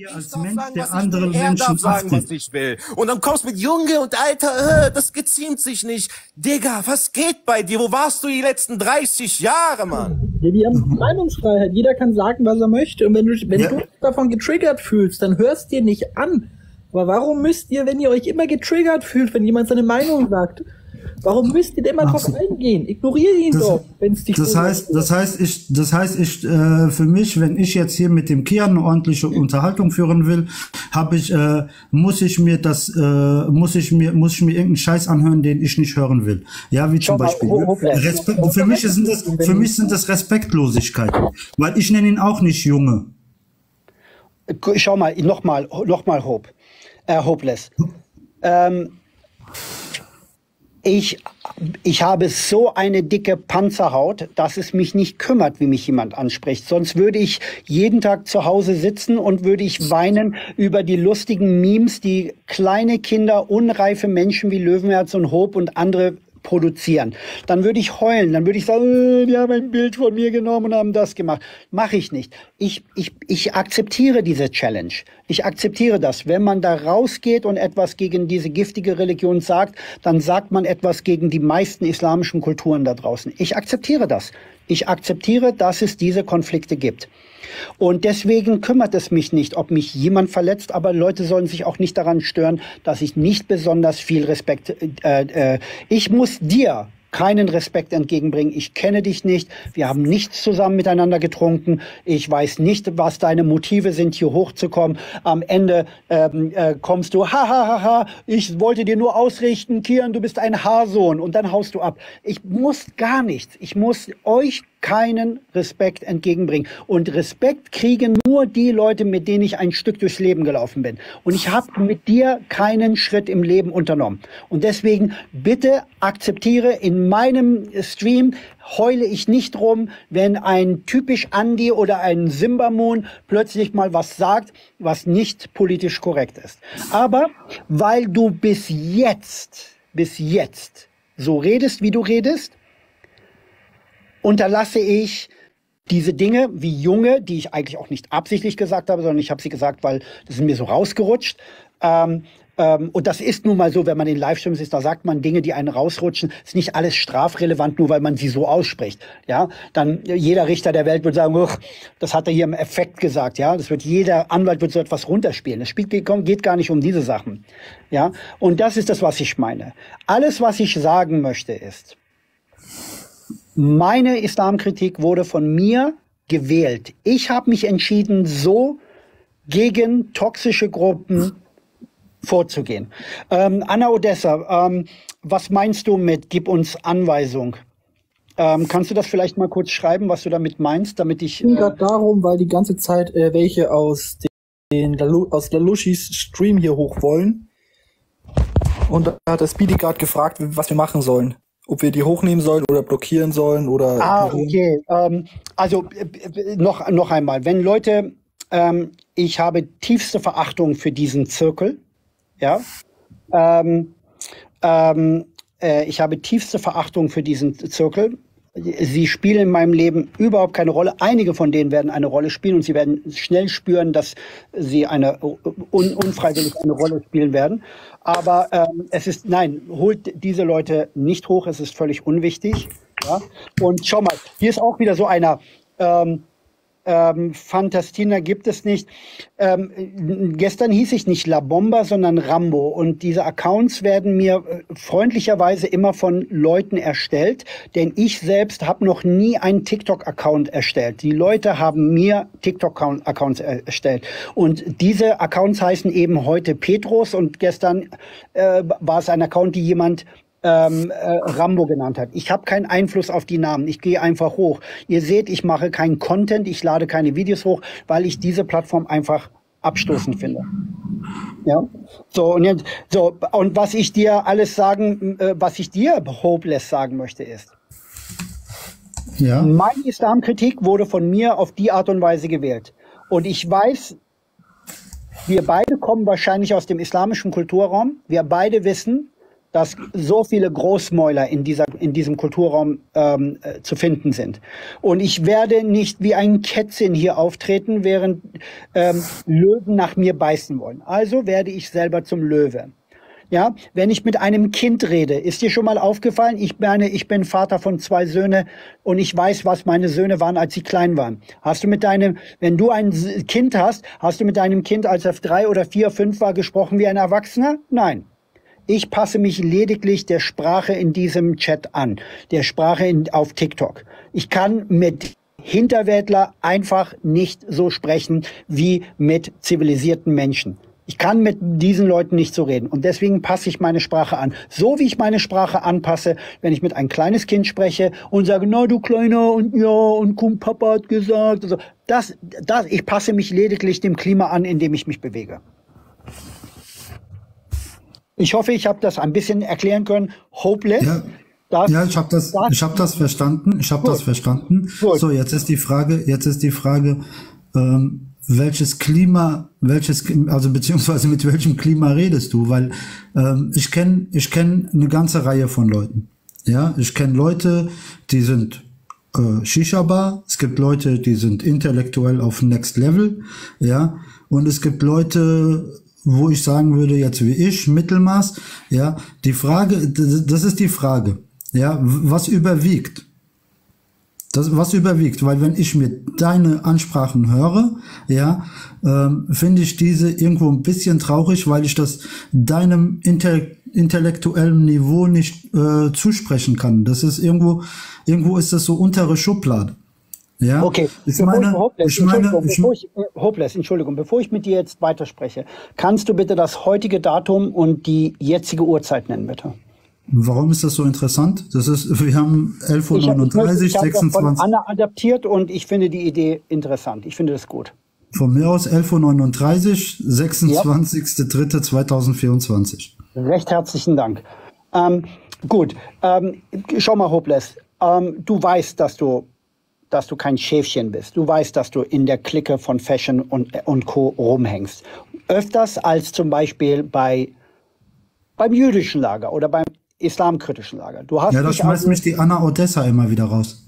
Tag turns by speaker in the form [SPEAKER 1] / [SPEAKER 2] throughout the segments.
[SPEAKER 1] dir als Mensch, der andere Menschen
[SPEAKER 2] sagen, was ich will. Und dann kommst du mit Junge und Alter, äh, das geziemt sich nicht. Digga, was geht bei dir? Wo warst du die letzten 30 Jahre, Mann?
[SPEAKER 3] Ja, wir haben Meinungsfreiheit. Jeder kann sagen, was er möchte. Und wenn du, wenn ja. du davon getriggert fühlst, dann hörst dir nicht an. Aber warum müsst ihr, wenn ihr euch immer getriggert fühlt, wenn jemand seine Meinung sagt, Warum müsst ihr denn mal drauf eingehen? Ignoriere ihn das, doch, wenn es dich
[SPEAKER 1] Das heißt, das heißt, ich, das heißt, ich, äh, für mich, wenn ich jetzt hier mit dem Kian eine ordentliche Unterhaltung führen will, habe ich, äh, muss ich mir das, äh, muss ich mir, muss ich mir irgendeinen Scheiß anhören, den ich nicht hören will. Ja, wie zum Schau Beispiel. Mal, Respekt, für mich sind das, für mich sind das Respektlosigkeiten, weil ich nenne ihn auch nicht Junge.
[SPEAKER 4] Schau mal, nochmal, nochmal Hope, äh, Hopeless. Ähm, ich, ich habe so eine dicke Panzerhaut, dass es mich nicht kümmert, wie mich jemand anspricht. Sonst würde ich jeden Tag zu Hause sitzen und würde ich weinen über die lustigen Memes, die kleine Kinder, unreife Menschen wie Löwenherz und Hope und andere produzieren. Dann würde ich heulen, dann würde ich sagen, äh, die haben ein Bild von mir genommen und haben das gemacht. Mache ich nicht. Ich, ich, ich akzeptiere diese Challenge. Ich akzeptiere das. Wenn man da rausgeht und etwas gegen diese giftige Religion sagt, dann sagt man etwas gegen die meisten islamischen Kulturen da draußen. Ich akzeptiere das. Ich akzeptiere, dass es diese Konflikte gibt. Und deswegen kümmert es mich nicht, ob mich jemand verletzt, aber Leute sollen sich auch nicht daran stören, dass ich nicht besonders viel Respekt, äh, äh, ich muss dir keinen Respekt entgegenbringen. Ich kenne dich nicht. Wir haben nichts zusammen miteinander getrunken. Ich weiß nicht, was deine Motive sind, hier hochzukommen. Am Ende ähm, äh, kommst du, ha, ha, ha, ha, ich wollte dir nur ausrichten, Kian, du bist ein Haarsohn. Und dann haust du ab. Ich muss gar nichts. Ich muss euch keinen Respekt entgegenbringen. Und Respekt kriegen nur die Leute, mit denen ich ein Stück durchs Leben gelaufen bin. Und ich habe mit dir keinen Schritt im Leben unternommen. Und deswegen bitte akzeptiere, in meinem Stream heule ich nicht rum, wenn ein typisch Andy oder ein Simbamoon plötzlich mal was sagt, was nicht politisch korrekt ist. Aber weil du bis jetzt, bis jetzt so redest, wie du redest, unterlasse ich diese Dinge wie Junge, die ich eigentlich auch nicht absichtlich gesagt habe, sondern ich habe sie gesagt, weil das ist mir so rausgerutscht. Ähm, ähm, und das ist nun mal so, wenn man in Livestreams ist, da sagt man Dinge, die einen rausrutschen. Ist nicht alles strafrelevant, nur weil man sie so ausspricht. Ja, dann jeder Richter der Welt wird sagen, das hat er hier im Effekt gesagt. Ja, das wird jeder Anwalt wird so etwas runterspielen. Es spielt, geht gar nicht um diese Sachen. Ja, und das ist das, was ich meine. Alles, was ich sagen möchte, ist, meine Islamkritik wurde von mir gewählt. Ich habe mich entschieden, so gegen toxische Gruppen vorzugehen. Ähm, Anna Odessa, ähm, was meinst du mit Gib uns Anweisung? Ähm, kannst du das vielleicht mal kurz schreiben, was du damit meinst, damit ich.
[SPEAKER 3] Es ging äh, darum, weil die ganze Zeit äh, welche aus den Lalu aus Lalushis Stream hier hoch wollen. Und da hat der Speedy Guard gefragt, was wir machen sollen ob wir die hochnehmen sollen oder blockieren sollen oder.
[SPEAKER 4] Ah, okay. Ähm, also äh, noch, noch einmal, wenn Leute, ähm, ich habe tiefste Verachtung für diesen Zirkel, ja. Ähm, ähm, äh, ich habe tiefste Verachtung für diesen Zirkel. Sie spielen in meinem Leben überhaupt keine Rolle. Einige von denen werden eine Rolle spielen und sie werden schnell spüren, dass sie eine un unfreiwillig eine Rolle spielen werden. Aber ähm, es ist, nein, holt diese Leute nicht hoch, es ist völlig unwichtig. Ja? Und schau mal, hier ist auch wieder so einer, ähm, ähm, Fantastina gibt es nicht. Ähm, gestern hieß ich nicht La Bomba, sondern Rambo. Und diese Accounts werden mir äh, freundlicherweise immer von Leuten erstellt, denn ich selbst habe noch nie einen TikTok-Account erstellt. Die Leute haben mir TikTok-Accounts erstellt. Und diese Accounts heißen eben heute Petrus und gestern äh, war es ein Account, die jemand ähm, äh, Rambo genannt hat. Ich habe keinen Einfluss auf die Namen. Ich gehe einfach hoch. Ihr seht, ich mache keinen Content, ich lade keine Videos hoch, weil ich diese Plattform einfach abstoßend finde. Ja. So und jetzt, so und was ich dir alles sagen, äh, was ich dir hopeless sagen möchte ist. Ja. Meine Islamkritik wurde von mir auf die Art und Weise gewählt. Und ich weiß, wir beide kommen wahrscheinlich aus dem islamischen Kulturraum. Wir beide wissen, dass so viele Großmäuler in, dieser, in diesem Kulturraum ähm, äh, zu finden sind. Und ich werde nicht wie ein Kätzchen hier auftreten, während ähm, Löwen nach mir beißen wollen. Also werde ich selber zum Löwe. Ja, wenn ich mit einem Kind rede, ist dir schon mal aufgefallen? Ich meine, ich bin Vater von zwei Söhne und ich weiß, was meine Söhne waren, als sie klein waren. Hast du mit deinem, wenn du ein Kind hast, hast du mit deinem Kind, als er drei oder vier, fünf war, gesprochen wie ein Erwachsener? Nein. Ich passe mich lediglich der Sprache in diesem Chat an, der Sprache in, auf TikTok. Ich kann mit Hinterwäldler einfach nicht so sprechen wie mit zivilisierten Menschen. Ich kann mit diesen Leuten nicht so reden. Und deswegen passe ich meine Sprache an. So wie ich meine Sprache anpasse, wenn ich mit ein kleines Kind spreche und sage, na du Kleiner und ja, und Kum Papa hat gesagt. Also das, das, ich passe mich lediglich dem Klima an, in dem ich mich bewege. Ich hoffe, ich habe das ein bisschen erklären können. Hopeless.
[SPEAKER 1] Ja. Das, ja, ich habe das, das, ich habe das verstanden. Ich habe das verstanden. Gut. So, jetzt ist die Frage, jetzt ist die Frage, ähm, welches Klima, welches, also beziehungsweise mit welchem Klima redest du? Weil ähm, ich kenne ich kenn eine ganze Reihe von Leuten. Ja, ich kenne Leute, die sind äh, Shisha-Bar, es gibt Leute, die sind intellektuell auf Next Level, ja, und es gibt Leute, wo ich sagen würde, jetzt wie ich, Mittelmaß, ja, die Frage, das ist die Frage, ja, was überwiegt? Das, was überwiegt, weil wenn ich mir deine Ansprachen höre, ja, ähm, finde ich diese irgendwo ein bisschen traurig, weil ich das deinem Intellekt intellektuellen Niveau nicht äh, zusprechen kann. Das ist irgendwo, irgendwo ist das so untere Schublade. Ja,
[SPEAKER 4] okay. Ich bevor meine, Hopeless, ich meine, Entschuldigung, ich, bevor ich, äh, Hopeless, Entschuldigung, bevor ich mit dir jetzt weiterspreche, kannst du bitte das heutige Datum und die jetzige Uhrzeit nennen, bitte?
[SPEAKER 1] Warum ist das so interessant? Das ist, wir haben 11.39 Uhr, 26. Von
[SPEAKER 4] Anna adaptiert und ich finde die Idee interessant. Ich finde das gut.
[SPEAKER 1] Von mir aus 11.39 Uhr, 26.03.2024.
[SPEAKER 4] Recht herzlichen Dank. Ähm, gut, ähm, schau mal, Hopeless. Ähm, du weißt, dass du, dass du kein Schäfchen bist. Du weißt, dass du in der Clique von Fashion und, und Co. rumhängst. Öfters als zum Beispiel bei beim jüdischen Lager oder beim islamkritischen Lager.
[SPEAKER 1] Du hast ja, da schmeißt also, mich die Anna Odessa immer wieder raus.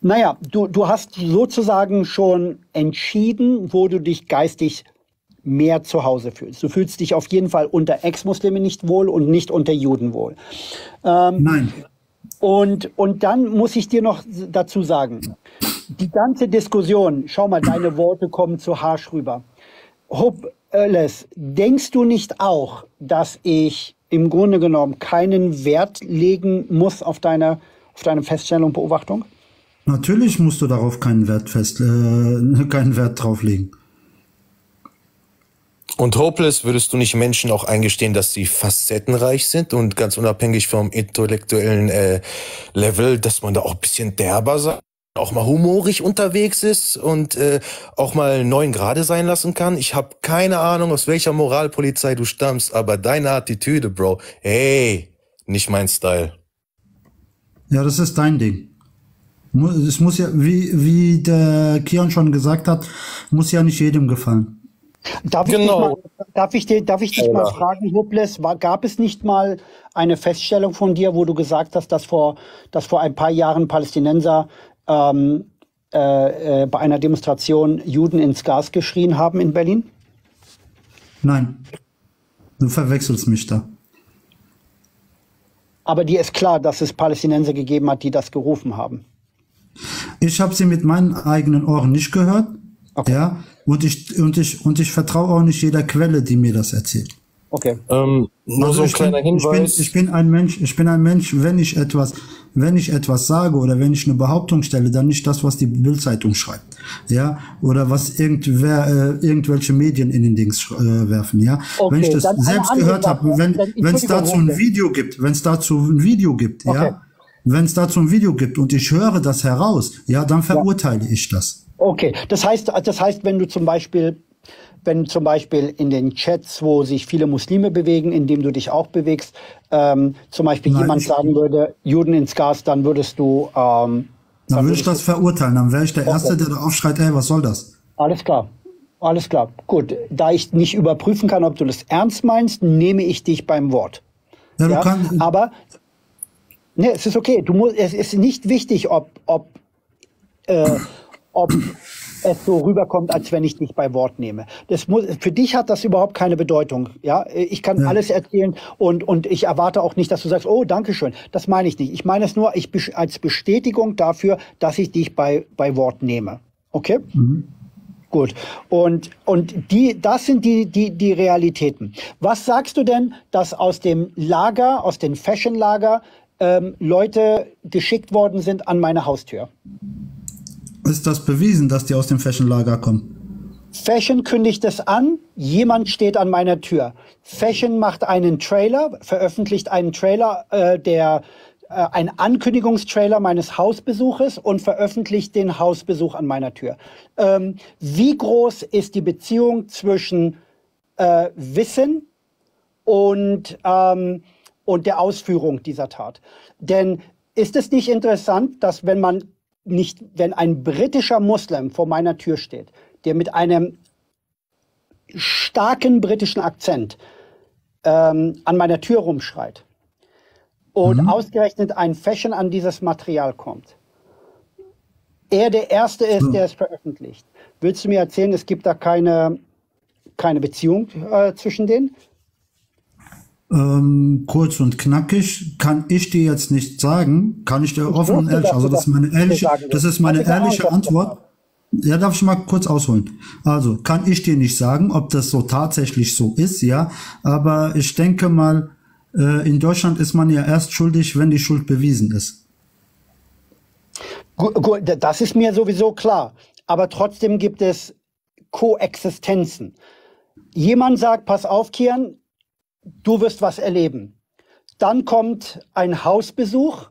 [SPEAKER 4] Naja, du, du hast sozusagen schon entschieden, wo du dich geistig mehr zu Hause fühlst. Du fühlst dich auf jeden Fall unter Ex-Muslime nicht wohl und nicht unter Juden wohl.
[SPEAKER 1] Ähm, Nein.
[SPEAKER 4] Und, und dann muss ich dir noch dazu sagen, die ganze Diskussion, schau mal, deine Worte kommen zu harsch rüber. Hob Öles, denkst du nicht auch, dass ich im Grunde genommen keinen Wert legen muss auf deine, auf deine Feststellung, Beobachtung?
[SPEAKER 1] Natürlich musst du darauf keinen Wert fest, äh, keinen Wert drauf legen.
[SPEAKER 2] Und Hopeless, würdest du nicht Menschen auch eingestehen, dass sie facettenreich sind und ganz unabhängig vom intellektuellen äh, Level, dass man da auch ein bisschen derber sein auch mal humorig unterwegs ist und äh, auch mal neun Grade sein lassen kann. Ich habe keine Ahnung, aus welcher Moralpolizei du stammst, aber deine Attitüde, Bro, hey, nicht mein Style.
[SPEAKER 1] Ja, das ist dein Ding. Es muss ja, wie, wie der Kian schon gesagt hat, muss ja nicht jedem gefallen.
[SPEAKER 4] Darf genau. ich, mal, darf ich, dir, darf ich dich ja. mal fragen, Hubles, gab es nicht mal eine Feststellung von dir, wo du gesagt hast, dass vor, dass vor ein paar Jahren Palästinenser ähm, äh, äh, bei einer Demonstration Juden ins Gas geschrien haben in Berlin?
[SPEAKER 1] Nein, du verwechselst mich da.
[SPEAKER 4] Aber dir ist klar, dass es Palästinenser gegeben hat, die das gerufen haben.
[SPEAKER 1] Ich habe sie mit meinen eigenen Ohren nicht gehört. Okay. Ja, und ich, und, ich, und ich vertraue auch nicht jeder Quelle, die mir das erzählt.
[SPEAKER 4] Okay.
[SPEAKER 2] Ähm, nur also so ein kleiner
[SPEAKER 1] bin,
[SPEAKER 2] Hinweis.
[SPEAKER 1] Ich bin, ich bin ein Mensch, ich bin ein Mensch, wenn ich etwas, wenn ich etwas sage oder wenn ich eine Behauptung stelle, dann nicht das, was die Bildzeitung schreibt. Ja, oder was irgendwer, äh, irgendwelche Medien in den Dings äh, werfen, ja. Okay, wenn ich das selbst gehört habe, wenn wenn es dazu ein Video gibt, wenn es dazu ein Video gibt, okay. ja, wenn es dazu ein Video gibt und ich höre das heraus, ja, dann verurteile ja. ich das.
[SPEAKER 4] Okay, das heißt, das heißt, wenn du zum Beispiel wenn zum Beispiel in den Chats, wo sich viele Muslime bewegen, in dem du dich auch bewegst, ähm, zum Beispiel Nein, jemand sagen würde, Juden ins Gas, dann würdest du. Ähm,
[SPEAKER 1] dann, dann würde ich das verurteilen. Dann wäre ich der okay. Erste, der da aufschreit, ey, was soll das?
[SPEAKER 4] Alles klar. Alles klar. Gut. Da ich nicht überprüfen kann, ob du das ernst meinst, nehme ich dich beim Wort.
[SPEAKER 1] Ja, du
[SPEAKER 4] Ja,
[SPEAKER 1] kannst,
[SPEAKER 4] aber ne, es ist okay. Du musst, es ist nicht wichtig, ob, ob, äh, ob es so rüberkommt, als wenn ich dich bei Wort nehme. Das muss, für dich hat das überhaupt keine Bedeutung. Ja, ich kann
[SPEAKER 1] Ja.
[SPEAKER 4] alles erzählen und, und ich erwarte auch nicht, dass du sagst, oh, danke schön. Das meine ich nicht. Ich meine es nur ich, als Bestätigung dafür, dass ich dich bei, bei Wort nehme. Okay? Gut. Und, und die, das sind die, die, die Realitäten. Was sagst du denn, dass aus dem Lager, aus dem Fashion-Lager, ähm, Leute geschickt worden sind an meine Haustür?
[SPEAKER 1] ist das bewiesen, dass die aus dem Fashion-Lager kommen?
[SPEAKER 4] Fashion kündigt es an, jemand steht an meiner Tür. Fashion macht einen Trailer, veröffentlicht einen Trailer, äh, der äh, ein Ankündigungstrailer meines Hausbesuches und veröffentlicht den Hausbesuch an meiner Tür. Ähm, wie groß ist die Beziehung zwischen äh, Wissen und, ähm, und der Ausführung dieser Tat? Denn ist es nicht interessant, dass wenn man nicht, wenn ein britischer Muslim vor meiner Tür steht, der mit einem starken britischen Akzent ähm, an meiner Tür rumschreit und ausgerechnet ein Fashion an dieses Material kommt, er der Erste ist, der es veröffentlicht. Willst du mir erzählen, es gibt da keine, keine Beziehung äh, zwischen denen?
[SPEAKER 1] Ähm, kurz und knackig kann ich dir jetzt nicht sagen, kann ich dir offen und ehrlich, also das ist meine ehrliche, das ist meine ehrliche Antwort. Ja, darf ich mal kurz ausholen. Also, kann ich dir nicht sagen, ob das so tatsächlich so ist, ja, aber ich denke mal, äh, in Deutschland ist man ja erst schuldig, wenn die Schuld bewiesen ist.
[SPEAKER 4] Gu- gu- d- Das ist mir sowieso klar. Aber trotzdem gibt es Koexistenzen. Jemand sagt, pass auf, Kian, du wirst was erleben. Dann kommt ein Hausbesuch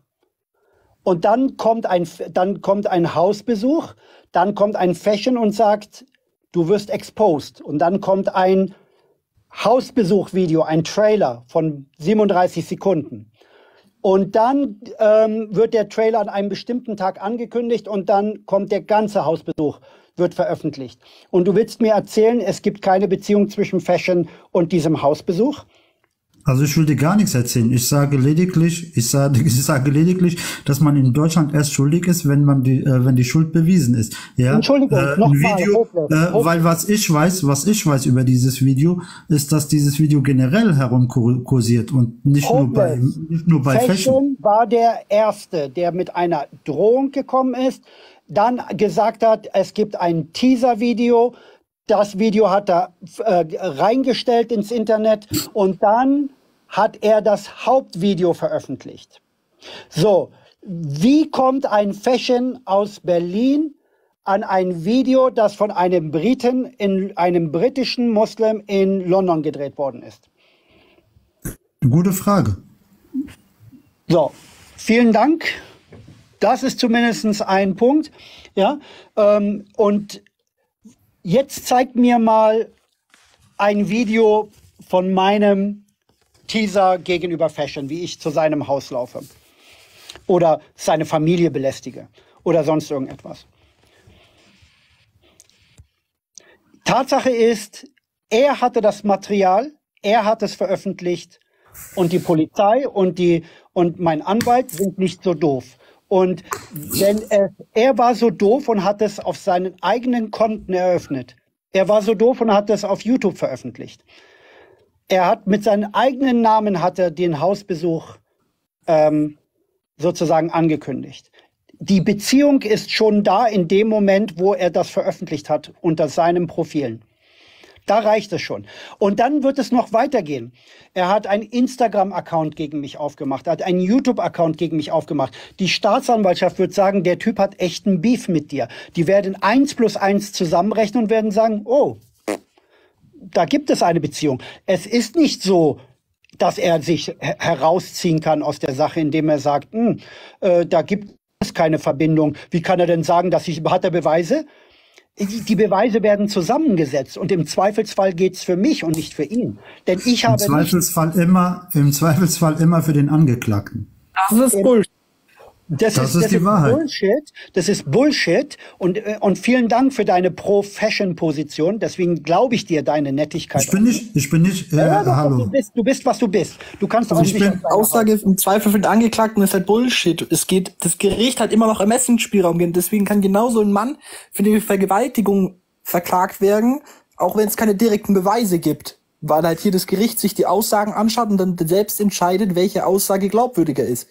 [SPEAKER 4] und dann kommt ein, dann kommt ein Hausbesuch, dann kommt ein Fashion und sagt, du wirst exposed. Und dann kommt ein Hausbesuchvideo, ein Trailer von 37 Sekunden. Und dann ähm, wird der Trailer an einem bestimmten Tag angekündigt und dann kommt der ganze Hausbesuch, wird veröffentlicht. Und du willst mir erzählen, es gibt keine Beziehung zwischen Fashion und diesem Hausbesuch?
[SPEAKER 1] Also ich will dir gar nichts erzählen. Ich sage lediglich, ich sage, ich sage lediglich, dass man in Deutschland erst schuldig ist, wenn man die, äh, wenn die Schuld bewiesen ist. Ja.
[SPEAKER 4] Entschuldigung,
[SPEAKER 1] äh,
[SPEAKER 4] noch
[SPEAKER 1] ein
[SPEAKER 4] mal,
[SPEAKER 1] Video, äh, weil was ich weiß, was ich weiß über dieses Video, ist, dass dieses Video generell herumkursiert und nicht nur bei, nicht nur bei Fashion.
[SPEAKER 4] Fashion war der Erste, der mit einer Drohung gekommen ist, dann gesagt hat, es gibt ein Teaser-Video. Das Video hat er äh, reingestellt ins Internet und dann hat er das Hauptvideo veröffentlicht. So, wie kommt ein Fashion aus Berlin an ein Video, das von einem Briten in einem britischen Muslim in London gedreht worden ist?
[SPEAKER 1] Gute Frage.
[SPEAKER 4] So, vielen Dank. Das ist zumindest ein Punkt. Ja, ähm, und jetzt zeigt mir mal ein Video von meinem Teaser gegenüber Fashion, wie ich zu seinem Haus laufe. Oder seine Familie belästige. Oder sonst irgendetwas. Tatsache ist, er hatte das Material, er hat es veröffentlicht und die Polizei und die und mein Anwalt sind nicht so doof. Und wenn er, er war so doof und hat es auf seinen eigenen Konten eröffnet. Er war so doof und hat es auf YouTube veröffentlicht. Er hat mit seinem eigenen Namen hat er den Hausbesuch ähm, sozusagen angekündigt. Die Beziehung ist schon da in dem Moment, wo er das veröffentlicht hat unter seinem Profilen. Da reicht es schon. Und dann wird es noch weitergehen. Er hat einen Instagram-Account gegen mich aufgemacht, er hat einen YouTube-Account gegen mich aufgemacht. Die Staatsanwaltschaft wird sagen, der Typ hat echten Beef mit dir. Die werden eins plus eins zusammenrechnen und werden sagen, oh, da gibt es eine Beziehung. Es ist nicht so, dass er sich her- herausziehen kann aus der Sache, indem er sagt, hm, äh, da gibt es keine Verbindung. Wie kann er denn sagen, dass ich, hat er Beweise? Die, die Beweise werden zusammengesetzt und im Zweifelsfall geht's für mich und nicht für ihn. Denn ich
[SPEAKER 1] Im
[SPEAKER 4] habe nicht,
[SPEAKER 1] Zweifelsfall immer, im Zweifelsfall immer für den Angeklagten.
[SPEAKER 3] Das ist Bullshit.
[SPEAKER 4] Das,
[SPEAKER 1] Das
[SPEAKER 4] ist,
[SPEAKER 1] ist
[SPEAKER 4] das
[SPEAKER 1] die
[SPEAKER 4] ist
[SPEAKER 1] Wahrheit.
[SPEAKER 4] Bullshit. Das ist Bullshit. Und, äh, und vielen Dank für deine Pro-Fashion-Position. Deswegen glaube ich dir deine Nettigkeit.
[SPEAKER 1] Ich bin nicht, ich bin nicht, äh,
[SPEAKER 4] Ja, doch,
[SPEAKER 1] hallo.
[SPEAKER 4] Du bist, du bist, was du bist. Du kannst auch
[SPEAKER 1] Also ich
[SPEAKER 4] nicht
[SPEAKER 1] bin-
[SPEAKER 3] Aussage im Zweifel für den Angeklagten ist halt Bullshit. Es geht, das Gericht hat immer noch Ermessensspielraum. Deswegen kann genauso ein Mann für die Vergewaltigung verklagt werden, auch wenn es keine direkten Beweise gibt. Weil halt hier das Gericht sich die Aussagen anschaut und dann selbst entscheidet, welche Aussage glaubwürdiger ist.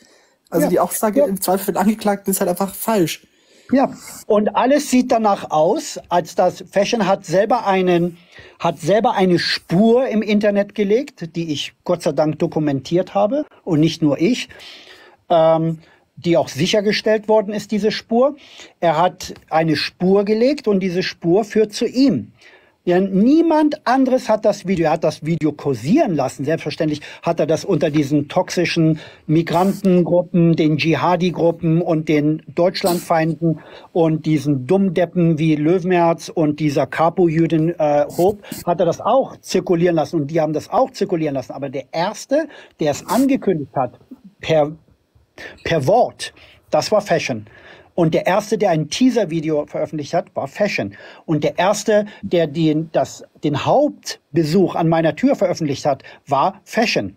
[SPEAKER 3] Also
[SPEAKER 4] Ja.
[SPEAKER 3] die Aussage
[SPEAKER 4] Ja.
[SPEAKER 3] im Zweifel für den Angeklagten ist halt einfach falsch.
[SPEAKER 4] Ja, und alles sieht danach aus, als das Fashion hat selber einen, hat selber eine Spur im Internet gelegt, die ich Gott sei Dank dokumentiert habe und nicht nur ich, ähm, die auch sichergestellt worden ist, diese Spur. Er hat eine Spur gelegt und diese Spur führt zu ihm. Ja, niemand anderes hat das Video, er hat das Video kursieren lassen. Selbstverständlich hat er das unter diesen toxischen Migrantengruppen, den Dschihadi-Gruppen und den Deutschlandfeinden und diesen Dummdeppen wie Löwenherz und dieser Capo-Jüdin äh, Hope, hat er das auch zirkulieren lassen und die haben das auch zirkulieren lassen. Aber der Erste, der es angekündigt hat, per per Wort. Das war Fashion. Und der erste, der ein Teaser-Video veröffentlicht hat, war Fashion. Und der erste, der den, das, den Hauptbesuch an meiner Tür veröffentlicht hat, war Fashion.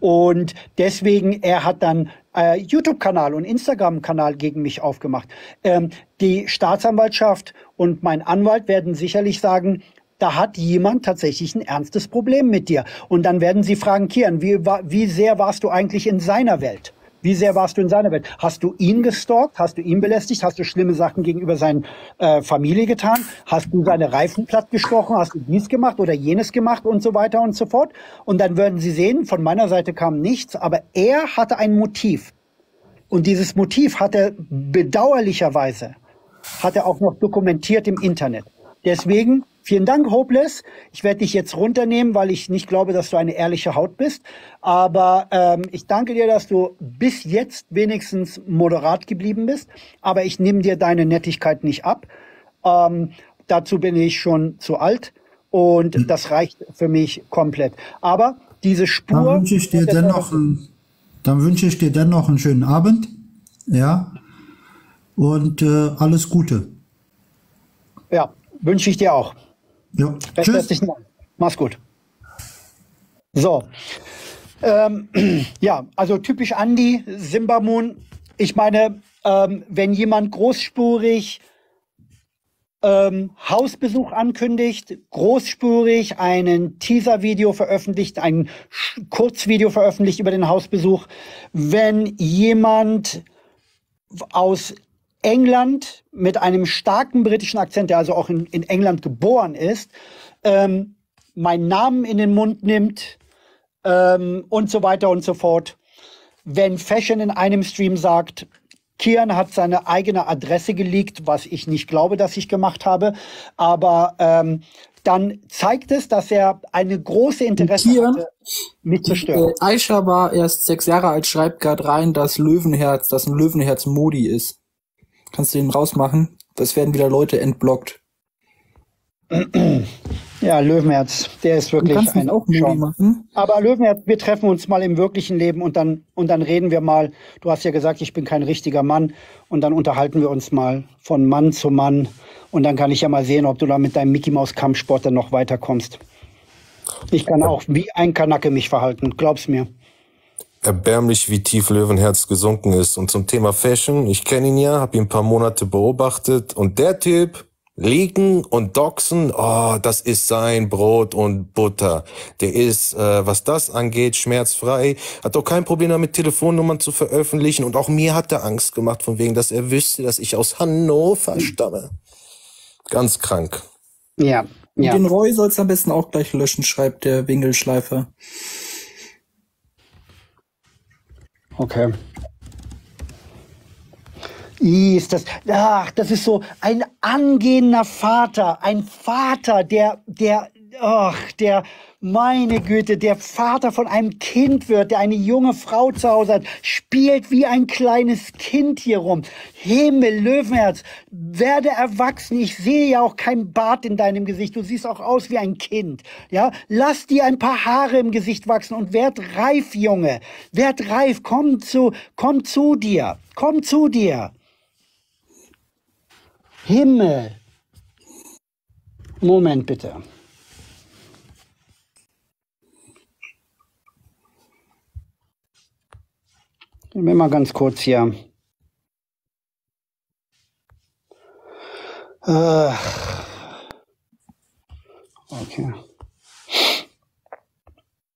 [SPEAKER 4] Und deswegen, er hat dann äh, YouTube-Kanal und Instagram-Kanal gegen mich aufgemacht. Ähm, die Staatsanwaltschaft und mein Anwalt werden sicherlich sagen, da hat jemand tatsächlich ein ernstes Problem mit dir. Und dann werden sie fragen, Kian, wie, wie sehr warst du eigentlich in seiner Welt? Wie sehr warst du in seiner Welt? Hast du ihn gestalkt? Hast du ihn belästigt? Hast du schlimme Sachen gegenüber seiner äh, Familie getan? Hast du seine Reifen platt gestochen? Hast du dies gemacht oder jenes gemacht und so weiter und so fort? Und dann würden sie sehen, von meiner Seite kam nichts, aber er hatte ein Motiv. Und dieses Motiv hat er bedauerlicherweise, hat er auch noch dokumentiert im Internet. Deswegen, vielen Dank, Hopeless. Ich werde dich jetzt runternehmen, weil ich nicht glaube, dass du eine ehrliche Haut bist. Aber ähm, ich danke dir, dass du bis jetzt wenigstens moderat geblieben bist. Aber ich nehme dir deine Nettigkeit nicht ab. Ähm, dazu bin ich schon zu alt. Und das reicht für mich komplett. Aber diese Spur.
[SPEAKER 1] Dann wünsche ich dir dennoch, ein, dann wünsche ich dir dennoch einen schönen Abend, ja, und äh, alles Gute.
[SPEAKER 4] Ja, wünsche ich dir auch.
[SPEAKER 1] Ja, tschüss.
[SPEAKER 4] Mach's gut. So. Ähm, ja, also typisch Andi, Simbamun. Ich meine, ähm, wenn jemand großspurig ähm, Hausbesuch ankündigt, großspurig einen Teaser-Video veröffentlicht, ein Sch- Kurzvideo veröffentlicht über den Hausbesuch, wenn jemand aus England mit einem starken britischen Akzent, der also auch in, in England geboren ist, ähm, meinen Namen in den Mund nimmt ähm, und so weiter und so fort. Wenn Fashion in einem Stream sagt, Kian hat seine eigene Adresse geleakt, was ich nicht glaube, dass ich gemacht habe, aber ähm, dann zeigt es, dass er eine große Interesse
[SPEAKER 3] Kian?
[SPEAKER 4] hatte, mich zu stören.
[SPEAKER 3] Äh, Aisha war erst sechs Jahre alt, schreibt gerade rein, dass Löwenherz, dass ein Löwenherz Modi ist. Kannst du den rausmachen? Das werden wieder Leute entblockt.
[SPEAKER 4] Ja, Löwenherz, der ist wirklich ein
[SPEAKER 3] auch machen.
[SPEAKER 4] Aber Löwenherz, wir treffen uns mal im wirklichen Leben und dann, und dann reden wir mal. Du hast ja gesagt, ich bin kein richtiger Mann. Und dann unterhalten wir uns mal von Mann zu Mann. Und dann kann ich ja mal sehen, ob du da mit deinem Mickey Maus Kampfsport dann noch weiterkommst. Ich kann auch wie ein Kanacke mich verhalten. Glaub's mir.
[SPEAKER 2] Erbärmlich, wie tief Löwenherz gesunken ist. Und zum Thema Fashion, ich kenne ihn ja, habe ihn ein paar Monate beobachtet und der Typ, Leaken und Doxen, oh, das ist sein Brot und Butter. Der ist, äh, was das angeht, schmerzfrei, hat auch kein Problem damit, Telefonnummern zu veröffentlichen und auch mir hat er Angst gemacht, von wegen, dass er wüsste, dass ich aus Hannover stamme. Ganz krank.
[SPEAKER 4] Ja, ja.
[SPEAKER 3] Den Roy soll's am besten auch gleich löschen, schreibt der Wingelschleifer.
[SPEAKER 4] Okay. Ist das, ach, das ist so ein angehender Vater, ein Vater, der, der ach, der, meine Güte, der Vater von einem Kind wird, der eine junge Frau zu Hause hat, spielt wie ein kleines Kind hier rum. Himmel, Löwenherz, werde erwachsen. Ich sehe ja auch kein Bart in deinem Gesicht. Du siehst auch aus wie ein Kind. Ja, lass dir ein paar Haare im Gesicht wachsen und werd reif, Junge. Werd reif. Komm zu, komm zu dir. Komm zu dir. Himmel. Moment bitte. Ich will mal ganz kurz hier. Äh, okay.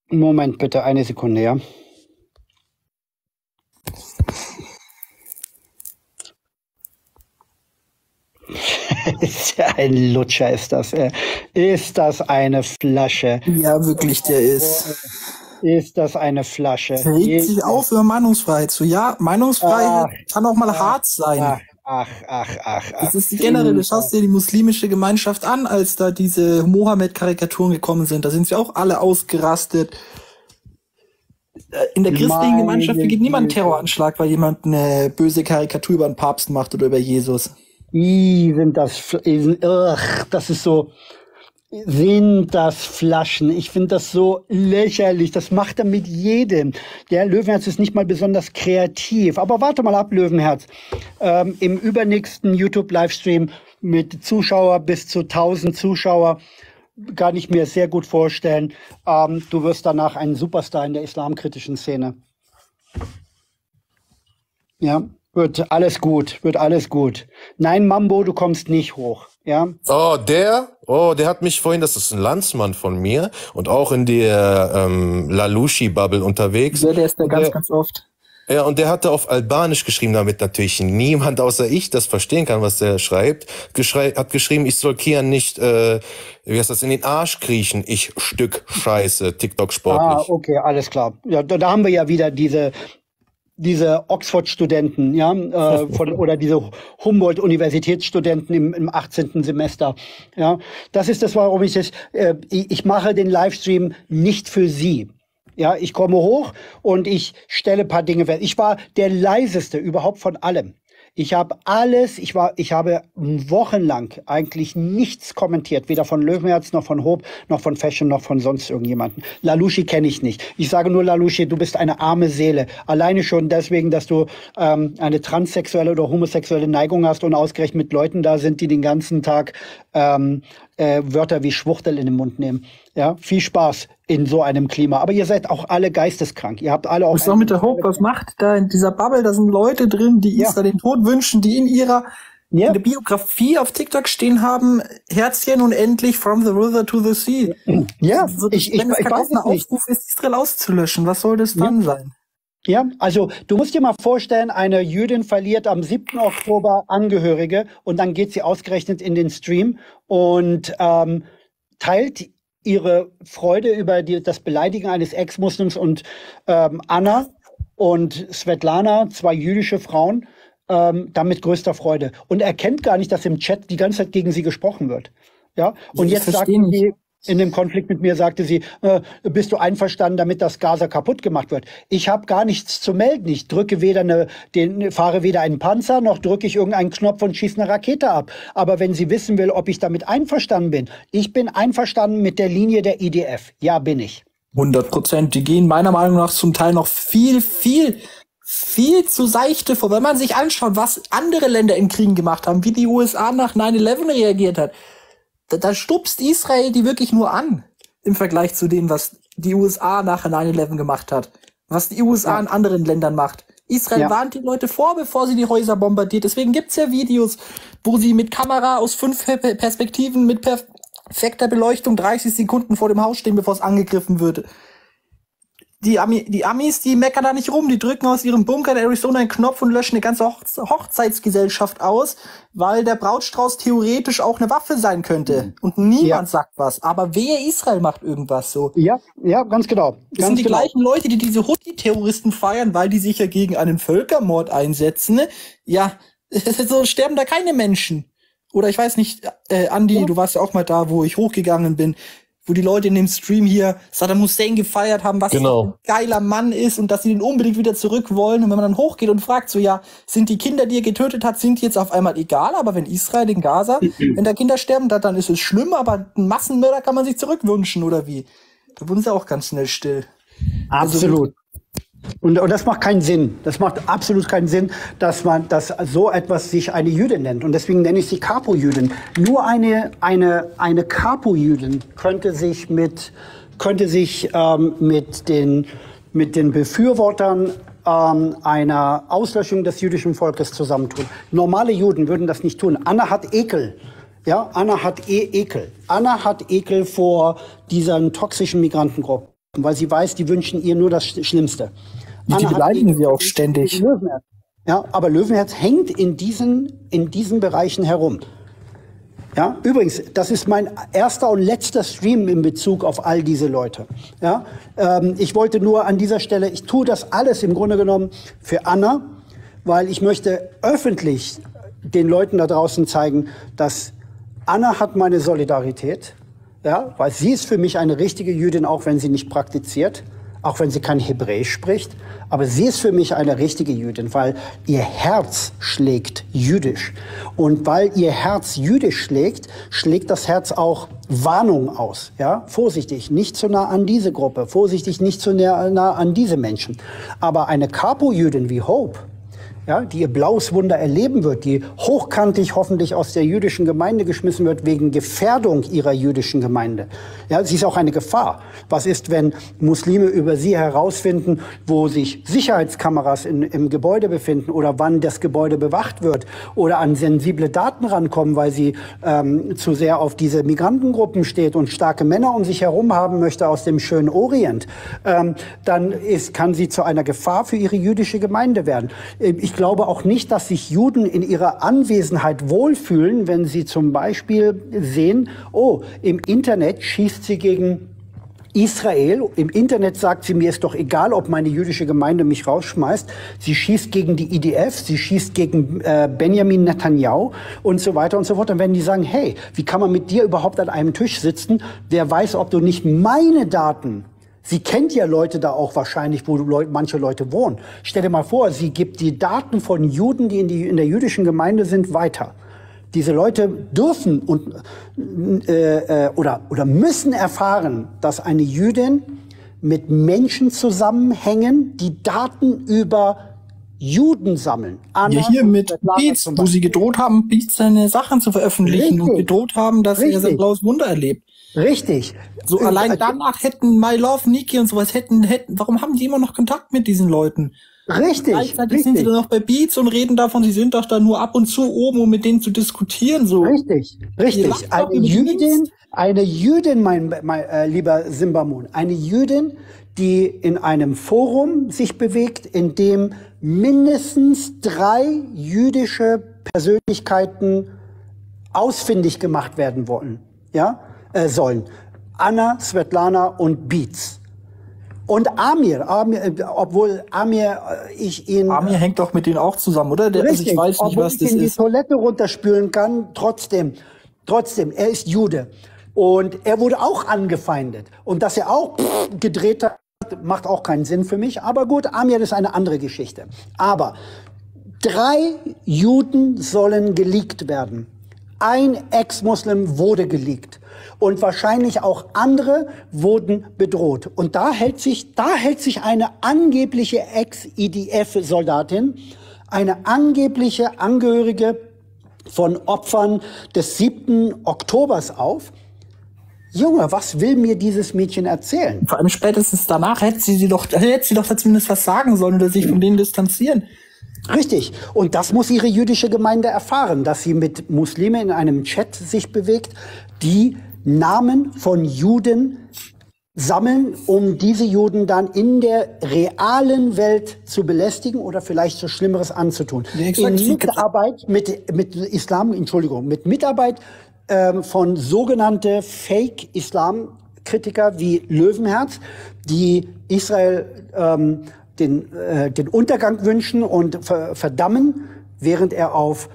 [SPEAKER 4] Moment bitte, eine Sekunde, ja. ist ja ein Lutscher, ist das. Äh, ist das eine Flasche?
[SPEAKER 3] Ja, wirklich, der ist.
[SPEAKER 4] Ist das eine Flasche?
[SPEAKER 3] Regt sich auf über Meinungsfreiheit. So, ja, Meinungsfreiheit ach, kann auch mal ach, hart sein.
[SPEAKER 4] Ach, ach, ach, ach.
[SPEAKER 3] Das ist die generelle, schaust dir die muslimische Gemeinschaft an, als da diese Mohammed-Karikaturen gekommen sind. Da sind sie auch alle ausgerastet. Äh, in der christlichen Gemeinschaft begeht niemand einen Terroranschlag, weil jemand eine böse Karikatur über einen Papst macht oder über Jesus.
[SPEAKER 4] I, sind das, ugh, das ist so, sind das Flaschen. Ich finde das so lächerlich. Das macht er mit jedem. Der Löwenherz ist nicht mal besonders kreativ. Aber warte mal ab, Löwenherz. Ähm, Im übernächsten YouTube-Livestream mit Zuschauer bis zu 1000 Zuschauer kann ich mir sehr gut vorstellen. Ähm, du wirst danach ein Superstar in der islamkritischen Szene. Ja, wird alles gut, wird alles gut. Nein, Mambo, du kommst nicht hoch. Ja.
[SPEAKER 2] Oh, der? Oh, der hat mich vorhin, das ist ein Landsmann von mir und auch in der ähm, Lalushi-Bubble unterwegs.
[SPEAKER 3] Ja, der ist da ganz, der, ganz oft.
[SPEAKER 2] Ja, und der hatte auf Albanisch geschrieben, damit natürlich niemand außer ich das verstehen kann, was der schreibt. Geschrei hat geschrieben, ich soll Kian nicht, äh, wie heißt das, in den Arsch kriechen, ich Stück Scheiße, TikTok sportlich.
[SPEAKER 4] Ah, okay, alles klar. Ja, da, da haben wir ja wieder diese diese Oxford-Studenten, ja, äh, von, oder diese Humboldt-Universitätsstudenten im, im 18. Semester, ja. Das ist das, warum ich das, äh, ich, ich mache den Livestream nicht für Sie. Ja, ich komme hoch und ich stelle paar Dinge fest. Ich war der leiseste überhaupt von allem. Ich habe alles, ich war, ich habe wochenlang eigentlich nichts kommentiert, weder von Löwenherz noch von Hope, noch von Fashion, noch von sonst irgendjemanden. Lalushi kenne ich nicht. Ich sage nur Lalushi, du bist eine arme Seele. Alleine schon deswegen, dass du ähm, eine transsexuelle oder homosexuelle Neigung hast und ausgerechnet mit Leuten da sind, die den ganzen Tag ähm, äh, Wörter wie Schwuchtel in den Mund nehmen. Ja, viel Spaß in so einem Klima. Aber ihr seid auch alle geisteskrank. Ihr habt alle auch.
[SPEAKER 3] Was auch mit der Hope? Was macht da in dieser Bubble? Da sind Leute drin, die ja. Isra den Tod wünschen, die in ihrer ja. in der Biografie auf TikTok stehen haben, Herzchen und endlich from the river to the sea.
[SPEAKER 4] Ja, so, ich, ich,
[SPEAKER 3] wenn es
[SPEAKER 4] ich, ich weiß
[SPEAKER 3] Aufruf ist, Israel auszulöschen, was soll das dann ja. sein?
[SPEAKER 4] Ja, also du musst dir mal vorstellen, eine Jüdin verliert am 7. Oktober Angehörige und dann geht sie ausgerechnet in den Stream und ähm, teilt ihre Freude über die, das Beleidigen eines Ex-Muslims und ähm, Anna und Svetlana, zwei jüdische Frauen, ähm, damit größter Freude. Und erkennt gar nicht, dass im Chat die ganze Zeit gegen sie gesprochen wird. Ja, und ich jetzt sagen sie, in dem Konflikt mit mir sagte sie, äh, bist du einverstanden damit, dass Gaza kaputt gemacht wird? Ich habe gar nichts zu melden. Ich drücke weder eine, den, fahre weder einen Panzer, noch drücke ich irgendeinen Knopf und schieße eine Rakete ab. Aber wenn sie wissen will, ob ich damit einverstanden bin, ich bin einverstanden mit der Linie der IDF. Ja, bin ich.
[SPEAKER 3] 100 Prozent. Die gehen meiner Meinung nach zum Teil noch viel, viel, viel zu seichte vor. Wenn man sich anschaut, was andere Länder in Kriegen gemacht haben, wie die USA nach 9-11 reagiert hat, da, da stupst Israel die wirklich nur an im Vergleich zu dem, was die USA nach 9-11 gemacht hat. Was die USA ja. in anderen Ländern macht. Israel ja. warnt die Leute vor, bevor sie die Häuser bombardiert. Deswegen gibt's ja Videos, wo sie mit Kamera aus fünf Perspektiven mit perfekter Beleuchtung 30 Sekunden vor dem Haus stehen, bevor es angegriffen wird die, Ami, die Amis, die meckern da nicht rum, die drücken aus ihrem Bunker in Arizona einen Knopf und löschen eine ganze Hochze Hochzeitsgesellschaft aus, weil der Brautstrauß theoretisch auch eine Waffe sein könnte. Mhm. Und niemand ja. sagt was. Aber wer Israel macht irgendwas so.
[SPEAKER 4] Ja, ja, ganz genau.
[SPEAKER 3] Das ganz sind die genau. gleichen Leute, die diese Houthi-Terroristen feiern, weil die sich ja gegen einen Völkermord einsetzen. Ja, so sterben da keine Menschen. Oder ich weiß nicht, äh, Andi, ja. du warst ja auch mal da, wo ich hochgegangen bin wo die Leute in dem Stream hier Saddam Hussein gefeiert haben, was
[SPEAKER 2] Genau.
[SPEAKER 3] ein geiler Mann ist und dass sie den unbedingt wieder zurück wollen. Und wenn man dann hochgeht und fragt, so ja, sind die Kinder, die er getötet hat, sind die jetzt auf einmal egal? Aber wenn Israel in Gaza, wenn da Kinder sterben, da, dann ist es schlimm, aber einen Massenmörder kann man sich zurückwünschen, oder wie? Da wurden sie auch ganz schnell still.
[SPEAKER 4] Absolut. Und, und das macht keinen Sinn. Das macht absolut keinen Sinn, dass man, dass so etwas sich eine Jüdin nennt. Und deswegen nenne ich sie Kapo-Jüdin. Nur eine, eine, eine Kapo-Jüdin könnte sich mit, könnte sich ähm, mit den, mit den Befürwortern ähm, einer Auslöschung des jüdischen Volkes zusammentun. Normale Juden würden das nicht tun. Anna hat Ekel. Ja, Anna hat e Ekel. Anna hat Ekel vor diesen toxischen Migrantengruppen, weil sie weiß, die wünschen ihr nur das Sch- Schlimmste.
[SPEAKER 3] Die
[SPEAKER 4] hat
[SPEAKER 3] beleidigen sie auch ständig.
[SPEAKER 4] Löwenherz. Ja, aber Löwenherz hängt in diesen, in diesen Bereichen herum. Ja, übrigens, das ist mein erster und letzter Stream in Bezug auf all diese Leute. Ja, ähm, ich wollte nur an dieser Stelle, ich tue das alles im Grunde genommen für Anna, weil ich möchte öffentlich den Leuten da draußen zeigen, dass Anna hat meine Solidarität, ja, weil sie ist für mich eine richtige Jüdin, auch wenn sie nicht praktiziert, auch wenn sie kein Hebräisch spricht. Aber sie ist für mich eine richtige Jüdin, weil ihr Herz schlägt jüdisch. Und weil ihr Herz jüdisch schlägt, schlägt das Herz auch Warnung aus. Ja, vorsichtig, nicht zu nah an diese Gruppe, vorsichtig, nicht zu nah, nah an diese Menschen. Aber eine Kapo-Jüdin wie Hope, ja, die ihr blaues Wunder erleben wird, die hochkantig hoffentlich aus der jüdischen Gemeinde geschmissen wird wegen Gefährdung ihrer jüdischen Gemeinde. Ja, sie ist auch eine Gefahr. Was ist, wenn Muslime über sie herausfinden, wo sich Sicherheitskameras in, im Gebäude befinden oder wann das Gebäude bewacht wird oder an sensible Daten rankommen, weil sie ähm, zu sehr auf diese Migrantengruppen steht und starke Männer um sich herum haben möchte aus dem schönen Orient, ähm, dann ist, kann sie zu einer Gefahr für ihre jüdische Gemeinde werden. Ähm, Ich glaube auch nicht, dass sich Juden in ihrer Anwesenheit wohlfühlen, wenn sie zum Beispiel sehen, oh, im Internet schießt sie gegen Israel. Im Internet sagt sie, mir ist doch egal, ob meine jüdische Gemeinde mich rausschmeißt. Sie schießt gegen die IDF, sie schießt gegen äh, Benjamin Netanyahu und so weiter und so fort. Dann werden die sagen, hey, wie kann man mit dir überhaupt an einem Tisch sitzen? Wer weiß, ob du nicht meine Daten Sie kennt ja Leute da auch wahrscheinlich, wo Leu manche Leute wohnen. Stell dir mal vor, sie gibt die Daten von Juden, die in, die in der jüdischen Gemeinde sind, weiter. Diese Leute dürfen und, äh, äh, oder, oder müssen erfahren, dass eine Jüdin mit Menschen zusammenhängen, die Daten über Juden sammeln. Anna
[SPEAKER 3] Ja, hier
[SPEAKER 4] und
[SPEAKER 3] mit Beats, wo sie gedroht haben, Beats seine Sachen zu veröffentlichen und
[SPEAKER 4] Richtig.
[SPEAKER 3] gedroht haben, dass er sein
[SPEAKER 4] Richtig.
[SPEAKER 3] blaues Wunder erlebt.
[SPEAKER 4] Richtig.
[SPEAKER 3] So
[SPEAKER 4] Äh,
[SPEAKER 3] allein
[SPEAKER 4] äh,
[SPEAKER 3] danach hätten My Love, Niki und sowas hätten, hätten, warum haben die immer noch Kontakt mit diesen Leuten?
[SPEAKER 4] Richtig.
[SPEAKER 3] Gleichzeitig sind sie
[SPEAKER 4] richtig.
[SPEAKER 3] dann noch bei Beats und reden davon, sie sind doch da nur ab und zu oben, um mit denen zu diskutieren, so.
[SPEAKER 4] Richtig, richtig. Eine Jüdin, eine Jüdin, mein, mein äh, lieber Simbamun, eine Jüdin, die in einem Forum sich bewegt, in dem mindestens drei jüdische Persönlichkeiten ausfindig gemacht werden wollen, ja, äh, sollen. Anna, Svetlana und Beats. Und Amir, Amir äh, obwohl Amir, äh, ich ihn
[SPEAKER 3] Amir hängt doch mit denen auch zusammen, oder? Der, also
[SPEAKER 4] Richtig,
[SPEAKER 3] ich weiß nicht,
[SPEAKER 4] obwohl
[SPEAKER 3] was
[SPEAKER 4] ich
[SPEAKER 3] das
[SPEAKER 4] in die
[SPEAKER 3] ist.
[SPEAKER 4] Toilette runterspülen kann, trotzdem, trotzdem, er ist Jude. Und er wurde auch angefeindet. Und dass er auch pff, gedreht hat, macht auch keinen Sinn für mich. Aber gut, Amir ist eine andere Geschichte. Aber drei Juden sollen geleakt werden. Ein Ex-Muslim wurde geleakt. Und wahrscheinlich auch andere wurden bedroht. Und da hält sich, da hält sich eine angebliche Ex-IDF-Soldatin, eine angebliche Angehörige von Opfern des 7. Oktobers auf. Junge, was will mir dieses Mädchen erzählen?
[SPEAKER 3] Vor allem spätestens danach hätte sie, sie doch, hätte sie doch zumindest was sagen sollen oder sich von denen distanzieren.
[SPEAKER 4] Richtig. Und das muss ihre jüdische Gemeinde erfahren, dass sie mit Muslimen in einem Chat sich bewegt, die Namen von Juden sammeln, um diese Juden dann in der realen Welt zu belästigen oder vielleicht so Schlimmeres anzutun.
[SPEAKER 3] Exakt.
[SPEAKER 4] in Mitarbeit mit, mit Islam, Entschuldigung, mit Mitarbeit ähm, von sogenannte Fake-Islam-Kritiker wie Löwenherz, die Israel ähm, den, äh, den Untergang wünschen und ver verdammen, während er auf,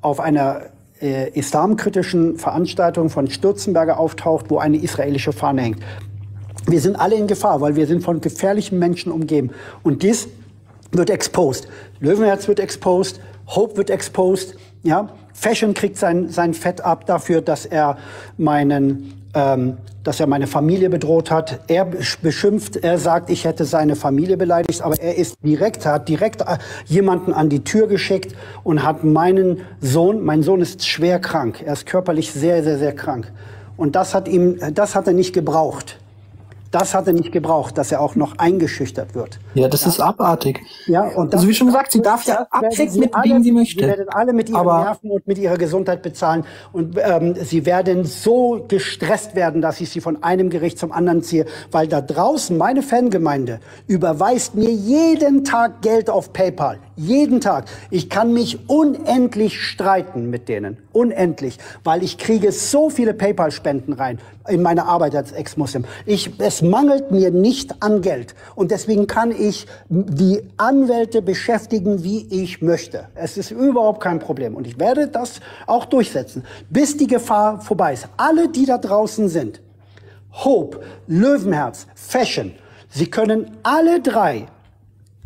[SPEAKER 4] auf einer äh, islamkritischen Veranstaltung von Stürzenberger auftaucht, wo eine israelische Fahne hängt. Wir sind alle in Gefahr, weil wir sind von gefährlichen Menschen umgeben. Und dies wird exposed. Löwenherz wird exposed, Hope wird exposed, ja. Fashion kriegt sein, sein Fett ab dafür, dass er meinen, ähm, dass er meine Familie bedroht hat. Er beschimpft, er sagt, ich hätte seine Familie beleidigt, aber er ist direkt, hat direkt äh, jemanden an die Tür geschickt und hat meinen Sohn, mein Sohn ist schwer krank. Er ist körperlich sehr, sehr, sehr krank. Und das hat ihm, das hat er nicht gebraucht. Das hat er nicht gebraucht, dass er auch noch eingeschüchtert wird.
[SPEAKER 3] Ja, das
[SPEAKER 4] ja.
[SPEAKER 3] ist abartig.
[SPEAKER 4] Ja, und
[SPEAKER 3] also wie schon gesagt, sie darf ja abchecken, mit
[SPEAKER 4] alle,
[SPEAKER 3] wem sie möchte.
[SPEAKER 4] Sie werden alle mit ihren
[SPEAKER 3] Aber
[SPEAKER 4] Nerven und mit ihrer Gesundheit bezahlen. Und ähm, sie werden so gestresst werden, dass ich sie von einem Gericht zum anderen ziehe. Weil da draußen, meine Fangemeinde, überweist mir jeden Tag Geld auf PayPal. Jeden Tag. Ich kann mich unendlich streiten mit denen. Unendlich. Weil ich kriege so viele PayPal-Spenden rein in meine Arbeit als Ex-Muslim. Ich, es mangelt mir nicht an Geld. Und deswegen kann ich die Anwälte beschäftigen, wie ich möchte. Es ist überhaupt kein Problem. Und ich werde das auch durchsetzen, bis die Gefahr vorbei ist. Alle, die da draußen sind, Hope, Löwenherz, Fashion, sie können alle drei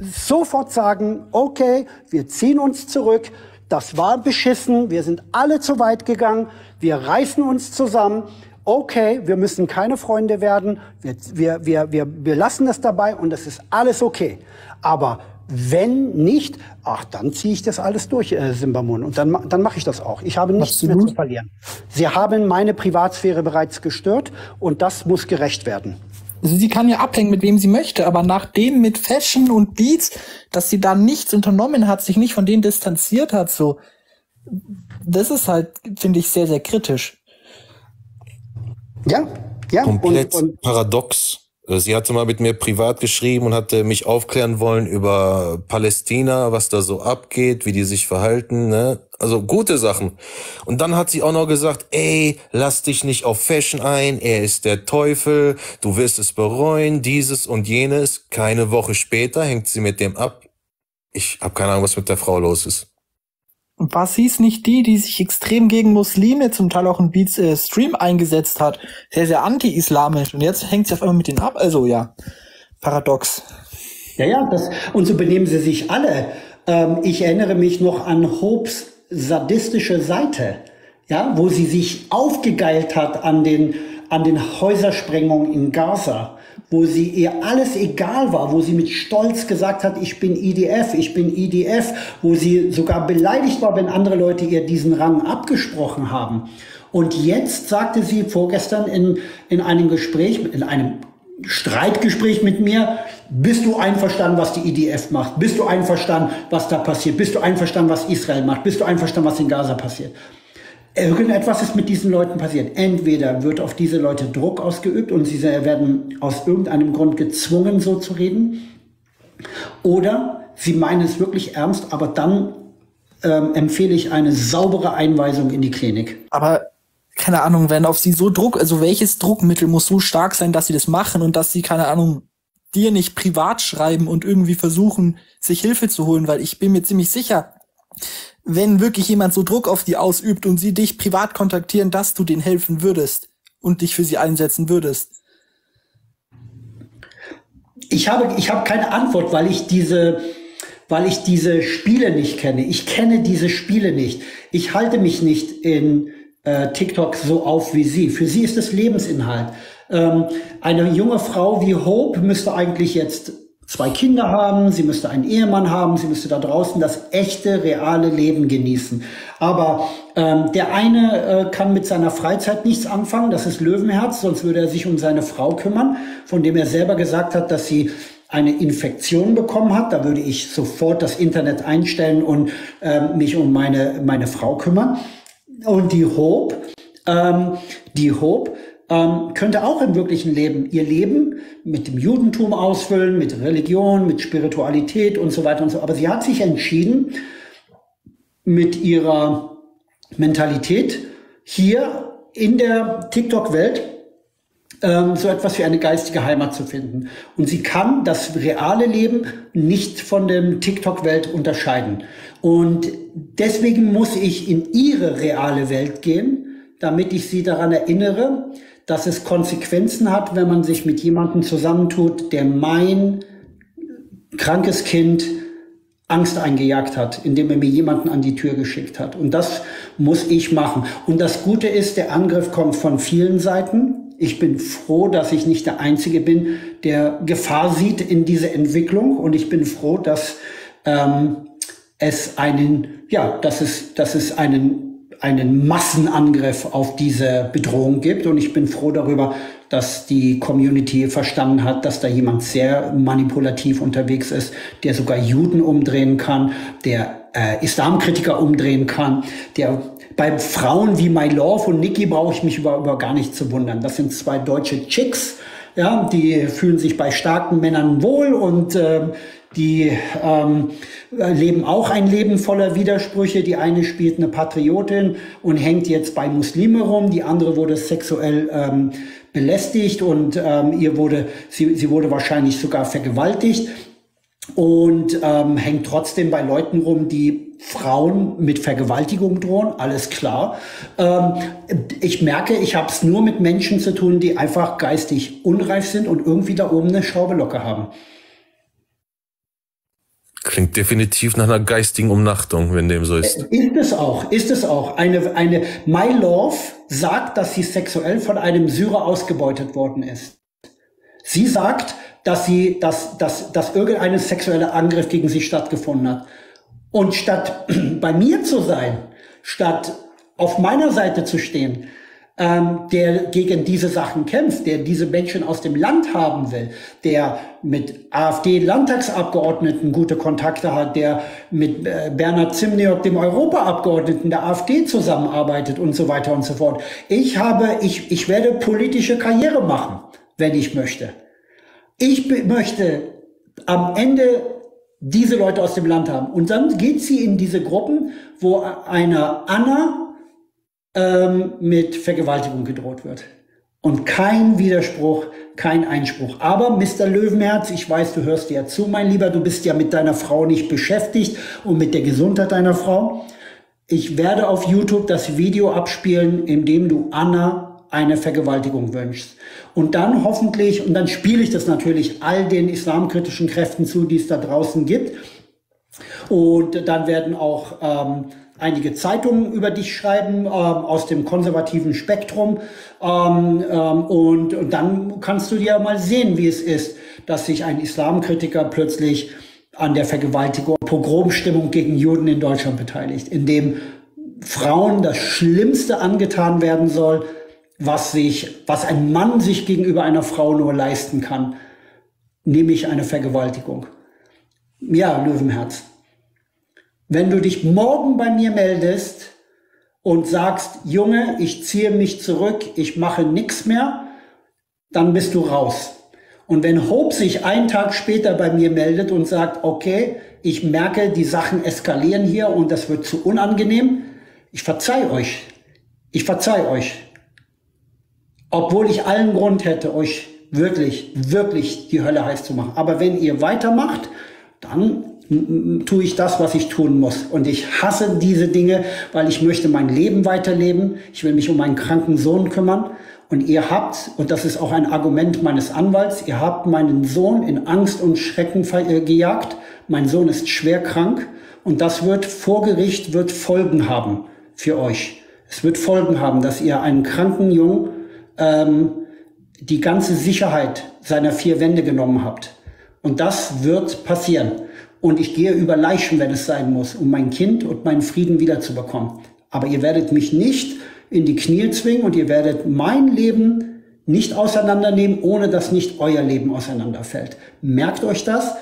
[SPEAKER 4] sofort sagen, okay, wir ziehen uns zurück, das war beschissen, wir sind alle zu weit gegangen, wir reißen uns zusammen, okay, wir müssen keine Freunde werden, wir, wir, wir, wir, wir lassen das dabei und es ist alles okay. Aber wenn nicht, ach, dann ziehe ich das alles durch, äh, Simbamun. Und dann, dann mache ich das auch. Ich habe nichts
[SPEAKER 3] Absolut.
[SPEAKER 4] mehr zu verlieren. Sie haben meine Privatsphäre bereits gestört und das muss gerecht werden.
[SPEAKER 3] Also sie kann ja abhängen, mit wem sie möchte, aber nachdem mit Fashion und Beats, dass sie da nichts unternommen hat, sich nicht von denen distanziert hat, so, das ist halt, finde ich, sehr, sehr kritisch.
[SPEAKER 4] Ja, ja.
[SPEAKER 2] Komplett und, und paradox. Sie hatte mal mit mir privat geschrieben und hatte mich aufklären wollen über Palästina, was da so abgeht, wie die sich verhalten, ne? Also gute Sachen. Und dann hat sie auch noch gesagt, ey, lass dich nicht auf Fashion ein, er ist der Teufel, du wirst es bereuen, dieses und jenes. Keine Woche später hängt sie mit dem ab. Ich habe keine Ahnung, was mit der Frau los ist.
[SPEAKER 3] War hieß nicht die, die sich extrem gegen Muslime, zum Teil auch in Beats äh, Stream eingesetzt hat? Sehr, sehr anti-islamisch. Und jetzt hängt sie auf einmal mit denen ab. Also ja, paradox.
[SPEAKER 4] Ja, ja, das, und so benehmen sie sich alle. Ähm, ich erinnere mich noch an Hopes sadistische Seite, ja, wo sie sich aufgegeilt hat an den, an den Häusersprengungen in Gaza wo sie ihr alles egal war, wo sie mit Stolz gesagt hat, ich bin IDF, ich bin IDF, wo sie sogar beleidigt war, wenn andere Leute ihr diesen Rang abgesprochen haben. Und jetzt sagte sie vorgestern in, in einem Gespräch, in einem Streitgespräch mit mir, bist du einverstanden, was die IDF macht? Bist du einverstanden, was da passiert? Bist du einverstanden, was Israel macht? Bist du einverstanden, was in Gaza passiert? Irgendetwas ist mit diesen Leuten passiert. Entweder wird auf diese Leute Druck ausgeübt und sie werden aus irgendeinem Grund gezwungen, so zu reden, oder sie meinen es wirklich ernst, aber dann ähm, empfehle ich eine saubere Einweisung in die Klinik.
[SPEAKER 3] Aber keine Ahnung, wenn auf sie so Druck, also welches Druckmittel muss so stark sein, dass sie das machen und dass sie, keine Ahnung, dir nicht privat schreiben und irgendwie versuchen, sich Hilfe zu holen, weil ich bin mir ziemlich sicher, wenn wirklich jemand so Druck auf die ausübt und sie dich privat kontaktieren, dass du denen helfen würdest und dich für sie einsetzen würdest?
[SPEAKER 4] Ich habe, ich habe keine Antwort, weil ich diese, weil ich diese Spiele nicht kenne. Ich kenne diese Spiele nicht. Ich halte mich nicht in äh, TikTok so auf wie sie. Für sie ist es Lebensinhalt. Ähm, eine junge Frau wie Hope müsste eigentlich jetzt zwei Kinder haben, sie müsste einen Ehemann haben, sie müsste da draußen das echte, reale Leben genießen. Aber ähm, der eine äh, kann mit seiner Freizeit nichts anfangen, das ist Löwenherz, sonst würde er sich um seine Frau kümmern, von dem er selber gesagt hat, dass sie eine Infektion bekommen hat. Da würde ich sofort das Internet einstellen und ähm, mich um meine, meine Frau kümmern. Und die Hope, ähm, die Hope, ähm, könnte auch im wirklichen Leben ihr Leben mit dem Judentum ausfüllen, mit Religion, mit Spiritualität und so weiter und so. Aber sie hat sich entschieden, mit ihrer Mentalität hier in der TikTok-Welt ähm, so etwas wie eine geistige Heimat zu finden. Und sie kann das reale Leben nicht von dem TikTok-Welt unterscheiden. Und deswegen muss ich in ihre reale Welt gehen, damit ich sie daran erinnere, dass es Konsequenzen hat, wenn man sich mit jemandem zusammentut, der mein krankes Kind Angst eingejagt hat, indem er mir jemanden an die Tür geschickt hat. Und das muss ich machen. Und das Gute ist, der Angriff kommt von vielen Seiten. Ich bin froh, dass ich nicht der Einzige bin, der Gefahr sieht in diese Entwicklung. Und ich bin froh, dass ähm, es einen, ja, dass es, dass es einen einen Massenangriff auf diese Bedrohung gibt. Und ich bin froh darüber, dass die Community verstanden hat, dass da jemand sehr manipulativ unterwegs ist, der sogar Juden umdrehen kann, der äh, Islamkritiker umdrehen kann, der bei Frauen wie My Love und Nikki brauche ich mich über, über gar nicht zu wundern. Das sind zwei deutsche Chicks, ja, die fühlen sich bei starken Männern wohl und äh, die ähm, leben auch ein Leben voller Widersprüche. Die eine spielt eine Patriotin und hängt jetzt bei Muslime rum, die andere wurde sexuell ähm, belästigt und ähm, ihr wurde, sie, sie wurde wahrscheinlich sogar vergewaltigt und ähm, hängt trotzdem bei Leuten rum, die Frauen mit Vergewaltigung drohen, alles klar. Ähm, ich merke, ich habe es nur mit Menschen zu tun, die einfach geistig unreif sind und irgendwie da oben eine Schraube locker haben.
[SPEAKER 2] Klingt definitiv nach einer geistigen Umnachtung, wenn dem so ist.
[SPEAKER 4] Äh, ist es auch, ist es auch. Eine, eine My Love sagt, dass sie sexuell von einem Syrer ausgebeutet worden ist. Sie sagt, dass sie, dass, dass, dass irgendein sexueller Angriff gegen sie stattgefunden hat. Und statt bei mir zu sein, statt auf meiner Seite zu stehen, ähm, der gegen diese Sachen kämpft, der diese Menschen aus dem Land haben will, der mit AfD-Landtagsabgeordneten gute Kontakte hat, der mit äh, Bernhard Zimniok, dem Europaabgeordneten der AfD zusammenarbeitet und so weiter und so fort. Ich habe, ich, ich werde politische Karriere machen, wenn ich möchte. Ich möchte am Ende diese Leute aus dem Land haben. Und dann geht sie in diese Gruppen, wo einer Anna ähm, mit Vergewaltigung gedroht wird. Und kein Widerspruch, kein Einspruch. Aber Mr. Löwenherz, ich weiß, du hörst ja zu, mein Lieber, du bist ja mit deiner Frau nicht beschäftigt und mit der Gesundheit deiner Frau. Ich werde auf YouTube das Video abspielen, in dem du Anna eine Vergewaltigung wünschst. Und dann hoffentlich, und dann spiele ich das natürlich all den islamkritischen Kräften zu, die es da draußen gibt. Und dann werden auch ähm, einige Zeitungen über dich schreiben ähm, aus dem konservativen Spektrum ähm, ähm, und, und dann kannst du dir mal sehen, wie es ist, dass sich ein Islamkritiker plötzlich an der Vergewaltigung, Pogromstimmung gegen Juden in Deutschland beteiligt, indem Frauen das Schlimmste angetan werden soll, was sich, was ein Mann sich gegenüber einer Frau nur leisten kann, nämlich eine Vergewaltigung. Ja, Löwenherz. Wenn du dich morgen bei mir meldest und sagst, Junge, ich ziehe mich zurück, ich mache nichts mehr, dann bist du raus. Und wenn Hope sich einen Tag später bei mir meldet und sagt, okay, ich merke, die Sachen eskalieren hier und das wird zu unangenehm, ich verzeih euch. Ich verzeih euch. Obwohl ich allen Grund hätte, euch wirklich, wirklich die Hölle heiß zu machen. Aber wenn ihr weitermacht, dann tue ich das, was ich tun muss. Und ich hasse diese Dinge, weil ich möchte mein Leben weiterleben. Ich will mich um meinen kranken Sohn kümmern. Und ihr habt, und das ist auch ein Argument meines Anwalts, ihr habt meinen Sohn in Angst und Schrecken äh, gejagt. Mein Sohn ist schwer krank und das wird vor Gericht wird Folgen haben für euch. Es wird Folgen haben, dass ihr einen kranken Jungen ähm, die ganze Sicherheit seiner vier Wände genommen habt. Und das wird passieren und ich gehe über Leichen, wenn es sein muss, um mein Kind und meinen Frieden wiederzubekommen. Aber ihr werdet mich nicht in die Knie zwingen und ihr werdet mein Leben nicht auseinandernehmen, ohne dass nicht euer Leben auseinanderfällt. Merkt euch das,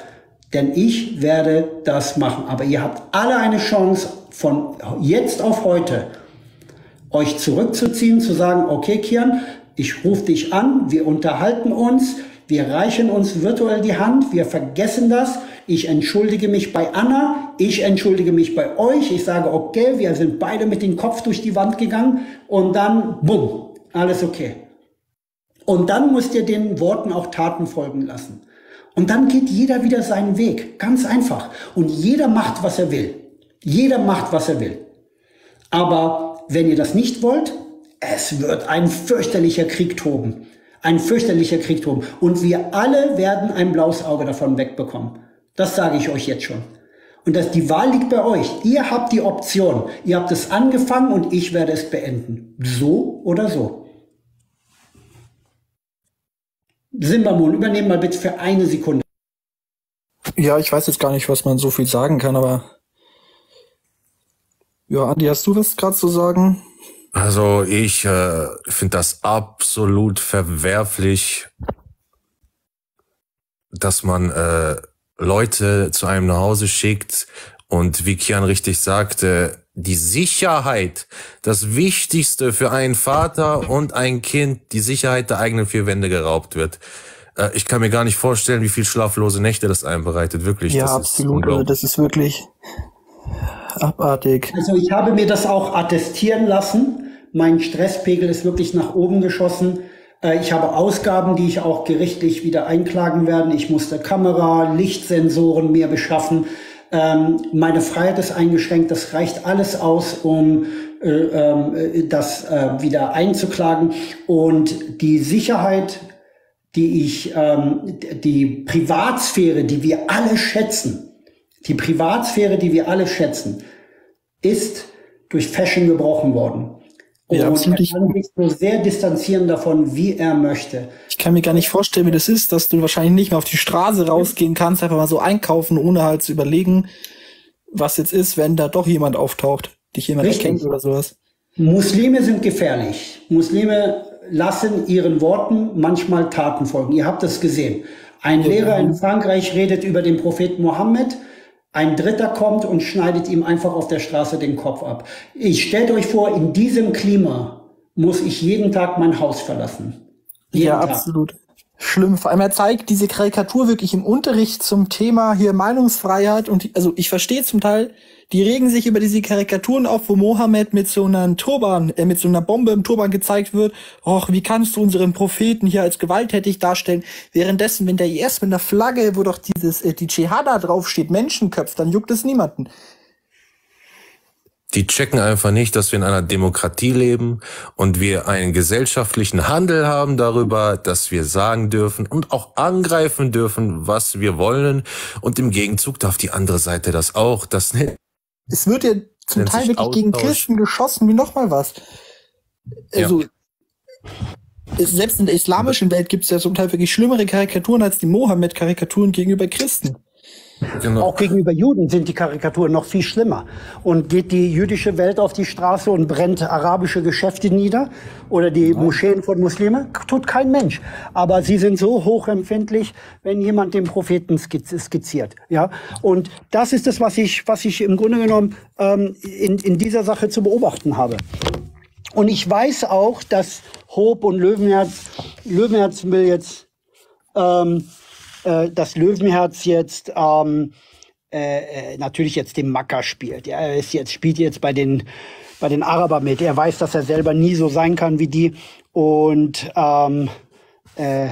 [SPEAKER 4] denn ich werde das machen. Aber ihr habt alle eine Chance von jetzt auf heute euch zurückzuziehen, zu sagen, okay, Kian, ich rufe dich an, wir unterhalten uns, wir reichen uns virtuell die Hand, wir vergessen das. Ich entschuldige mich bei Anna, ich entschuldige mich bei euch. Ich sage, okay, wir sind beide mit dem Kopf durch die Wand gegangen und dann, bumm, alles okay. Und dann müsst ihr den Worten auch Taten folgen lassen. Und dann geht jeder wieder seinen Weg. Ganz einfach. Und jeder macht, was er will. Jeder macht, was er will. Aber wenn ihr das nicht wollt, es wird ein fürchterlicher Krieg toben. Ein fürchterlicher Krieg toben. Und wir alle werden ein blaues Auge davon wegbekommen. Das sage ich euch jetzt schon. Und das, die Wahl liegt bei euch. Ihr habt die Option. Ihr habt es angefangen und ich werde es beenden. So oder so. Simbamon, übernehmen mal bitte für eine Sekunde.
[SPEAKER 3] Ja, ich weiß jetzt gar nicht, was man so viel sagen kann, aber ja, Andi, hast du was gerade zu sagen?
[SPEAKER 2] Also ich äh, finde das absolut verwerflich, dass man äh, Leute zu einem nach Hause schickt und wie Kian richtig sagte, die Sicherheit, das Wichtigste für einen Vater und ein Kind, die Sicherheit der eigenen vier Wände geraubt wird. Äh, ich kann mir gar nicht vorstellen, wie viel schlaflose Nächte das einem bereitet, wirklich.
[SPEAKER 3] Ja,
[SPEAKER 2] das
[SPEAKER 3] absolut. Also das ist wirklich abartig.
[SPEAKER 4] Also ich habe mir das auch attestieren lassen. Mein Stresspegel ist wirklich nach oben geschossen. Äh, ich habe Ausgaben, die ich auch gerichtlich wieder einklagen werde. Ich musste Kamera, Lichtsensoren mir beschaffen. Ähm, meine Freiheit ist eingeschränkt. Das reicht alles aus, um äh, ähm, das äh, wieder einzuklagen. Und die Sicherheit, die ich, ähm, die Privatsphäre, die wir alle schätzen, die Privatsphäre, die wir alle schätzen, ist durch Fashion gebrochen worden. Ja, absolut. er kann sich so sehr distanzieren davon, wie er möchte.
[SPEAKER 3] Ich kann mir gar nicht vorstellen, wie das ist, dass du wahrscheinlich nicht mehr auf die Straße rausgehen kannst, einfach mal so einkaufen, ohne halt zu überlegen, was jetzt ist, wenn da doch jemand auftaucht, dich jemand Richtig. erkennt oder sowas.
[SPEAKER 4] Muslime sind gefährlich. Muslime lassen ihren Worten manchmal Taten folgen. Ihr habt es gesehen. Ein ja. Lehrer in Frankreich redet über den Propheten Mohammed ein Dritter kommt und schneidet ihm einfach auf der Straße den Kopf ab. Ich stellt euch vor, in diesem Klima muss ich jeden Tag mein Haus verlassen.
[SPEAKER 3] Jeden ja, Tag. absolut. Schlimm. Vor allem er zeigt diese Karikatur wirklich im Unterricht zum Thema hier Meinungsfreiheit und also ich verstehe zum Teil die regen sich über diese Karikaturen auf, wo Mohammed mit so einem Turban, äh, mit so einer Bombe im Turban gezeigt wird. Och, wie kannst du unseren Propheten hier als gewalttätig darstellen? Währenddessen, wenn der erst mit einer Flagge, wo doch dieses, äh, die Dschihada draufsteht, Menschen köpft, dann juckt es niemanden.
[SPEAKER 2] Die checken einfach nicht, dass wir in einer Demokratie leben und wir einen gesellschaftlichen Handel haben darüber, dass wir sagen dürfen und auch angreifen dürfen, was wir wollen. Und im Gegenzug darf die andere Seite das auch. Das
[SPEAKER 3] es wird ja zum Teil wirklich Austausch. gegen Christen geschossen, wie nochmal was. Also, ja. selbst in der islamischen Welt gibt es ja zum Teil wirklich schlimmere Karikaturen als die Mohammed-Karikaturen gegenüber Christen.
[SPEAKER 4] Genau. Auch gegenüber Juden sind die Karikaturen noch viel schlimmer. Und geht die jüdische Welt auf die Straße und brennt arabische Geschäfte nieder oder die Nein. Moscheen von Muslimen, tut kein Mensch. Aber sie sind so hochempfindlich, wenn jemand den Propheten skizziert. Ja, und das ist das, was ich, was ich im Grunde genommen ähm, in, in dieser Sache zu beobachten habe. Und ich weiß auch, dass Hope und Löwenherz, Löwenherz will jetzt ähm, äh, dass Löwenherz jetzt ähm, äh, äh, natürlich jetzt den Macker spielt. Er ist jetzt, spielt jetzt bei den, bei den Araber mit. Er weiß, dass er selber nie so sein kann wie die. Und, ähm, äh,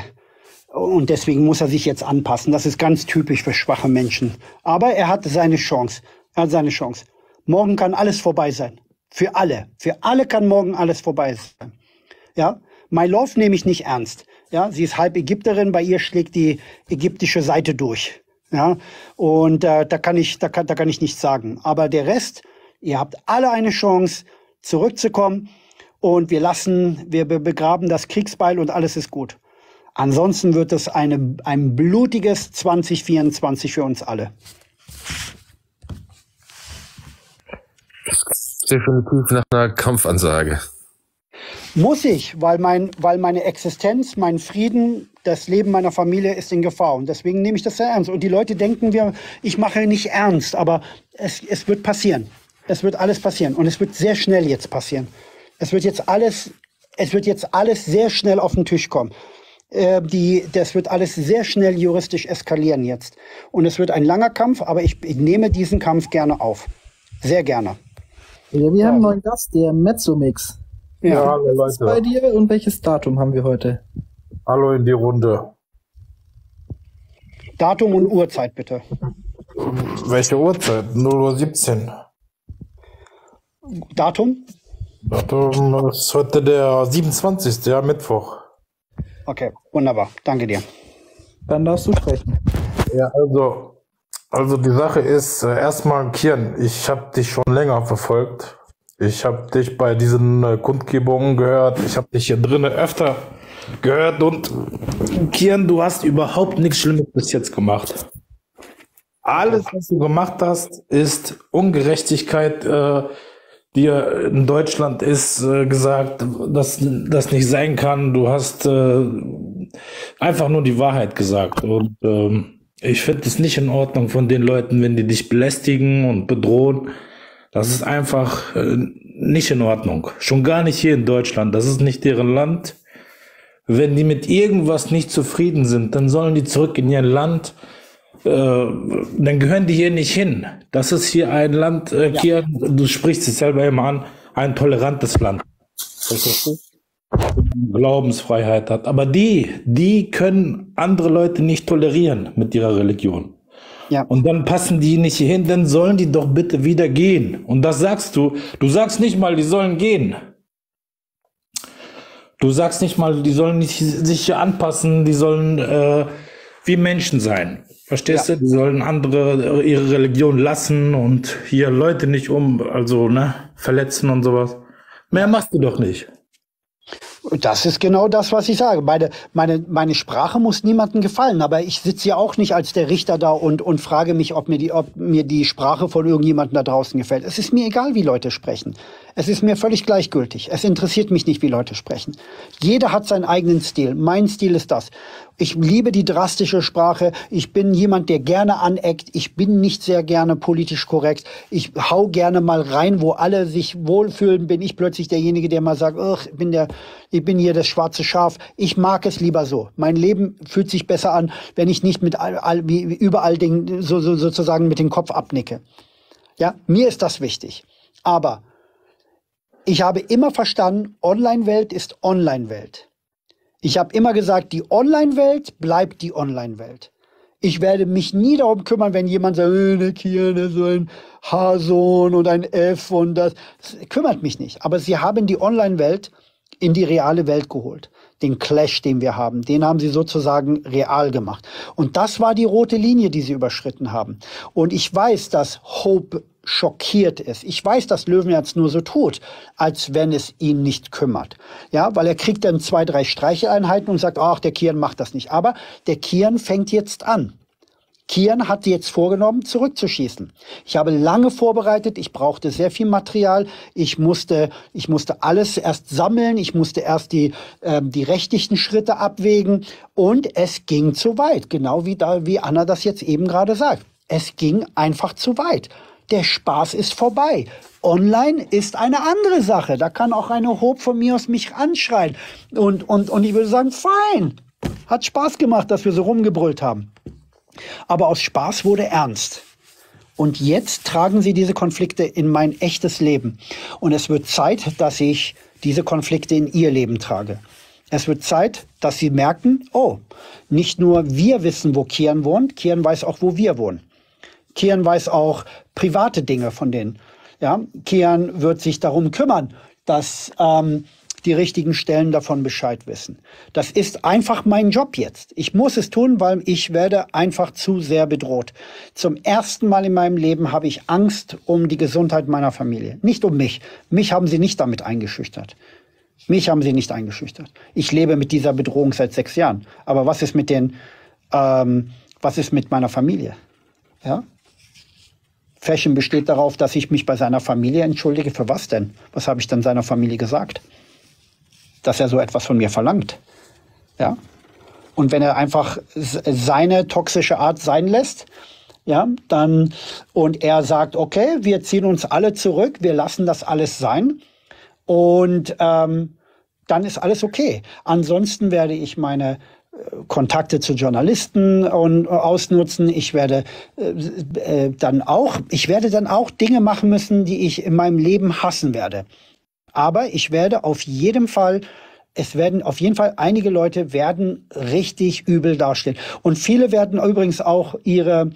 [SPEAKER 4] und deswegen muss er sich jetzt anpassen. Das ist ganz typisch für schwache Menschen. Aber er hat seine Chance. Er hat seine Chance. Morgen kann alles vorbei sein. Für alle. Für alle kann morgen alles vorbei sein. Ja? My Love nehme ich nicht ernst. Ja, sie ist halb Ägypterin, bei ihr schlägt die ägyptische Seite durch. Ja, und äh, da kann ich, da kann, da kann ich nichts sagen. Aber der Rest, ihr habt alle eine Chance, zurückzukommen und wir lassen, wir begraben das Kriegsbeil und alles ist gut. Ansonsten wird es eine, ein blutiges 2024 für uns alle.
[SPEAKER 2] Definitiv nach einer Kampfansage.
[SPEAKER 4] Muss ich, weil, mein, weil meine Existenz, mein Frieden, das Leben meiner Familie ist in Gefahr. Und deswegen nehme ich das sehr ernst. Und die Leute denken, wir, ich mache nicht ernst, aber es, es wird passieren. Es wird alles passieren. Und es wird sehr schnell jetzt passieren. Es wird jetzt alles, es wird jetzt alles sehr schnell auf den Tisch kommen. Äh, die, das wird alles sehr schnell juristisch eskalieren jetzt. Und es wird ein langer Kampf, aber ich, ich nehme diesen Kampf gerne auf. Sehr gerne.
[SPEAKER 3] Ja, wir haben einen neuen Gast, der Mezzomix.
[SPEAKER 4] Ja,
[SPEAKER 3] Was ist bei dir und welches Datum haben wir heute?
[SPEAKER 5] Hallo in die Runde.
[SPEAKER 4] Datum und Uhrzeit bitte.
[SPEAKER 5] Welche Uhrzeit? 0.17 Uhr.
[SPEAKER 4] Datum?
[SPEAKER 5] Datum ist heute der 27. Ja, Mittwoch.
[SPEAKER 4] Okay, wunderbar. Danke dir.
[SPEAKER 3] Dann darfst du sprechen.
[SPEAKER 5] Ja, also, also die Sache ist, äh, erstmal, Kian, ich habe dich schon länger verfolgt. Ich habe dich bei diesen äh, Kundgebungen gehört. Ich habe dich hier drinnen öfter gehört und Kian, du hast überhaupt nichts Schlimmes bis jetzt gemacht. Alles, was du gemacht hast, ist Ungerechtigkeit. Äh, dir in Deutschland ist äh, gesagt, dass das nicht sein kann. Du hast äh, einfach nur die Wahrheit gesagt. Und ähm, ich finde es nicht in Ordnung von den Leuten, wenn die dich belästigen und bedrohen. Das ist einfach äh, nicht in Ordnung. Schon gar nicht hier in Deutschland. Das ist nicht deren Land. Wenn die mit irgendwas nicht zufrieden sind, dann sollen die zurück in ihr Land. Äh, dann gehören die hier nicht hin. Das ist hier ein Land, äh,
[SPEAKER 4] Ja.
[SPEAKER 5] hier, du sprichst es selber immer an, ein tolerantes Land. Verstehst du? Glaubensfreiheit hat. Aber die, die können andere Leute nicht tolerieren mit ihrer Religion.
[SPEAKER 4] Ja.
[SPEAKER 5] Und dann passen die nicht hier hin, dann sollen die doch bitte wieder gehen. Und das sagst du. Du sagst nicht mal, die sollen gehen. Du sagst nicht mal, die sollen nicht sich hier anpassen, die sollen äh, wie Menschen sein. Verstehst
[SPEAKER 4] Ja.
[SPEAKER 5] du? Die sollen andere äh, ihre Religion lassen und hier Leute nicht um, also ne, verletzen und sowas. Mehr machst du doch nicht.
[SPEAKER 4] Das ist genau das, was ich sage. Meine, meine, meine Sprache muss niemandem gefallen, aber ich sitze ja auch nicht als der Richter da und, und frage mich, ob mir, die, ob mir die Sprache von irgendjemandem da draußen gefällt. Es ist mir egal, wie Leute sprechen. Es ist mir völlig gleichgültig. Es interessiert mich nicht, wie Leute sprechen. Jeder hat seinen eigenen Stil. Mein Stil ist das. Ich liebe die drastische Sprache. Ich bin jemand, der gerne aneckt. Ich bin nicht sehr gerne politisch korrekt. Ich hau gerne mal rein, wo alle sich wohlfühlen. Bin ich plötzlich derjenige, der mal sagt, "Ugh, ich bin der, ich bin hier das schwarze Schaf. Ich mag es lieber so. Mein Leben fühlt sich besser an, wenn ich nicht mit all, all, wie, überall Dingen so, so, sozusagen mit dem Kopf abnicke. Ja, mir ist das wichtig. Aber ich habe immer verstanden, Online-Welt ist Online-Welt. Ich habe immer gesagt, die Online-Welt bleibt die Online-Welt. Ich werde mich nie darum kümmern, wenn jemand sagt, äh, der Kian so ein H-Sohn und ein F und das. das kümmert mich nicht. Aber sie haben die Online-Welt in die reale Welt geholt. Den Clash, den wir haben, den haben sie sozusagen real gemacht. Und das war die rote Linie, die sie überschritten haben. Und ich weiß, dass Hope schockiert ist. Ich weiß, dass Löwenherz nur so tut, als wenn es ihn nicht kümmert. Ja, weil er kriegt dann zwei, drei Streicheleinheiten und sagt, ach, der Kian macht das nicht. Aber der Kian fängt jetzt an. Kian hat jetzt vorgenommen, zurückzuschießen. Ich habe lange vorbereitet, ich brauchte sehr viel Material, ich musste, ich musste alles erst sammeln, ich musste erst die, ähm, die rechtlichen Schritte abwägen und es ging zu weit, genau wie, da, wie Anna das jetzt eben gerade sagt. Es ging einfach zu weit. Der Spaß ist vorbei. Online ist eine andere Sache. Da kann auch eine Hope von mir aus mich anschreien. Und, und, und ich würde sagen, fein. Hat Spaß gemacht, dass wir so rumgebrüllt haben. Aber aus Spaß wurde ernst. Und jetzt tragen sie diese Konflikte in mein echtes Leben. Und es wird Zeit, dass ich diese Konflikte in ihr Leben trage. Es wird Zeit, dass sie merken, oh, nicht nur wir wissen, wo Kian wohnt, Kian weiß auch, wo wir wohnen. Kian weiß auch private Dinge von denen. Ja, Kian wird sich darum kümmern, dass ähm, die richtigen Stellen davon Bescheid wissen. Das ist einfach mein Job jetzt. Ich muss es tun, weil ich werde einfach zu sehr bedroht. Zum ersten Mal in meinem Leben habe ich Angst um die Gesundheit meiner Familie. Nicht um mich. Mich haben sie nicht damit eingeschüchtert. Mich haben sie nicht eingeschüchtert. Ich lebe mit dieser Bedrohung seit sechs Jahren. Aber was ist mit den, ähm, was ist mit meiner Familie? Ja? Fashion besteht darauf, dass ich mich bei seiner Familie entschuldige. Für was denn? Was habe ich dann seiner Familie gesagt? Dass er so etwas von mir verlangt. Ja? Und wenn er einfach seine toxische Art sein lässt, ja, dann, und er sagt, okay, wir ziehen uns alle zurück, wir lassen das alles sein, und ähm, dann ist alles okay. Ansonsten werde ich meine Kontakte zu Journalisten und, äh, ausnutzen. Ich werde äh, äh, dann auch, ich werde dann auch Dinge machen müssen, die ich in meinem Leben hassen werde. Aber ich werde auf jeden Fall es werden auf jeden Fall einige Leute werden richtig übel dastehen. Und viele werden übrigens auch ihre,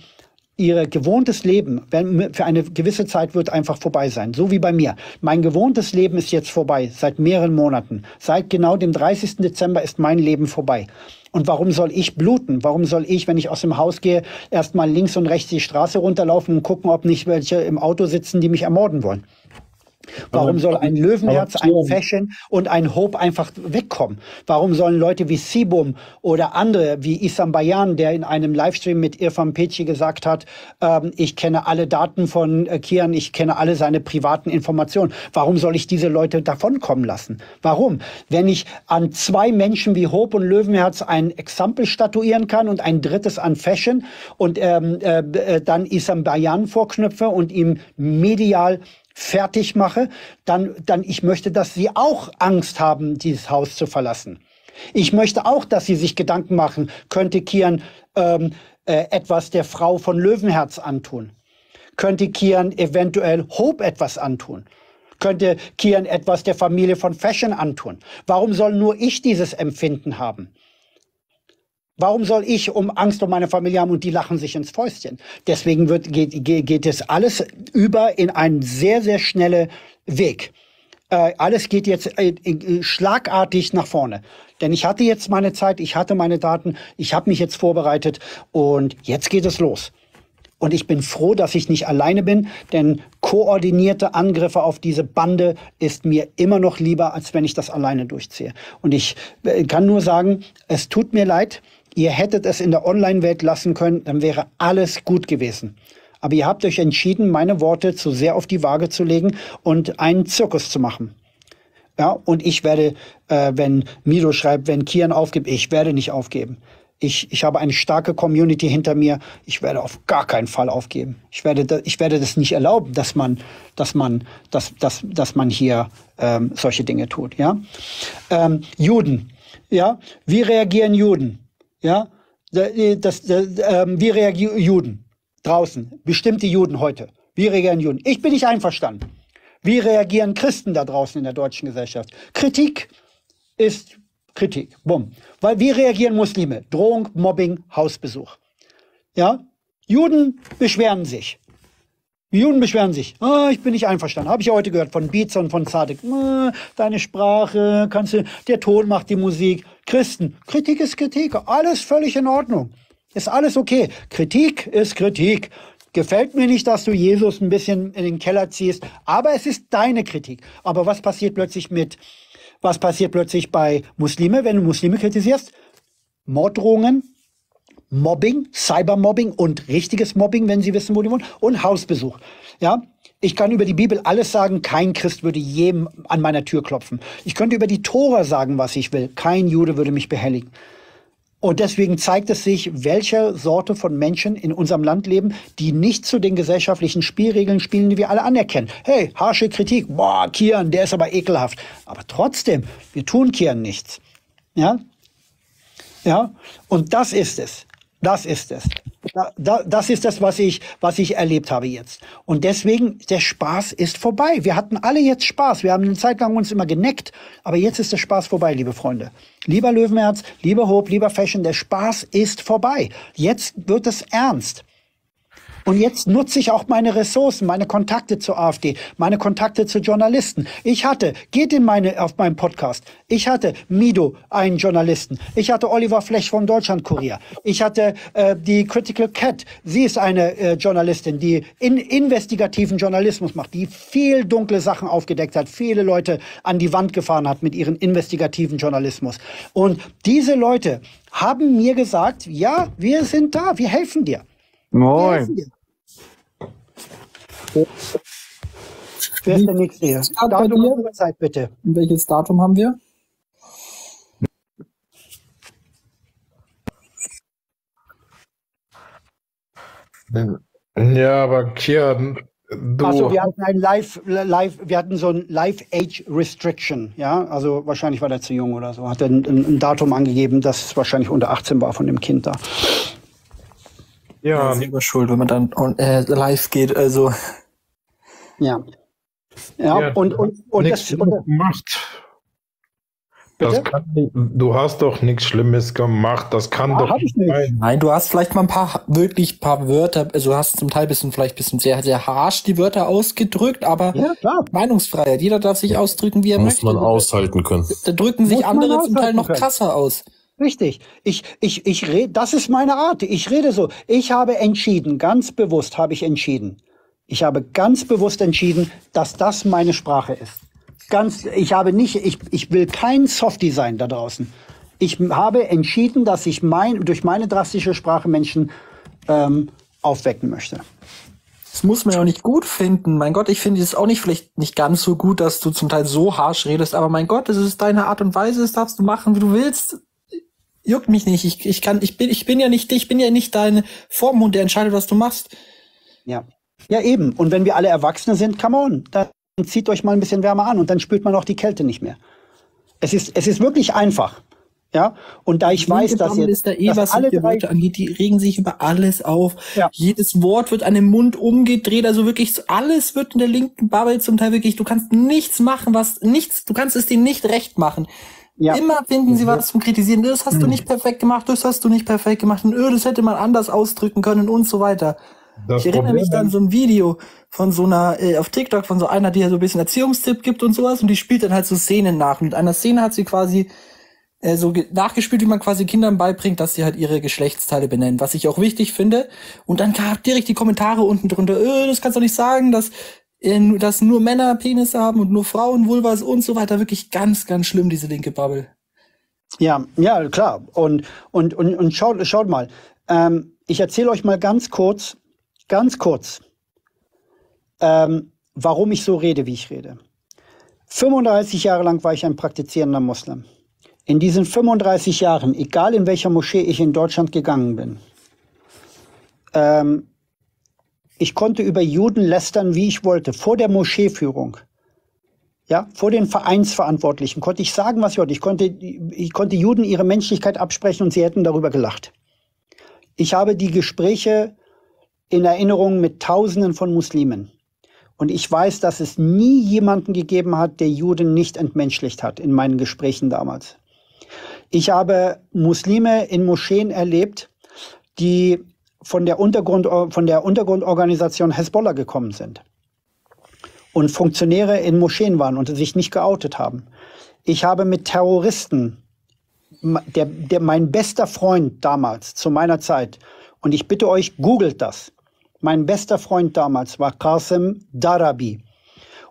[SPEAKER 4] ihre gewohntes Leben wenn, für eine gewisse Zeit wird einfach vorbei sein. So wie bei mir. Mein gewohntes Leben ist jetzt vorbei, seit mehreren Monaten. Seit genau dem 30. Dezember ist mein Leben vorbei. Und warum soll ich bluten? Warum soll ich, wenn ich aus dem Haus gehe, erstmal links und rechts die Straße runterlaufen und gucken, ob nicht welche im Auto sitzen, die mich ermorden wollen? Warum soll ein Löwenherz, ein Fashion und ein Hope einfach wegkommen? Warum sollen Leute wie Sibum oder andere wie Isam Bayan, der in einem Livestream mit Irfan Peci gesagt hat, ähm, ich kenne alle Daten von äh, Kian, ich kenne alle seine privaten Informationen. Warum soll ich diese Leute davonkommen lassen? Warum? Wenn ich an zwei Menschen wie Hope und Löwenherz ein Exempel statuieren kann und ein drittes an Fashion und ähm, äh, äh dann Isam Bayan vorknüpfe und ihm medial fertig mache, dann, dann ich möchte, dass sie auch Angst haben, dieses Haus zu verlassen. Ich möchte auch, dass sie sich Gedanken machen, könnte Kian ähm, äh, etwas der Frau von Löwenherz antun? Könnte Kian eventuell Hope etwas antun? Könnte Kian etwas der Familie von Fashion antun? Warum soll nur ich dieses Empfinden haben? Warum soll ich um Angst um meine Familie haben und die lachen sich ins Fäustchen? Deswegen wird, geht, geht, geht es alles über in einen sehr, sehr schnellen Weg. Äh, alles geht jetzt äh, äh, schlagartig nach vorne. Denn ich hatte jetzt meine Zeit, ich hatte meine Daten, ich habe mich jetzt vorbereitet und jetzt geht es los. Und ich bin froh, dass ich nicht alleine bin, denn koordinierte Angriffe auf diese Bande ist mir immer noch lieber, als wenn ich das alleine durchziehe. Und ich äh, kann nur sagen, es tut mir leid, Ihr hättet es in der Online-Welt lassen können, dann wäre alles gut gewesen. Aber ihr habt euch entschieden, meine Worte zu sehr auf die Waage zu legen und einen Zirkus zu machen. Ja, und ich werde, äh, wenn Mido schreibt, wenn Kian aufgibt, ich werde nicht aufgeben. Ich, ich habe eine starke Community hinter mir. Ich werde auf gar keinen Fall aufgeben. Ich werde, ich werde das nicht erlauben, dass man, dass man, dass, dass, dass man hier ähm, solche Dinge tut. Ja, ähm, Juden. Ja, wie reagieren Juden? Ja, das, das, ähm, wie reagieren Juden draußen? Bestimmte Juden heute. Wie reagieren Juden? Ich bin nicht einverstanden. Wie reagieren Christen da draußen in der deutschen Gesellschaft? Kritik ist Kritik. Bumm. Weil wie reagieren Muslime? Drohung, Mobbing, Hausbesuch. Ja? Juden beschweren sich. Die Juden beschweren sich. Ah, ich bin nicht einverstanden. Habe ich ja heute gehört von Beats und von Zadek. Ah, deine Sprache, kannst du, der Ton macht die Musik. Christen, Kritik ist Kritik. Alles völlig in Ordnung. Ist alles okay. Kritik ist Kritik. Gefällt mir nicht, dass du Jesus ein bisschen in den Keller ziehst, aber es ist deine Kritik. Aber was passiert plötzlich mit, was passiert plötzlich bei Muslime, wenn du Muslime kritisierst? Morddrohungen, Mobbing, Cybermobbing und richtiges Mobbing, wenn Sie wissen, wo die wohnen, und Hausbesuch. Ja, ich kann über die Bibel alles sagen, kein Christ würde jedem an meiner Tür klopfen. Ich könnte über die Tora sagen, was ich will, kein Jude würde mich behelligen. Und deswegen zeigt es sich, welche Sorte von Menschen in unserem Land leben, die nicht zu den gesellschaftlichen Spielregeln spielen, die wir alle anerkennen. Hey, harsche Kritik, boah, Kian, der ist aber ekelhaft. Aber trotzdem, wir tun Kian nichts. Ja? Ja? Und das ist es. Das ist es. Da, das ist das, was ich, was ich erlebt habe jetzt. Und deswegen, der Spaß ist vorbei. Wir hatten alle jetzt Spaß. Wir haben eine Zeit lang uns immer geneckt, aber jetzt ist der Spaß vorbei, liebe Freunde. Lieber Löwenherz, lieber Hope, lieber Fashion, der Spaß ist vorbei. Jetzt wird es ernst. Und jetzt nutze ich auch meine Ressourcen, meine Kontakte zur AfD, meine Kontakte zu Journalisten. Ich hatte, geht in meine, auf meinen Podcast. Ich hatte Mido, einen Journalisten. Ich hatte Oliver Flech vom Deutschlandkurier. Ich hatte äh, die Critical Cat. Sie ist eine äh, Journalistin, die in, investigativen Journalismus macht, die viel dunkle Sachen aufgedeckt hat, viele Leute an die Wand gefahren hat mit ihren investigativen Journalismus. Und diese Leute haben mir gesagt, ja, wir sind da, wir helfen dir.
[SPEAKER 6] Moin. Wir helfen dir.
[SPEAKER 4] Wer ist der nächste hier? Datum und Uhrzeit, bitte.
[SPEAKER 3] Welches Datum haben wir?
[SPEAKER 7] Ja, aber Kian, du.
[SPEAKER 4] Also wir hatten ein Live, Live, wir hatten so ein Live Age Restriction, ja. Also wahrscheinlich war der zu jung oder so. Hat ein, ein, ein Datum angegeben, das wahrscheinlich unter 18 war von dem Kind da.
[SPEAKER 3] Ja, selber schuld, wenn man dann on, äh, live geht. Also
[SPEAKER 4] ja. Ja, ja und, und, und, das, und
[SPEAKER 7] gemacht. Das kann, du hast doch nichts Schlimmes gemacht. Das kann
[SPEAKER 3] Ah,
[SPEAKER 7] doch
[SPEAKER 3] nicht.
[SPEAKER 7] sein.
[SPEAKER 3] Nein, du hast vielleicht mal ein paar wirklich paar Wörter, also du hast zum Teil bisschen vielleicht bisschen sehr sehr harsch die Wörter ausgedrückt, aber
[SPEAKER 4] Ja.
[SPEAKER 3] Meinungsfreiheit, jeder darf sich ausdrücken, wie er
[SPEAKER 2] Muss
[SPEAKER 3] möchte.
[SPEAKER 2] man aushalten können.
[SPEAKER 3] Da drücken sich
[SPEAKER 4] Muss
[SPEAKER 3] andere zum Teil noch
[SPEAKER 4] können.
[SPEAKER 3] krasser aus.
[SPEAKER 4] Richtig. Ich, ich, ich rede, das ist meine Art. Ich rede so. Ich habe entschieden, ganz bewusst habe ich entschieden. Ich habe ganz bewusst entschieden, dass das meine Sprache ist. Ganz, ich habe nicht, ich, ich will kein Softie sein da draußen. Ich habe entschieden, dass ich mein, durch meine drastische Sprache Menschen ähm, aufwecken möchte.
[SPEAKER 3] Das muss man ja auch nicht gut finden. Mein Gott, ich finde es auch nicht vielleicht nicht ganz so gut, dass du zum Teil so harsch redest, aber mein Gott, das ist deine Art und Weise, das darfst du machen, wie du willst. Juckt mich nicht. Ich, ich kann, ich bin, ich bin ja nicht dich, ich bin ja nicht dein Vormund, der entscheidet, was du machst.
[SPEAKER 4] Ja. Ja, eben. Und wenn wir alle Erwachsene sind, come on, dann zieht euch mal ein bisschen wärmer an und dann spürt man auch die Kälte nicht mehr. Es ist, es ist wirklich einfach. Ja, und da ich weiß,
[SPEAKER 3] Linke
[SPEAKER 4] dass ihr,
[SPEAKER 3] ist da eh,
[SPEAKER 4] dass
[SPEAKER 3] was
[SPEAKER 4] alle drei,
[SPEAKER 3] Leute angeht, die regen sich über alles auf.
[SPEAKER 4] Ja.
[SPEAKER 3] Jedes Wort wird an den Mund umgedreht, also wirklich alles wird in der linken Bubble zum Teil wirklich, du kannst nichts machen, was, nichts, du kannst es denen nicht recht machen.
[SPEAKER 4] Ja.
[SPEAKER 3] Immer finden sie was zum Kritisieren. Das hast du nicht perfekt gemacht, das hast du nicht perfekt gemacht, und öh, das hätte man anders ausdrücken können und so weiter.
[SPEAKER 7] Das
[SPEAKER 3] ich erinnere mich
[SPEAKER 7] Problem
[SPEAKER 3] an so ein Video von so einer, äh, auf TikTok von so einer, die ja so ein bisschen Erziehungstipp gibt und sowas und die spielt dann halt so Szenen nach. Und mit einer Szene hat sie quasi äh, so ge- nachgespielt, wie man quasi Kindern beibringt, dass sie halt ihre Geschlechtsteile benennen, was ich auch wichtig finde. Und dann gab direkt die Kommentare unten drunter, äh, das kannst du nicht sagen, dass, äh, dass nur Männer Penisse haben und nur Frauen Vulvas und so weiter. Wirklich ganz, ganz schlimm, diese linke Bubble.
[SPEAKER 4] Ja, ja, klar. Und, und, und, und schaut, schaut mal. Ähm, ich erzähle euch mal ganz kurz, ganz kurz, ähm, warum ich so rede, wie ich rede. 35 Jahre lang war ich ein praktizierender Muslim. In diesen 35 Jahren, egal in welcher Moschee ich in Deutschland gegangen bin, ähm, ich konnte über Juden lästern, wie ich wollte, vor der Moscheeführung. Ja, vor den Vereinsverantwortlichen konnte ich sagen, was ich wollte. Ich konnte, ich konnte Juden ihre Menschlichkeit absprechen und sie hätten darüber gelacht. Ich habe die Gespräche in Erinnerung mit Tausenden von Muslimen. Und ich weiß, dass es nie jemanden gegeben hat, der Juden nicht entmenschlicht hat in meinen Gesprächen damals. Ich habe Muslime in Moscheen erlebt, die von der, Untergrund, von der Untergrundorganisation Hezbollah gekommen sind und Funktionäre in Moscheen waren und sich nicht geoutet haben. Ich habe mit Terroristen, der, der, mein bester Freund damals, zu meiner Zeit, und ich bitte euch, googelt das. Mein bester Freund damals war Qasim Darabi.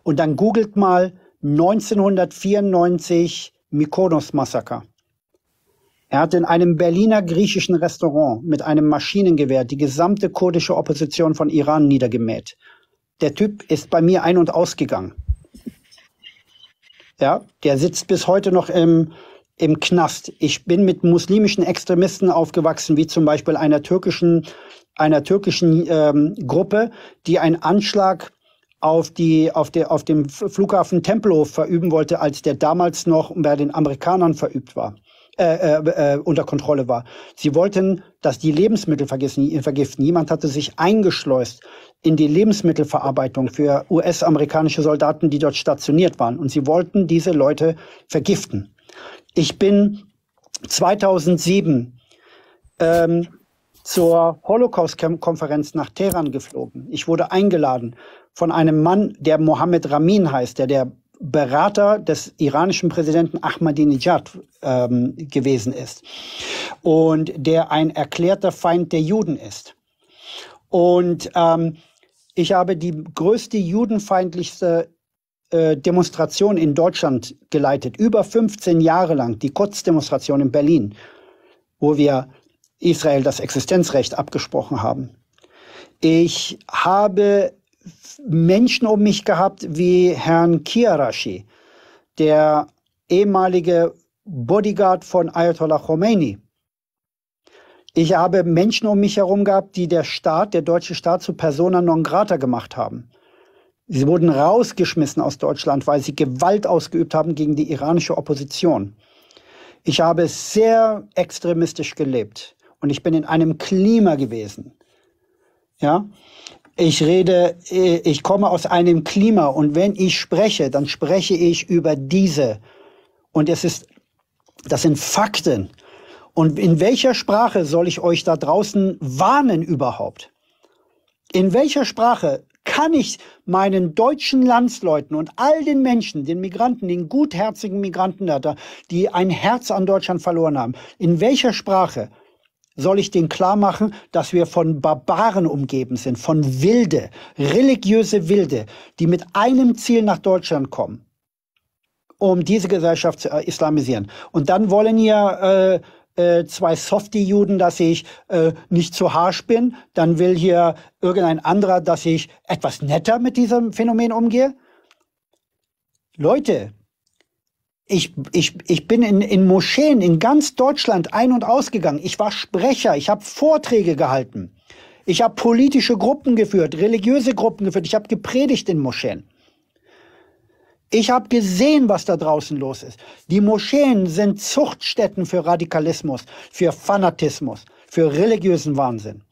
[SPEAKER 4] Und dann googelt mal 1994 Mykonos-Massaker. Er hat in einem Berliner griechischen Restaurant mit einem Maschinengewehr die gesamte kurdische Opposition von Iran niedergemäht. Der Typ ist bei mir ein- und ausgegangen. Ja, der sitzt bis heute noch im, im Knast. Ich bin mit muslimischen Extremisten aufgewachsen, wie zum Beispiel einer türkischen, einer türkischen ähm, Gruppe, die einen Anschlag auf, die, auf, der, auf dem Flughafen Tempelhof verüben wollte, als der damals noch bei den Amerikanern verübt war. Äh, äh, äh, unter Kontrolle war. Sie wollten, dass die Lebensmittel vergiften. Jemand hatte sich eingeschleust in die Lebensmittelverarbeitung für US-amerikanische Soldaten, die dort stationiert waren. Und sie wollten diese Leute vergiften. Ich bin 2007 ähm, zur Holocaust-Konferenz nach Teheran geflogen. Ich wurde eingeladen von einem Mann, der Mohammed Ramin heißt, der der Berater des iranischen Präsidenten Ahmadinejad ähm, gewesen ist und der ein erklärter Feind der Juden ist. Und ähm, ich habe die größte judenfeindlichste äh, Demonstration in Deutschland geleitet, über 15 Jahre lang, die Kurzdemonstration in Berlin, wo wir Israel das Existenzrecht abgesprochen haben. Ich habe Menschen um mich gehabt wie Herrn Kiarashi, der ehemalige Bodyguard von Ayatollah Khomeini. Ich habe Menschen um mich herum gehabt, die der Staat, der deutsche Staat zu persona non grata gemacht haben. Sie wurden rausgeschmissen aus Deutschland, weil sie Gewalt ausgeübt haben gegen die iranische Opposition. Ich habe sehr extremistisch gelebt und ich bin in einem Klima gewesen. Ja, ich rede, ich komme aus einem Klima und wenn ich spreche, dann spreche ich über diese. Und es ist, Das sind Fakten. Und in welcher Sprache soll ich euch da draußen warnen überhaupt? In welcher Sprache kann ich meinen deutschen Landsleuten und all den Menschen, den Migranten, den gutherzigen Migranten, die ein Herz an Deutschland verloren haben, in welcher Sprache soll ich denen klar machen, dass wir von Barbaren umgeben sind, von Wilde, religiöse Wilde, die mit einem Ziel nach Deutschland kommen, um diese Gesellschaft zu islamisieren. Und dann wollen ja äh, äh, zwei Softie-Juden, dass ich äh, nicht zu harsch bin. Dann will hier irgendein anderer, dass ich etwas netter mit diesem Phänomen umgehe. Leute, ich, ich, ich bin in, in Moscheen in ganz Deutschland ein- und ausgegangen. Ich war Sprecher, ich habe Vorträge gehalten. Ich habe politische Gruppen geführt, religiöse Gruppen geführt. Ich habe gepredigt in Moscheen. Ich habe gesehen, was da draußen los ist. Die Moscheen sind Zuchtstätten für Radikalismus, für Fanatismus, für religiösen Wahnsinn.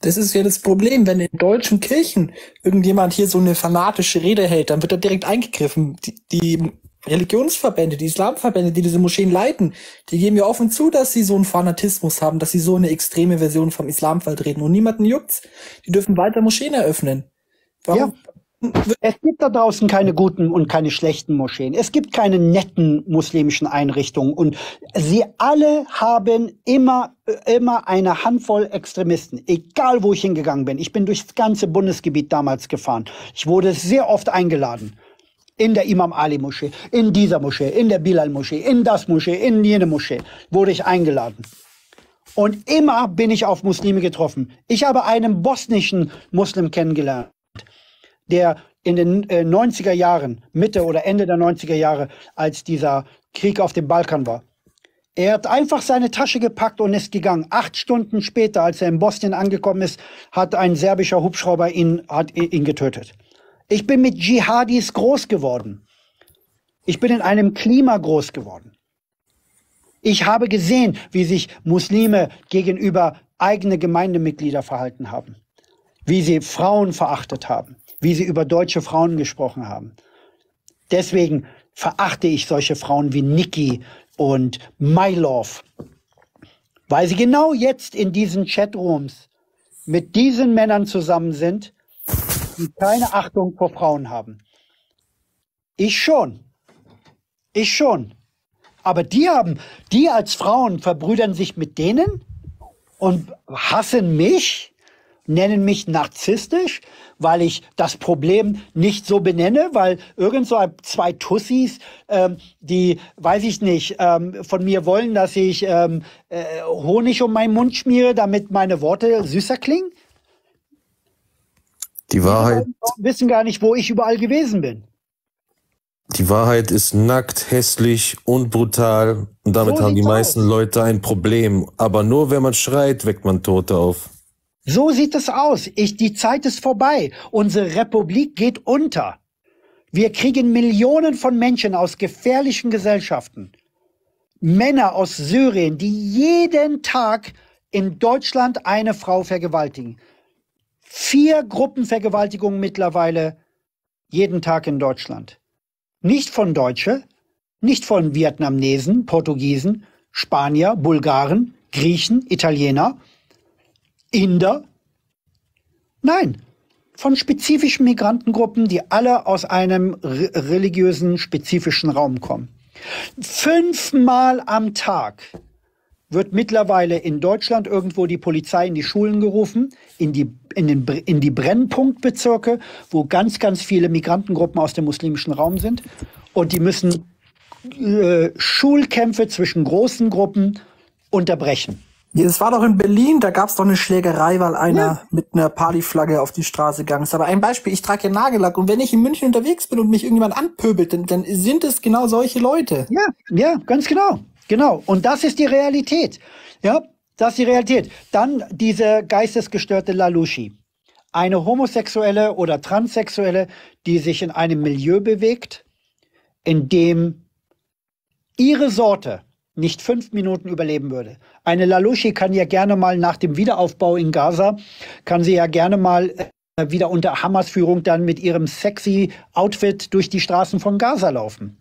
[SPEAKER 3] Das ist ja das Problem, wenn in deutschen Kirchen irgendjemand hier so eine fanatische Rede hält, dann wird er direkt eingegriffen. Die, die Religionsverbände, die Islamverbände, die diese Moscheen leiten, die geben ja offen zu, dass sie so einen Fanatismus haben, dass sie so eine extreme Version vom Islam vertreten und niemanden juckt's. Die dürfen weiter Moscheen eröffnen.
[SPEAKER 4] Warum? Ja. Es gibt da draußen keine guten und keine schlechten Moscheen. Es gibt keine netten muslimischen Einrichtungen und sie alle haben immer, immer eine Handvoll Extremisten. Egal wo ich hingegangen bin. Ich bin durchs ganze Bundesgebiet damals gefahren. Ich wurde sehr oft eingeladen in der Imam Ali Moschee, in dieser Moschee, in der Bilal Moschee, in das Moschee, in jene Moschee wurde ich eingeladen. Und immer bin ich auf Muslime getroffen. Ich habe einen bosnischen Muslim kennengelernt, der in den äh, 90er Jahren, Mitte oder Ende der 90er Jahre, als dieser Krieg auf dem Balkan war. Er hat einfach seine Tasche gepackt und ist gegangen. Acht Stunden später, als er in Bosnien angekommen ist, hat ein serbischer Hubschrauber ihn, hat ihn getötet. Ich bin mit Dschihadis groß geworden. Ich bin in einem Klima groß geworden. Ich habe gesehen, wie sich Muslime gegenüber eigene Gemeindemitglieder verhalten haben, wie sie Frauen verachtet haben, wie sie über deutsche Frauen gesprochen haben. Deswegen verachte ich solche Frauen wie Nikki und Mylove, weil sie genau jetzt in diesen Chatrooms mit diesen Männern zusammen sind, die keine Achtung vor Frauen haben. Ich schon. Ich schon. Aber die haben, die als Frauen verbrüdern sich mit denen und hassen mich, nennen mich narzisstisch, weil ich das Problem nicht so benenne, weil irgend so zwei Tussis, ähm, die, weiß ich nicht, ähm, von mir wollen, dass ich ähm, äh, Honig um meinen Mund schmiere, damit meine Worte süßer klingen.
[SPEAKER 2] Die Wahrheit.
[SPEAKER 4] Die wissen gar nicht, wo ich überall gewesen bin.
[SPEAKER 2] Die Wahrheit ist nackt, hässlich und brutal. Und damit so haben die meisten aus. Leute ein Problem. Aber nur wenn man schreit, weckt man Tote auf.
[SPEAKER 4] So sieht es aus. Ich, die Zeit ist vorbei. Unsere Republik geht unter. Wir kriegen Millionen von Menschen aus gefährlichen Gesellschaften. Männer aus Syrien, die jeden Tag in Deutschland eine Frau vergewaltigen. Vier Gruppenvergewaltigungen mittlerweile jeden Tag in Deutschland. Nicht von Deutsche, nicht von Vietnamesen, Portugiesen, Spanier, Bulgaren, Griechen, Italiener, Inder. Nein, von spezifischen Migrantengruppen, die alle aus einem religiösen, spezifischen Raum kommen. Fünfmal am Tag wird mittlerweile in Deutschland irgendwo die Polizei in die Schulen gerufen, in die, in den, in die Brennpunktbezirke, wo ganz, ganz viele Migrantengruppen aus dem muslimischen Raum sind. Und die müssen äh, Schulkämpfe zwischen großen Gruppen unterbrechen.
[SPEAKER 3] Es war doch in Berlin, da gab es doch eine Schlägerei, weil einer ja. mit einer Partyflagge auf die Straße gegangen ist. Aber ein Beispiel, ich trage ja Nagellack und wenn ich in München unterwegs bin und mich irgendjemand anpöbelt, dann, dann sind es genau solche Leute.
[SPEAKER 4] Ja, ja, ganz genau. Genau. Und das ist die Realität. Ja, das ist die Realität. Dann diese geistesgestörte Lalushi. Eine Homosexuelle oder Transsexuelle, die sich in einem Milieu bewegt, in dem ihre Sorte nicht fünf Minuten überleben würde. Eine Lalushi kann ja gerne mal nach dem Wiederaufbau in Gaza, kann sie ja gerne mal äh, wieder unter Hamas Führung dann mit ihrem sexy Outfit durch die Straßen von Gaza laufen.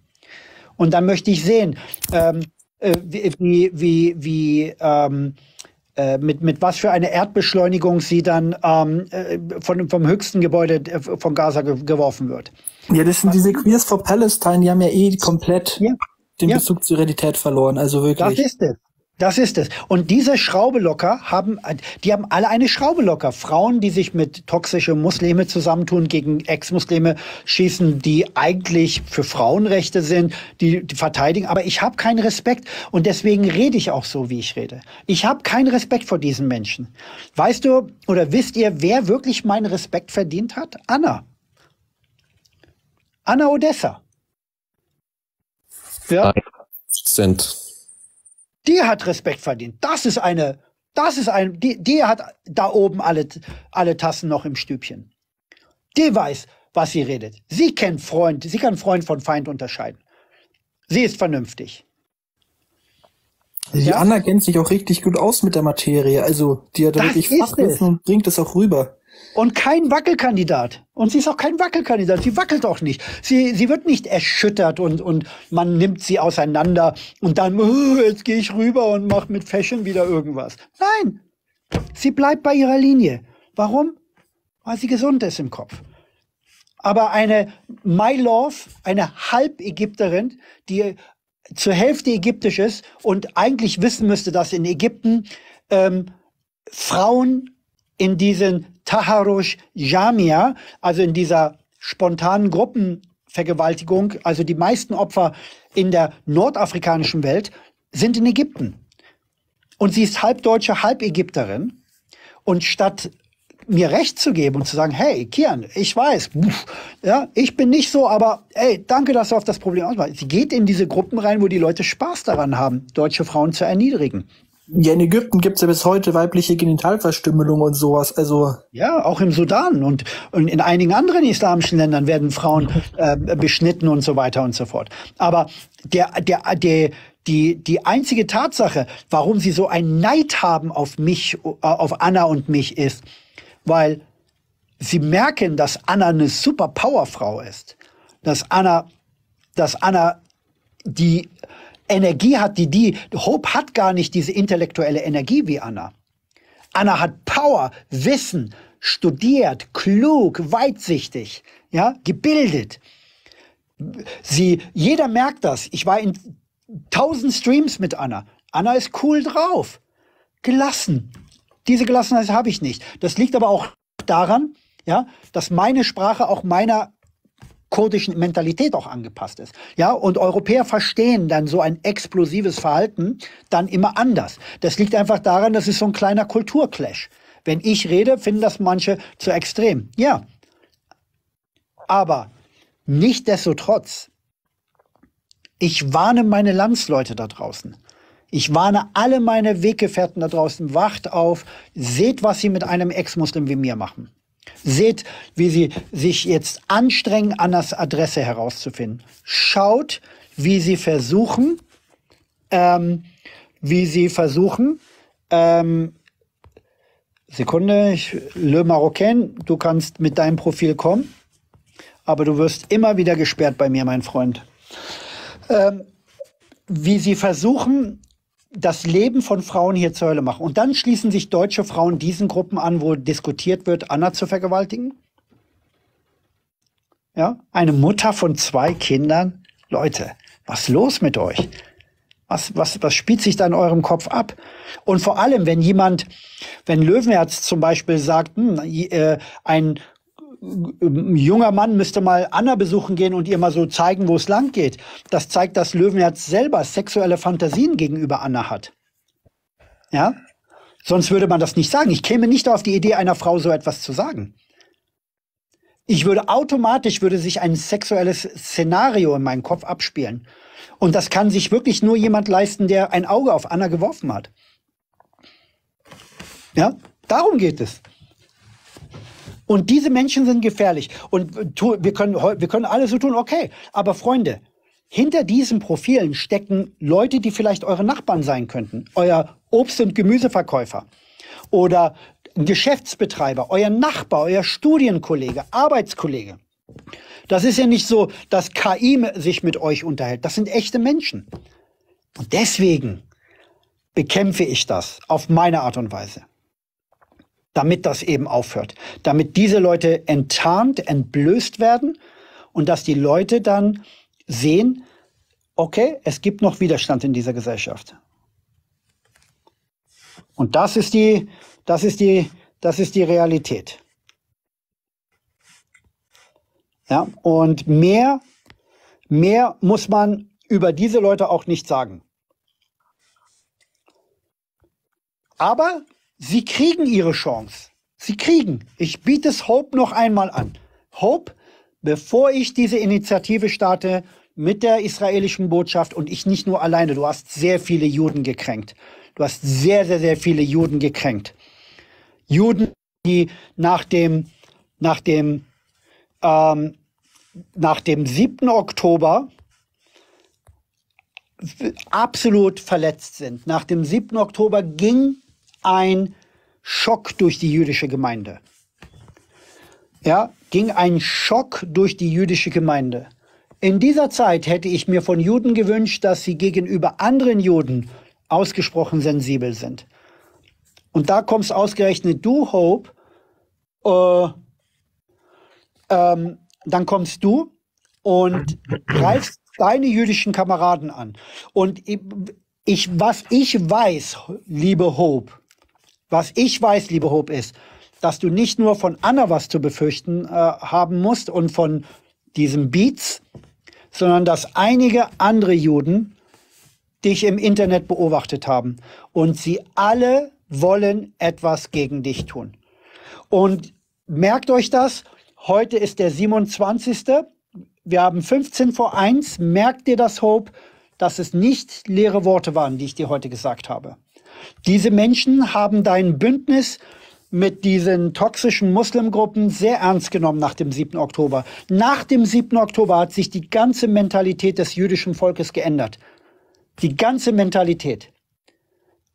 [SPEAKER 4] Und dann möchte ich sehen, ähm, äh, wie, wie, wie ähm, äh, mit, mit was für eine Erdbeschleunigung sie dann ähm, äh, von, vom höchsten Gebäude von Gaza ge geworfen wird.
[SPEAKER 3] Ja, das sind diese Queers for Palestine, die haben ja eh komplett
[SPEAKER 4] Ja.
[SPEAKER 3] den
[SPEAKER 4] Ja.
[SPEAKER 3] Bezug zur Realität verloren. Also
[SPEAKER 4] Das
[SPEAKER 3] wirklich.
[SPEAKER 4] ist es. Das ist es. Und diese Schraube locker haben, die haben alle eine Schraube locker. Frauen, die sich mit toxischen Muslime zusammentun, gegen Ex-Muslime schießen, die eigentlich für Frauenrechte sind, die, die verteidigen. Aber ich habe keinen Respekt und deswegen rede ich auch so, wie ich rede. Ich habe keinen Respekt vor diesen Menschen. Weißt du oder wisst ihr, wer wirklich meinen Respekt verdient hat? Anna. Anna Odessa. Ja.
[SPEAKER 2] Sind.
[SPEAKER 4] Die hat Respekt verdient. Das ist eine, das ist ein, die, die hat da oben alle, alle Tassen noch im Stübchen. Die weiß, was sie redet. Sie kennt Freund, sie kann Freund von Feind unterscheiden. Sie ist vernünftig.
[SPEAKER 3] Die
[SPEAKER 4] Ja.
[SPEAKER 3] Anna kennt sich auch richtig gut aus mit der Materie. Also, die hat da
[SPEAKER 4] Das
[SPEAKER 3] wirklich Fachwissen und bringt es auch rüber.
[SPEAKER 4] Und kein Wackelkandidat. Und sie ist auch kein Wackelkandidat. Sie wackelt auch nicht. Sie, sie wird nicht erschüttert und, und man nimmt sie auseinander und dann, "Oh, jetzt gehe ich rüber und mache mit Fashion wieder irgendwas. Nein. Sie bleibt bei ihrer Linie. Warum? Weil sie gesund ist im Kopf. Aber eine My Love, eine Halbägypterin, die zur Hälfte ägyptisch ist und eigentlich wissen müsste, dass in Ägypten ähm, Frauen in diesen Taharush Jamia, also in dieser spontanen Gruppenvergewaltigung, also die meisten Opfer in der nordafrikanischen Welt, sind in Ägypten. Und sie ist halb Deutsche, halb Ägypterin. Und statt mir Recht zu geben und zu sagen, hey, Kian, ich weiß, pff, ja, ich bin nicht so, aber ey, danke, dass du auf das Problem ausmachst. Sie geht in diese Gruppen rein, wo die Leute Spaß daran haben, deutsche Frauen zu erniedrigen.
[SPEAKER 3] Ja, in Ägypten gibt's ja bis heute weibliche Genitalverstümmelung und sowas. Also,
[SPEAKER 4] Ja, auch im Sudan und, und in einigen anderen islamischen Ländern werden Frauen äh, beschnitten und so weiter und so fort. Aber der, der, der, die, die einzige Tatsache, warum sie so einen Neid haben auf mich, äh, auf Anna und mich, ist, weil sie merken, dass Anna eine super Powerfrau ist. Dass Anna, dass Anna die Energie hat, die die, Hope hat gar nicht diese intellektuelle Energie wie Anna. Anna hat Power, Wissen, studiert, klug, weitsichtig, ja, gebildet. Sie, jeder merkt das. Ich war in tausend Streams mit Anna. Anna ist cool drauf. Gelassen. Diese Gelassenheit habe ich nicht. Das liegt aber auch daran, ja, dass meine Sprache auch meiner kurdischen Mentalität auch angepasst ist. Ja, und Europäer verstehen dann so ein explosives Verhalten dann immer anders. Das liegt einfach daran, das ist so ein kleiner Kulturclash. Wenn ich rede, finden das manche zu extrem. Ja. Aber nichtdestotrotz, ich warne meine Landsleute da draußen. Ich warne alle meine Weggefährten da draußen. Wacht auf, seht, was sie mit einem Ex-Muslim wie mir machen. Seht, wie sie sich jetzt anstrengen, Annas Adresse herauszufinden. Schaut, wie sie versuchen, ähm, wie sie versuchen, ähm, Sekunde, ich, Le Marocain, du kannst mit deinem Profil kommen, aber du wirst immer wieder gesperrt bei mir, mein Freund. Ähm, wie sie versuchen, das Leben von Frauen hier zur Hölle machen. Und dann schließen sich deutsche Frauen diesen Gruppen an, wo diskutiert wird, Anna zu vergewaltigen. Ja, eine Mutter von zwei Kindern. Leute, was los mit euch? Was, was, was spielt sich da in eurem Kopf ab? Und vor allem, wenn jemand, wenn Löwenherz zum Beispiel sagt, hm, äh, ein ein junger Mann müsste mal Anna besuchen gehen und ihr mal so zeigen, wo es lang geht. Das zeigt, dass Löwenherz selber sexuelle Fantasien gegenüber Anna hat. Ja? Sonst würde man das nicht sagen. Ich käme nicht auf die Idee, einer Frau so etwas zu sagen. Ich würde automatisch, würde sich ein sexuelles Szenario in meinem Kopf abspielen. Und das kann sich wirklich nur jemand leisten, der ein Auge auf Anna geworfen hat. Ja? Darum geht es. Und diese Menschen sind gefährlich. Und tu, wir können, wir können alle so tun, okay. Aber Freunde, hinter diesen Profilen stecken Leute, die vielleicht eure Nachbarn sein könnten. Euer Obst- und Gemüseverkäufer. Oder ein Geschäftsbetreiber, euer Nachbar, euer Studienkollege, Arbeitskollege. Das ist ja nicht so, dass KI sich mit euch unterhält. Das sind echte Menschen. Und deswegen bekämpfe ich das auf meine Art und Weise. Damit das eben aufhört. Damit diese Leute enttarnt, entblößt werden und dass die Leute dann sehen, okay, es gibt noch Widerstand in dieser Gesellschaft. Und das ist die, das ist die, das ist die Realität. Ja, und mehr, mehr muss man über diese Leute auch nicht sagen. Aber sie kriegen ihre Chance. Sie kriegen. Ich biete es Hope noch einmal an. Hope, bevor ich diese Initiative starte mit der israelischen Botschaft und ich nicht nur alleine, du hast sehr viele Juden gekränkt. Du hast sehr, sehr, sehr viele Juden gekränkt. Juden, die nach dem, nach dem, ähm, nach dem 7. Oktober absolut verletzt sind. Nach dem 7. Oktober ging ein Schock durch die jüdische Gemeinde. Ja, ging ein Schock durch die jüdische Gemeinde. In dieser Zeit hätte ich mir von Juden gewünscht, dass sie gegenüber anderen Juden ausgesprochen sensibel sind. Und da kommst ausgerechnet du, Hope, äh, ähm, dann kommst du und greifst deine jüdischen Kameraden an. Und ich, was ich weiß, liebe Hope, was ich weiß, liebe Hope, ist, dass du nicht nur von Anna was zu befürchten äh, haben musst und von diesem Beats, sondern dass einige andere Juden dich im Internet beobachtet haben. Und sie alle wollen etwas gegen dich tun. Und merkt euch das, heute ist der 27. Wir haben 15 vor 1. Merkt dir das, Hope, dass es nicht leere Worte waren, die ich dir heute gesagt habe. Diese Menschen haben dein Bündnis mit diesen toxischen Muslimgruppen sehr ernst genommen nach dem 7. Oktober. Nach dem 7. Oktober hat sich die ganze Mentalität des jüdischen Volkes geändert. Die ganze Mentalität.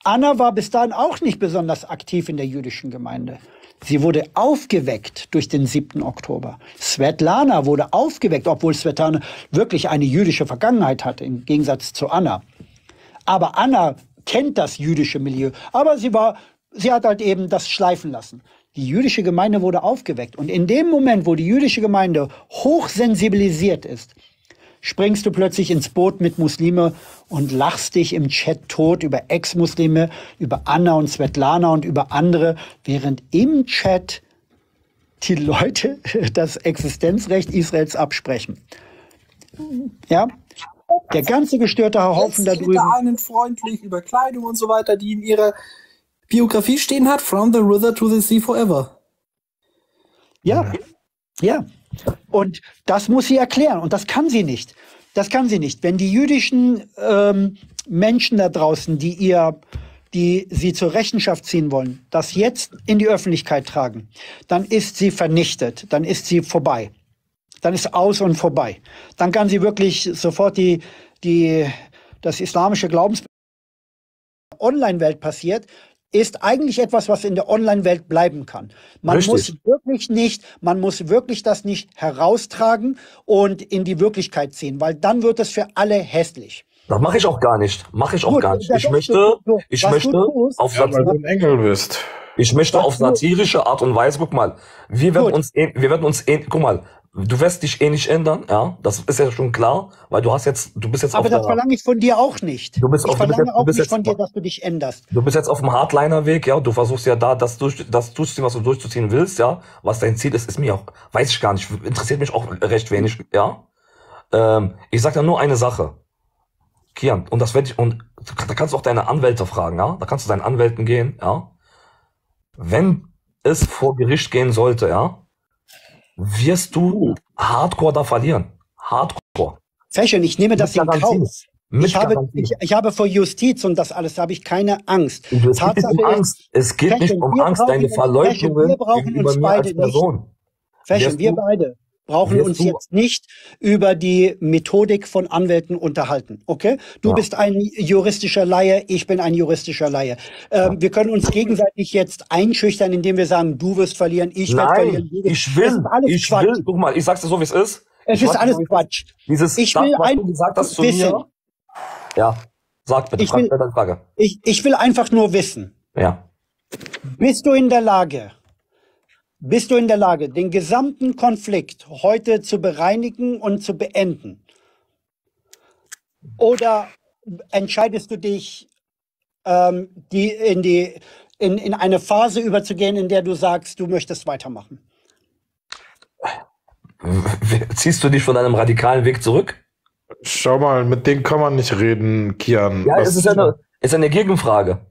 [SPEAKER 4] Anna war bis dahin auch nicht besonders aktiv in der jüdischen Gemeinde. Sie wurde aufgeweckt durch den 7. Oktober. Svetlana wurde aufgeweckt, obwohl Svetlana wirklich eine jüdische Vergangenheit hatte, im Gegensatz zu Anna. Aber Anna kennt das jüdische Milieu. Aber sie war, sie hat halt eben das schleifen lassen. Die jüdische Gemeinde wurde aufgeweckt. Und in dem Moment, wo die jüdische Gemeinde hochsensibilisiert ist, springst du plötzlich ins Boot mit Muslime und lachst dich im Chat tot über Ex-Muslime, über Anna und Svetlana und über andere, während im Chat die Leute das Existenzrecht Israels absprechen. Ja? Der ganze gestörte Haufen da drüben.
[SPEAKER 3] einen freundlich über Kleidung und so weiter, die in ihrer Biografie stehen hat, From the River to the Sea Forever.
[SPEAKER 4] Ja, ja. Und das muss sie erklären und das kann sie nicht. Das kann sie nicht. Wenn die jüdischen ähm, Menschen da draußen, die ihr, die sie zur Rechenschaft ziehen wollen, das jetzt in die Öffentlichkeit tragen, dann ist sie vernichtet, dann ist sie vorbei. Dann ist aus und vorbei. Dann kann sie wirklich sofort die, die, das islamische Glaubens Online-Welt passiert, ist eigentlich etwas, was in der Online-Welt bleiben kann. Man
[SPEAKER 6] Richtig.
[SPEAKER 4] muss wirklich nicht, man muss wirklich das nicht heraustragen und in die Wirklichkeit ziehen, weil dann wird es für alle hässlich.
[SPEAKER 6] Das mache ich auch gar nicht. Mache ich auch
[SPEAKER 4] Gut,
[SPEAKER 6] gar nicht. Ich möchte,
[SPEAKER 4] so-
[SPEAKER 6] ich möchte
[SPEAKER 4] tust-
[SPEAKER 6] auf
[SPEAKER 7] Ja, weil du ein Engel bist.
[SPEAKER 6] ich möchte auf satirische Art und Weise, guck mal, wir werden
[SPEAKER 4] Gut.
[SPEAKER 6] uns, eh- wir werden uns, eh- guck mal, du wirst dich eh nicht ändern, ja, das ist ja schon klar, weil du hast jetzt, du bist jetzt
[SPEAKER 4] Aber
[SPEAKER 6] auf
[SPEAKER 4] das verlange ich von dir auch nicht.
[SPEAKER 6] Du bist
[SPEAKER 4] ich
[SPEAKER 6] auf- du bist
[SPEAKER 4] verlange
[SPEAKER 6] jetzt- du
[SPEAKER 4] auch
[SPEAKER 6] bist
[SPEAKER 4] nicht
[SPEAKER 6] jetzt-
[SPEAKER 4] von dir, dass du dich änderst.
[SPEAKER 6] Du bist jetzt auf dem Hardliner-Weg, ja. Du versuchst ja da, das, durch, das durchzuziehen, was du durchzuziehen willst, ja. Was dein Ziel ist, ist mir auch, weiß ich gar nicht, interessiert mich auch recht wenig, ja. Ähm, ich sag dir nur eine Sache. Kian, und das werde ich, und da kannst du auch deine Anwälte fragen, ja. Da kannst du deinen Anwälten gehen, ja. Wenn es vor Gericht gehen sollte, ja, wirst du Hardcore da verlieren. Hardcore.
[SPEAKER 4] Fashion, ich nehme das in. Kauf. Ich habe, ich, ich habe vor Justiz und das alles habe ich keine Angst.
[SPEAKER 6] Es geht nicht um Angst. Es geht
[SPEAKER 4] Fashion,
[SPEAKER 6] nicht um
[SPEAKER 4] wir
[SPEAKER 6] Angst, deine Verleugnungen
[SPEAKER 4] wir brauchen
[SPEAKER 6] gegenüber
[SPEAKER 4] uns
[SPEAKER 6] mir als
[SPEAKER 4] beide nicht.
[SPEAKER 6] Person.
[SPEAKER 4] Fashion,
[SPEAKER 6] Wirst
[SPEAKER 4] wir
[SPEAKER 6] du-
[SPEAKER 4] beide brauchen uns jetzt nicht über die Methodik von Anwälten unterhalten. Okay? Du
[SPEAKER 6] Ja.
[SPEAKER 4] bist ein juristischer Laie, ich bin ein juristischer Laie. Ähm, Wir können uns gegenseitig jetzt einschüchtern, indem wir sagen, du wirst verlieren, ich werde verlieren.
[SPEAKER 6] Ich will, ich
[SPEAKER 4] Quatsch.
[SPEAKER 6] will. Guck mal, ich sag's dir so, wie es ist.
[SPEAKER 4] Es
[SPEAKER 6] Ich
[SPEAKER 4] ist alles
[SPEAKER 6] nicht,
[SPEAKER 4] Quatsch.
[SPEAKER 6] Dieses,
[SPEAKER 4] Ich will ein
[SPEAKER 6] du gesagt hast zu
[SPEAKER 4] wissen.
[SPEAKER 6] mir. Ja, sag bitte,
[SPEAKER 4] Ich will-
[SPEAKER 6] Frage.
[SPEAKER 4] Ich, ich will einfach nur wissen,
[SPEAKER 6] Ja.
[SPEAKER 4] bist du in der Lage, bist du in der Lage, den gesamten Konflikt heute zu bereinigen und zu beenden? Oder entscheidest du dich, ähm, die, in, die, in, in eine Phase überzugehen, in der du sagst, du möchtest weitermachen?
[SPEAKER 6] Ziehst du dich von deinem radikalen Weg zurück?
[SPEAKER 7] Schau mal, mit denen kann man nicht reden, Kian.
[SPEAKER 6] Ja, es ist eine, ist eine Gegenfrage.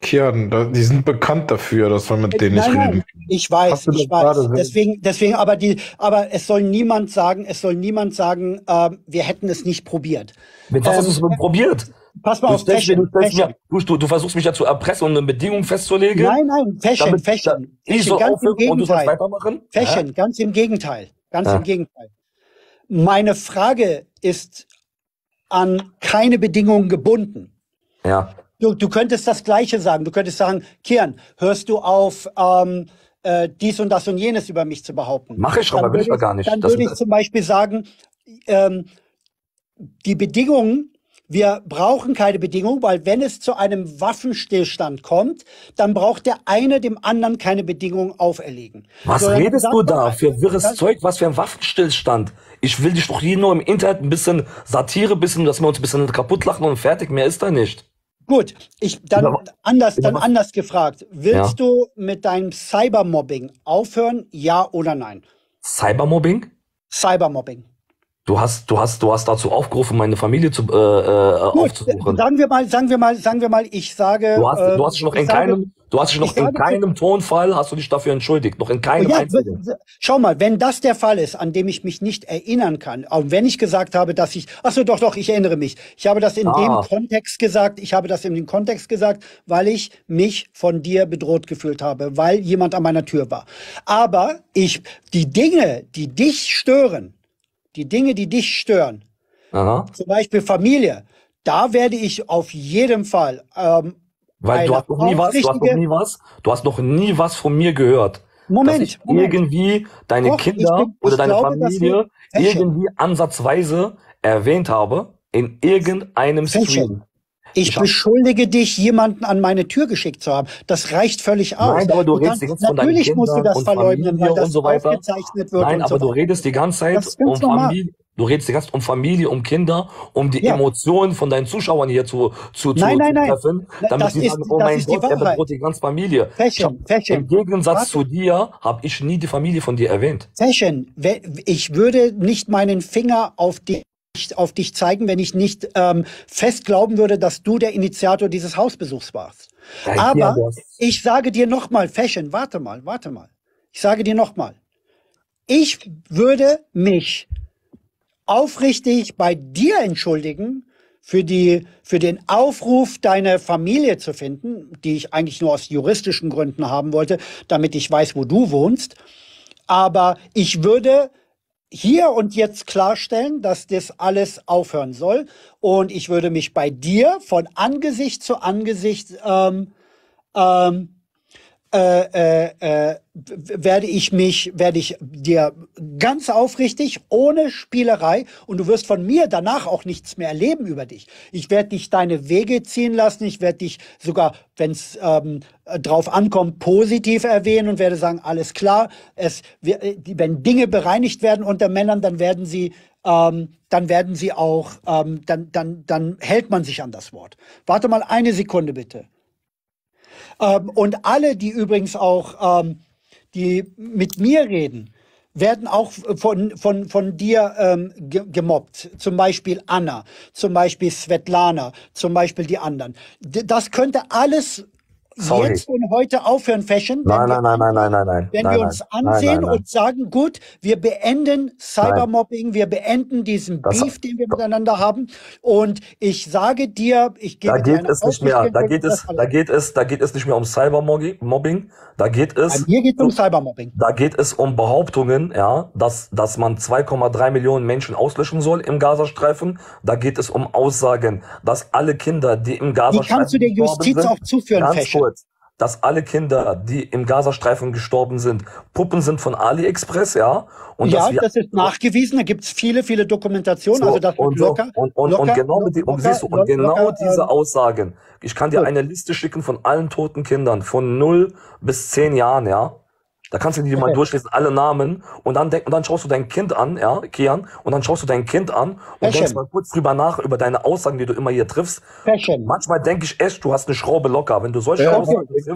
[SPEAKER 7] Kian, da- die sind bekannt dafür, dass man mit denen nicht reden
[SPEAKER 4] ich weiß, ich weiß.
[SPEAKER 7] so-
[SPEAKER 4] Deswegen, deswegen, aber die, aber es soll niemand sagen, es soll niemand sagen, ähm, wir hätten es nicht probiert.
[SPEAKER 6] Mit was
[SPEAKER 4] Ähm,
[SPEAKER 6] hast du es probiert?
[SPEAKER 4] Pass mal
[SPEAKER 6] Du,
[SPEAKER 4] auf,
[SPEAKER 6] stellst mir, du,
[SPEAKER 4] Fashion, Fashion.
[SPEAKER 6] mir, du, du, du versuchst mich ja zu erpressen und eine Bedingung festzulegen.
[SPEAKER 4] Nein, nein, Fashion,
[SPEAKER 6] damit
[SPEAKER 4] Fashion.
[SPEAKER 6] ich
[SPEAKER 4] Fashion,
[SPEAKER 6] soll
[SPEAKER 4] ganz im
[SPEAKER 6] aufhören und du sollst
[SPEAKER 4] Gegenteil.
[SPEAKER 6] weitermachen?
[SPEAKER 4] Fashion, ganz im Gegenteil. Ganz
[SPEAKER 6] Ja.
[SPEAKER 4] im Gegenteil. Meine Frage ist an keine Bedingungen gebunden.
[SPEAKER 6] Ja.
[SPEAKER 4] Du, du könntest das Gleiche sagen. Du könntest sagen, Kian, hörst du auf, ähm, äh, dies und das und jenes über mich zu behaupten?
[SPEAKER 6] Mach ich, aber
[SPEAKER 4] Dann
[SPEAKER 6] will ich ja gar nicht.
[SPEAKER 4] Dann
[SPEAKER 6] Das-
[SPEAKER 4] würde ich zum Beispiel sagen, ähm, die Bedingungen, wir brauchen keine Bedingungen, weil wenn es zu einem Waffenstillstand kommt, dann braucht der eine dem anderen keine Bedingungen auferlegen.
[SPEAKER 6] Was
[SPEAKER 4] Sondern
[SPEAKER 6] redest du da für wirres Zeug? Was für ein Waffenstillstand? Ich will dich doch hier nur im Internet ein bisschen Satire, ein bisschen, dass wir uns ein bisschen kaputt lachen und fertig. Mehr ist da nicht.
[SPEAKER 4] Gut, ich dann anders, dann anders gefragt. Willst
[SPEAKER 6] Ja.
[SPEAKER 4] du mit deinem Cybermobbing aufhören? Ja oder nein?
[SPEAKER 6] Cybermobbing?
[SPEAKER 4] Cybermobbing.
[SPEAKER 6] Du hast, du hast, du hast dazu aufgerufen, meine Familie zu, äh, äh,
[SPEAKER 4] Gut,
[SPEAKER 6] aufzusuchen.
[SPEAKER 4] sagen wir mal, sagen wir mal, sagen wir mal, ich sage.
[SPEAKER 6] Du hast, du hast dich noch
[SPEAKER 4] ich
[SPEAKER 6] in
[SPEAKER 4] sage-
[SPEAKER 6] keinem, du hast dich noch in
[SPEAKER 4] sage-
[SPEAKER 6] keinem Tonfall hast du dich dafür entschuldigt. Noch in keinem
[SPEAKER 4] Ja,
[SPEAKER 6] einzigen.
[SPEAKER 4] schau mal, wenn das der Fall ist, an dem ich mich nicht erinnern kann, auch wenn ich gesagt habe, dass ich, ach so, doch, doch, ich erinnere mich. Ich habe das in
[SPEAKER 6] Ah.
[SPEAKER 4] dem Kontext gesagt, ich habe das in dem Kontext gesagt, weil ich mich von dir bedroht gefühlt habe, weil jemand an meiner Tür war. Aber ich, die Dinge, die dich stören, die Dinge, die dich stören,
[SPEAKER 6] Aha.
[SPEAKER 4] zum Beispiel Familie, da werde ich auf jeden Fall, ähm,
[SPEAKER 6] Weil du hast noch nie was, du hast noch nie was, du hast noch nie was von mir gehört.
[SPEAKER 4] Moment,
[SPEAKER 6] dass ich
[SPEAKER 4] Moment.
[SPEAKER 6] irgendwie deine
[SPEAKER 4] Doch,
[SPEAKER 6] Kinder
[SPEAKER 4] bin-
[SPEAKER 6] oder deine
[SPEAKER 4] glaube,
[SPEAKER 6] Familie irgendwie ansatzweise erwähnt habe in irgendeinem
[SPEAKER 4] Fashion.
[SPEAKER 6] Stream.
[SPEAKER 4] Ich
[SPEAKER 6] hab-
[SPEAKER 4] beschuldige dich, jemanden an meine Tür geschickt zu haben. Das reicht völlig aus.
[SPEAKER 6] Nein, aber du redest
[SPEAKER 4] kannst-
[SPEAKER 6] die ganze Zeit von deinen
[SPEAKER 4] Natürlich musst du das verleugnen, weil das
[SPEAKER 6] so
[SPEAKER 4] aufgezeichnet wird
[SPEAKER 6] Nein, aber
[SPEAKER 4] so
[SPEAKER 6] du redest die ganze Zeit um. Familie. Du redest die ganze Zeit um Familie, um Kinder, um die
[SPEAKER 4] Ja.
[SPEAKER 6] Emotionen von deinen Zuschauern hier zu, zu, zu,
[SPEAKER 4] Nein, nein, nein.
[SPEAKER 6] treffen, damit
[SPEAKER 4] das ist-
[SPEAKER 6] sagen, oh mein
[SPEAKER 4] die
[SPEAKER 6] Gott, er bedroht die ganze Familie.
[SPEAKER 4] Fashion, Fashion.
[SPEAKER 6] Im Gegensatz
[SPEAKER 4] Warte.
[SPEAKER 6] zu dir habe ich nie die Familie von dir erwähnt.
[SPEAKER 4] Fashion, ich würde nicht meinen Finger auf dich auf dich zeigen, wenn ich nicht ähm, fest glauben würde, dass du der Initiator dieses Hausbesuchs warst. Aber ich sage dir nochmal, Fashion, warte mal, warte mal. Ich sage dir nochmal. Ich würde mich aufrichtig bei dir entschuldigen für die, für den Aufruf, deine Familie zu finden, die ich eigentlich nur aus juristischen Gründen haben wollte, damit ich weiß, wo du wohnst. Aber ich würde hier und jetzt klarstellen, dass das alles aufhören soll. Und ich würde mich bei dir von Angesicht zu Angesicht ähm, ähm, äh, äh, äh, werde ich mich, werde ich dir ganz aufrichtig, ohne Spielerei, und du wirst von mir danach auch nichts mehr erleben über dich. Ich werde dich deine Wege ziehen lassen, ich werde dich sogar, wenn es ähm, äh, drauf ankommt, positiv erwähnen und werde sagen, alles klar, es, wenn Dinge bereinigt werden unter Männern, dann werden sie ähm, dann werden sie auch, ähm, dann, dann, dann hält man sich an das Wort. Warte mal eine Sekunde bitte. Ähm, und alle, die übrigens auch, ähm, die mit mir reden, werden auch von, von, von dir ähm, ge gemobbt. Zum Beispiel Anna, zum Beispiel Svetlana, zum Beispiel die anderen. Das könnte alles
[SPEAKER 6] Sorry.
[SPEAKER 4] jetzt und heute aufhören, Fashion.
[SPEAKER 6] Nein, nein, nein, nein, nein, nein, nein.
[SPEAKER 4] wenn
[SPEAKER 6] nein,
[SPEAKER 4] wir uns ansehen
[SPEAKER 6] nein,
[SPEAKER 4] und sagen, gut, wir beenden Cybermobbing, wir beenden diesen
[SPEAKER 6] Das-
[SPEAKER 4] Beef, den wir miteinander haben. Und ich sage dir, ich gebe
[SPEAKER 6] Da geht es nicht mehr, da geht es, da geht es, da geht es nicht mehr um Cybermobbing, da geht es,
[SPEAKER 4] mir geht es um Cybermobbing.
[SPEAKER 6] da geht es um Behauptungen, ja, dass, dass man 2,3 Millionen Menschen auslöschen soll im Gazastreifen. Da geht es um Aussagen, dass alle Kinder, die im
[SPEAKER 4] Die
[SPEAKER 6] Gazastreifen
[SPEAKER 4] kannst du der Justiz
[SPEAKER 6] sind,
[SPEAKER 4] auch zuführen, Fashion.
[SPEAKER 6] Kurz, dass alle Kinder, die im Gazastreifen gestorben sind, Puppen sind von AliExpress, ja? Und
[SPEAKER 4] ja, das ist nachgewiesen. Da gibt's viele, viele Dokumentationen.
[SPEAKER 6] so,
[SPEAKER 4] also das
[SPEAKER 6] und, so,
[SPEAKER 4] locker.
[SPEAKER 6] und, und,
[SPEAKER 4] locker,
[SPEAKER 6] und genau mit die, und
[SPEAKER 4] locker,
[SPEAKER 6] siehst du, und
[SPEAKER 4] locker,
[SPEAKER 6] genau
[SPEAKER 4] locker,
[SPEAKER 6] diese
[SPEAKER 4] ähm,
[SPEAKER 6] Aussagen. Ich kann dir
[SPEAKER 4] gut.
[SPEAKER 6] eine Liste schicken von allen toten Kindern von 0 bis 10 Jahren, ja? Da kannst du dir mal durchlesen, alle Namen, und dann denk, und dann schaust du dein Kind an, ja, Kian, und dann schaust du dein Kind an und denkst mal kurz drüber nach über deine Aussagen, die du immer hier triffst.
[SPEAKER 4] Fashion.
[SPEAKER 6] Manchmal denke ich echt, du hast eine Schraube locker. Wenn du solche
[SPEAKER 7] Ja,
[SPEAKER 6] Aussagen
[SPEAKER 4] okay.
[SPEAKER 6] triffst,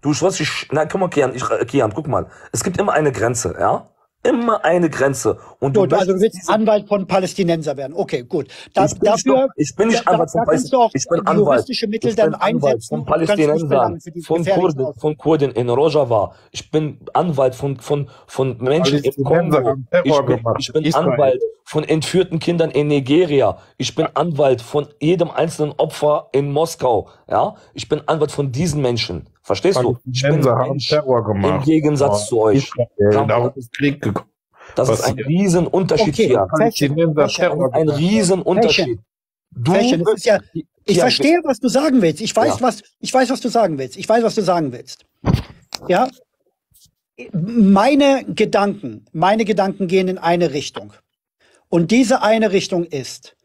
[SPEAKER 6] du sollst dich, na, guck mal, Kian, ich, äh, Kian, guck mal. Es gibt immer eine Grenze, ja? Immer eine Grenze. Und du
[SPEAKER 4] Gut, also du
[SPEAKER 6] möchtest
[SPEAKER 4] willst Anwalt von Palästinenser werden. Okay, gut. Da,
[SPEAKER 6] ich bin, nicht,
[SPEAKER 4] dafür,
[SPEAKER 6] ich bin nicht
[SPEAKER 4] da,
[SPEAKER 6] Anwalt von Palästinensern. Ich bin Anwalt.
[SPEAKER 4] juristische Mittel
[SPEAKER 6] Ich bin
[SPEAKER 4] dann
[SPEAKER 6] Anwalt
[SPEAKER 4] einsetzen
[SPEAKER 6] von Palästinensern, von Kurden, von Kurden in Rojava. Ich bin Anwalt von, von, von Menschen im
[SPEAKER 7] Palästinenser
[SPEAKER 6] Kongo. Ich bin, ich bin. Anwalt von entführten Kindern in Nigeria. Ich bin Anwalt von jedem einzelnen Opfer in Moskau. Ja, ich bin Anwalt von diesen Menschen. Verstehst du? Ich bin
[SPEAKER 7] haben. Terror gemacht.
[SPEAKER 6] Im Gegensatz zu euch.
[SPEAKER 7] Israel, darum ist Krieg gekommen.
[SPEAKER 6] Das ist ein. Riesenunterschied
[SPEAKER 4] Okay.
[SPEAKER 6] hier.
[SPEAKER 7] Terror
[SPEAKER 6] Ein. Riesenunterschied. Du
[SPEAKER 4] Fashion, das ist ja, ich verstehe, was du sagen willst. Ich weiß,
[SPEAKER 6] Ja.
[SPEAKER 4] was, ich weiß, was du sagen willst. Ich weiß, was du sagen willst. Ja. Meine Gedanken, meine Gedanken gehen in eine Richtung. Und diese eine Richtung ist,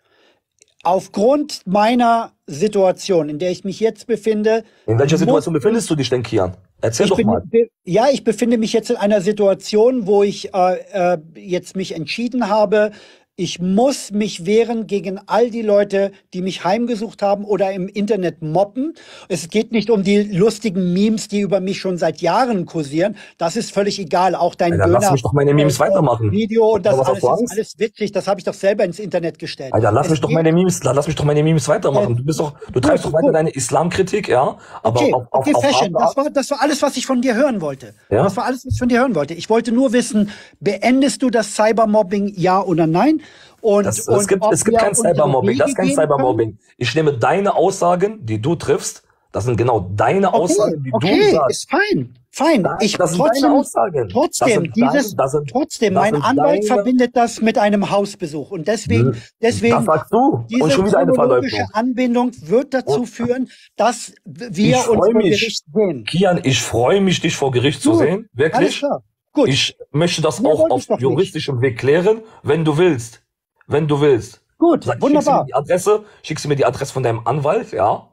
[SPEAKER 4] aufgrund meiner Situation, in der ich mich jetzt befinde,
[SPEAKER 6] In welcher Situation befindest du dich denn, Kian? Erzähl
[SPEAKER 4] ich
[SPEAKER 6] doch
[SPEAKER 4] bin,
[SPEAKER 6] mal.
[SPEAKER 4] ja, ich befinde mich jetzt in einer Situation, wo ich äh, äh, jetzt mich entschieden habe, ich muss mich wehren gegen all die Leute, die mich heimgesucht haben oder im Internet mobben. Es geht nicht um die lustigen Memes, die über mich schon seit Jahren kursieren. Das ist völlig egal. Auch dein
[SPEAKER 6] Alter,
[SPEAKER 4] Döner.
[SPEAKER 6] lass mich doch meine Memes
[SPEAKER 4] äh,
[SPEAKER 6] weitermachen.
[SPEAKER 4] Video und das alles ist alles witzig. Das habe ich doch selber ins Internet gestellt.
[SPEAKER 6] Alter, lass
[SPEAKER 4] Es
[SPEAKER 6] mich doch meine Memes, lass mich doch meine Memes weitermachen. Du bist doch, du treibst doch weiter deine Islamkritik, ja? Aber
[SPEAKER 4] Okay,
[SPEAKER 6] auf, auf,
[SPEAKER 4] okay,
[SPEAKER 6] auf
[SPEAKER 4] Fashion. Das war, das war alles, was ich von dir hören wollte.
[SPEAKER 6] Ja?
[SPEAKER 4] Das war alles, was ich von dir hören wollte. Ich wollte nur wissen, beendest du das Cybermobbing, ja oder nein? Und,
[SPEAKER 6] Das,
[SPEAKER 4] und
[SPEAKER 6] es gibt, es gibt kein Cybermobbing. Das ist kein? Cybermobbing. Ich nehme deine Aussagen, die du triffst. Das sind genau deine
[SPEAKER 4] Okay,
[SPEAKER 6] Aussagen, die du
[SPEAKER 4] okay,
[SPEAKER 6] sagst.
[SPEAKER 4] ist fein, fein.
[SPEAKER 6] Nein,
[SPEAKER 4] Ich
[SPEAKER 6] das sind
[SPEAKER 4] trotzdem,
[SPEAKER 6] deine Aussagen.
[SPEAKER 4] trotzdem,
[SPEAKER 6] Das sind
[SPEAKER 4] dieses,
[SPEAKER 6] das sind-
[SPEAKER 4] trotzdem,
[SPEAKER 6] das
[SPEAKER 4] mein
[SPEAKER 6] sind
[SPEAKER 4] Anwalt
[SPEAKER 6] deine-
[SPEAKER 4] verbindet das mit einem Hausbesuch und deswegen,
[SPEAKER 6] Das
[SPEAKER 4] deswegen.
[SPEAKER 6] sagst du.
[SPEAKER 4] Diese
[SPEAKER 6] Und schon wieder eine Verleugnung.
[SPEAKER 4] Anbindung wird dazu führen, dass wir uns vor
[SPEAKER 6] mich.
[SPEAKER 4] Gericht sehen.
[SPEAKER 6] Kian, ich freue mich, dich vor Gericht zu
[SPEAKER 4] Gut,
[SPEAKER 6] sehen.
[SPEAKER 4] Alles
[SPEAKER 6] Wirklich.
[SPEAKER 4] klar. Gut.
[SPEAKER 6] Ich möchte das
[SPEAKER 4] Mehr
[SPEAKER 6] auch auf juristischem Weg klären, wenn du willst. Wenn du willst.
[SPEAKER 4] Gut,
[SPEAKER 6] Sag, Schickst du
[SPEAKER 4] wunderbar.
[SPEAKER 6] mir die Adresse, schickst du mir die Adresse von deinem Anwalt, ja?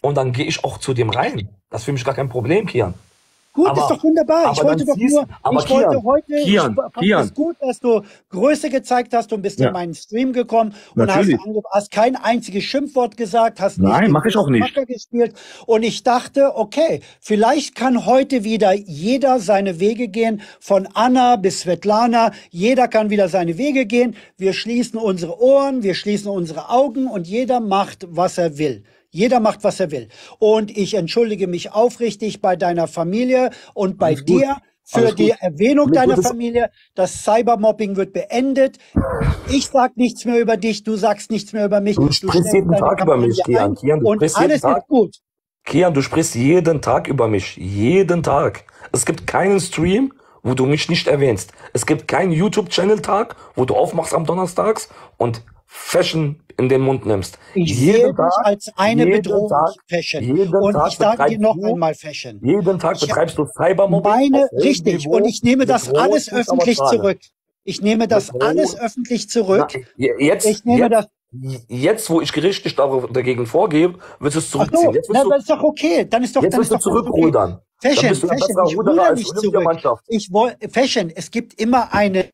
[SPEAKER 6] Und dann gehe ich auch zu dem rein. Das ist für mich gar kein Problem, Kian.
[SPEAKER 4] Gut,
[SPEAKER 6] Aber-
[SPEAKER 4] ist doch wunderbar. Ich wollte doch
[SPEAKER 6] siehst-
[SPEAKER 4] nur,
[SPEAKER 6] aber
[SPEAKER 4] ich wollte
[SPEAKER 6] Kian,
[SPEAKER 4] heute,
[SPEAKER 6] Kian,
[SPEAKER 4] ich fand
[SPEAKER 6] Kian.
[SPEAKER 4] es gut, dass du Größe gezeigt hast und bist
[SPEAKER 8] Ja.
[SPEAKER 4] in meinen Stream gekommen und hast, hast kein einziges Schimpfwort gesagt, hast
[SPEAKER 8] Nein,
[SPEAKER 4] den
[SPEAKER 8] mach ich auch nicht.
[SPEAKER 4] Gespielt und ich dachte, okay, vielleicht kann heute wieder jeder seine Wege gehen, von Anna bis Svetlana, jeder kann wieder seine Wege gehen. Wir schließen unsere Ohren, wir schließen unsere Augen und jeder macht, was er will. Jeder macht, was er will. Und ich entschuldige mich aufrichtig bei deiner Familie und bei
[SPEAKER 8] Alles gut.
[SPEAKER 4] dir für
[SPEAKER 8] Alles
[SPEAKER 4] die
[SPEAKER 8] gut.
[SPEAKER 4] Erwähnung
[SPEAKER 6] Mir
[SPEAKER 4] deiner Familie. Das Cybermobbing wird beendet. Ich sag nichts mehr über dich, du sagst nichts mehr über mich.
[SPEAKER 6] Du sprichst jeden Tag über mich, Kian. Kian, du
[SPEAKER 4] und
[SPEAKER 6] sprichst jeden
[SPEAKER 4] alles
[SPEAKER 6] Tag.
[SPEAKER 4] ist gut.
[SPEAKER 6] Kian, du sprichst jeden Tag über mich. Jeden Tag. Es gibt keinen Stream, wo du mich nicht erwähnst. Es gibt keinen YouTube-Channel-Tag, wo du aufmachst am Donnerstags und Fashion in den Mund nimmst.
[SPEAKER 4] Ich sehe dich als eine
[SPEAKER 6] jeden
[SPEAKER 4] Bedrohung,
[SPEAKER 6] Tag-
[SPEAKER 4] Fashion.
[SPEAKER 6] jeden
[SPEAKER 4] Und
[SPEAKER 6] Tag
[SPEAKER 4] ich sage dir noch
[SPEAKER 6] du-
[SPEAKER 4] einmal Fashion.
[SPEAKER 6] Jeden Tag betreibst du Cybermobbing.
[SPEAKER 4] Meine, richtig.
[SPEAKER 6] Niveau
[SPEAKER 4] Und ich nehme das alles öffentlich zurück. Ich nehme das
[SPEAKER 6] Mit
[SPEAKER 4] alles öffentlich zurück.
[SPEAKER 6] Na, jetzt,
[SPEAKER 4] Ich nehme
[SPEAKER 6] jetzt,
[SPEAKER 4] das.
[SPEAKER 6] jetzt, wo ich gerichtlich dagegen vorgebe, willst du es zurückziehen.
[SPEAKER 4] so,
[SPEAKER 6] jetzt
[SPEAKER 4] na,
[SPEAKER 6] du,
[SPEAKER 4] das ist doch okay. Dann ist doch,
[SPEAKER 6] jetzt
[SPEAKER 4] dann ist
[SPEAKER 6] du
[SPEAKER 4] doch okay.
[SPEAKER 6] zurückrudern. Dann
[SPEAKER 4] Fashion, Fashion, ich ruder nicht zurück. Ich woll, Fashion, es gibt immer einen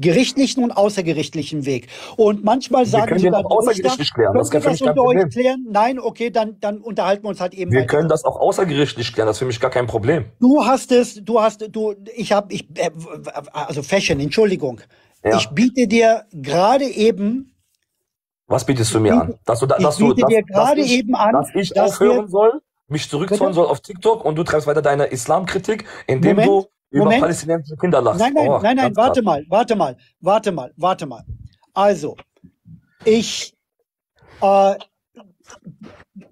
[SPEAKER 4] gerichtlichen und außergerichtlichen Weg. Und manchmal sagen
[SPEAKER 6] können
[SPEAKER 4] sogar
[SPEAKER 6] außergerichtlich klären.
[SPEAKER 4] können
[SPEAKER 6] Das
[SPEAKER 4] wir das unter euch klären? Nein, okay, dann, dann unterhalten wir uns halt eben
[SPEAKER 6] Wir
[SPEAKER 4] weiter.
[SPEAKER 6] können das auch außergerichtlich klären. Das ist für mich gar kein Problem.
[SPEAKER 4] Du hast es, du hast, du, ich habe, ich, äh, also Fashion, Entschuldigung.
[SPEAKER 6] Ja.
[SPEAKER 4] Ich biete dir gerade eben,
[SPEAKER 6] Was bietest du mir
[SPEAKER 4] Ich
[SPEAKER 6] an? Dass du, dass du,
[SPEAKER 4] biete
[SPEAKER 6] dass,
[SPEAKER 4] dir
[SPEAKER 6] dass
[SPEAKER 4] gerade
[SPEAKER 6] ich,
[SPEAKER 4] eben an,
[SPEAKER 6] dass ich
[SPEAKER 4] dass
[SPEAKER 6] aufhören
[SPEAKER 4] wir-
[SPEAKER 6] soll, mich zurückziehen soll auf TikTok und du treibst weiter deine Islamkritik, indem
[SPEAKER 4] Moment,
[SPEAKER 6] du über
[SPEAKER 4] Moment.
[SPEAKER 6] palästinensische Kinder lachst.
[SPEAKER 4] Nein, nein,
[SPEAKER 6] Oh,
[SPEAKER 4] nein, nein, warte
[SPEAKER 6] krass.
[SPEAKER 4] mal, warte mal, warte mal, warte mal. Also, ich, äh,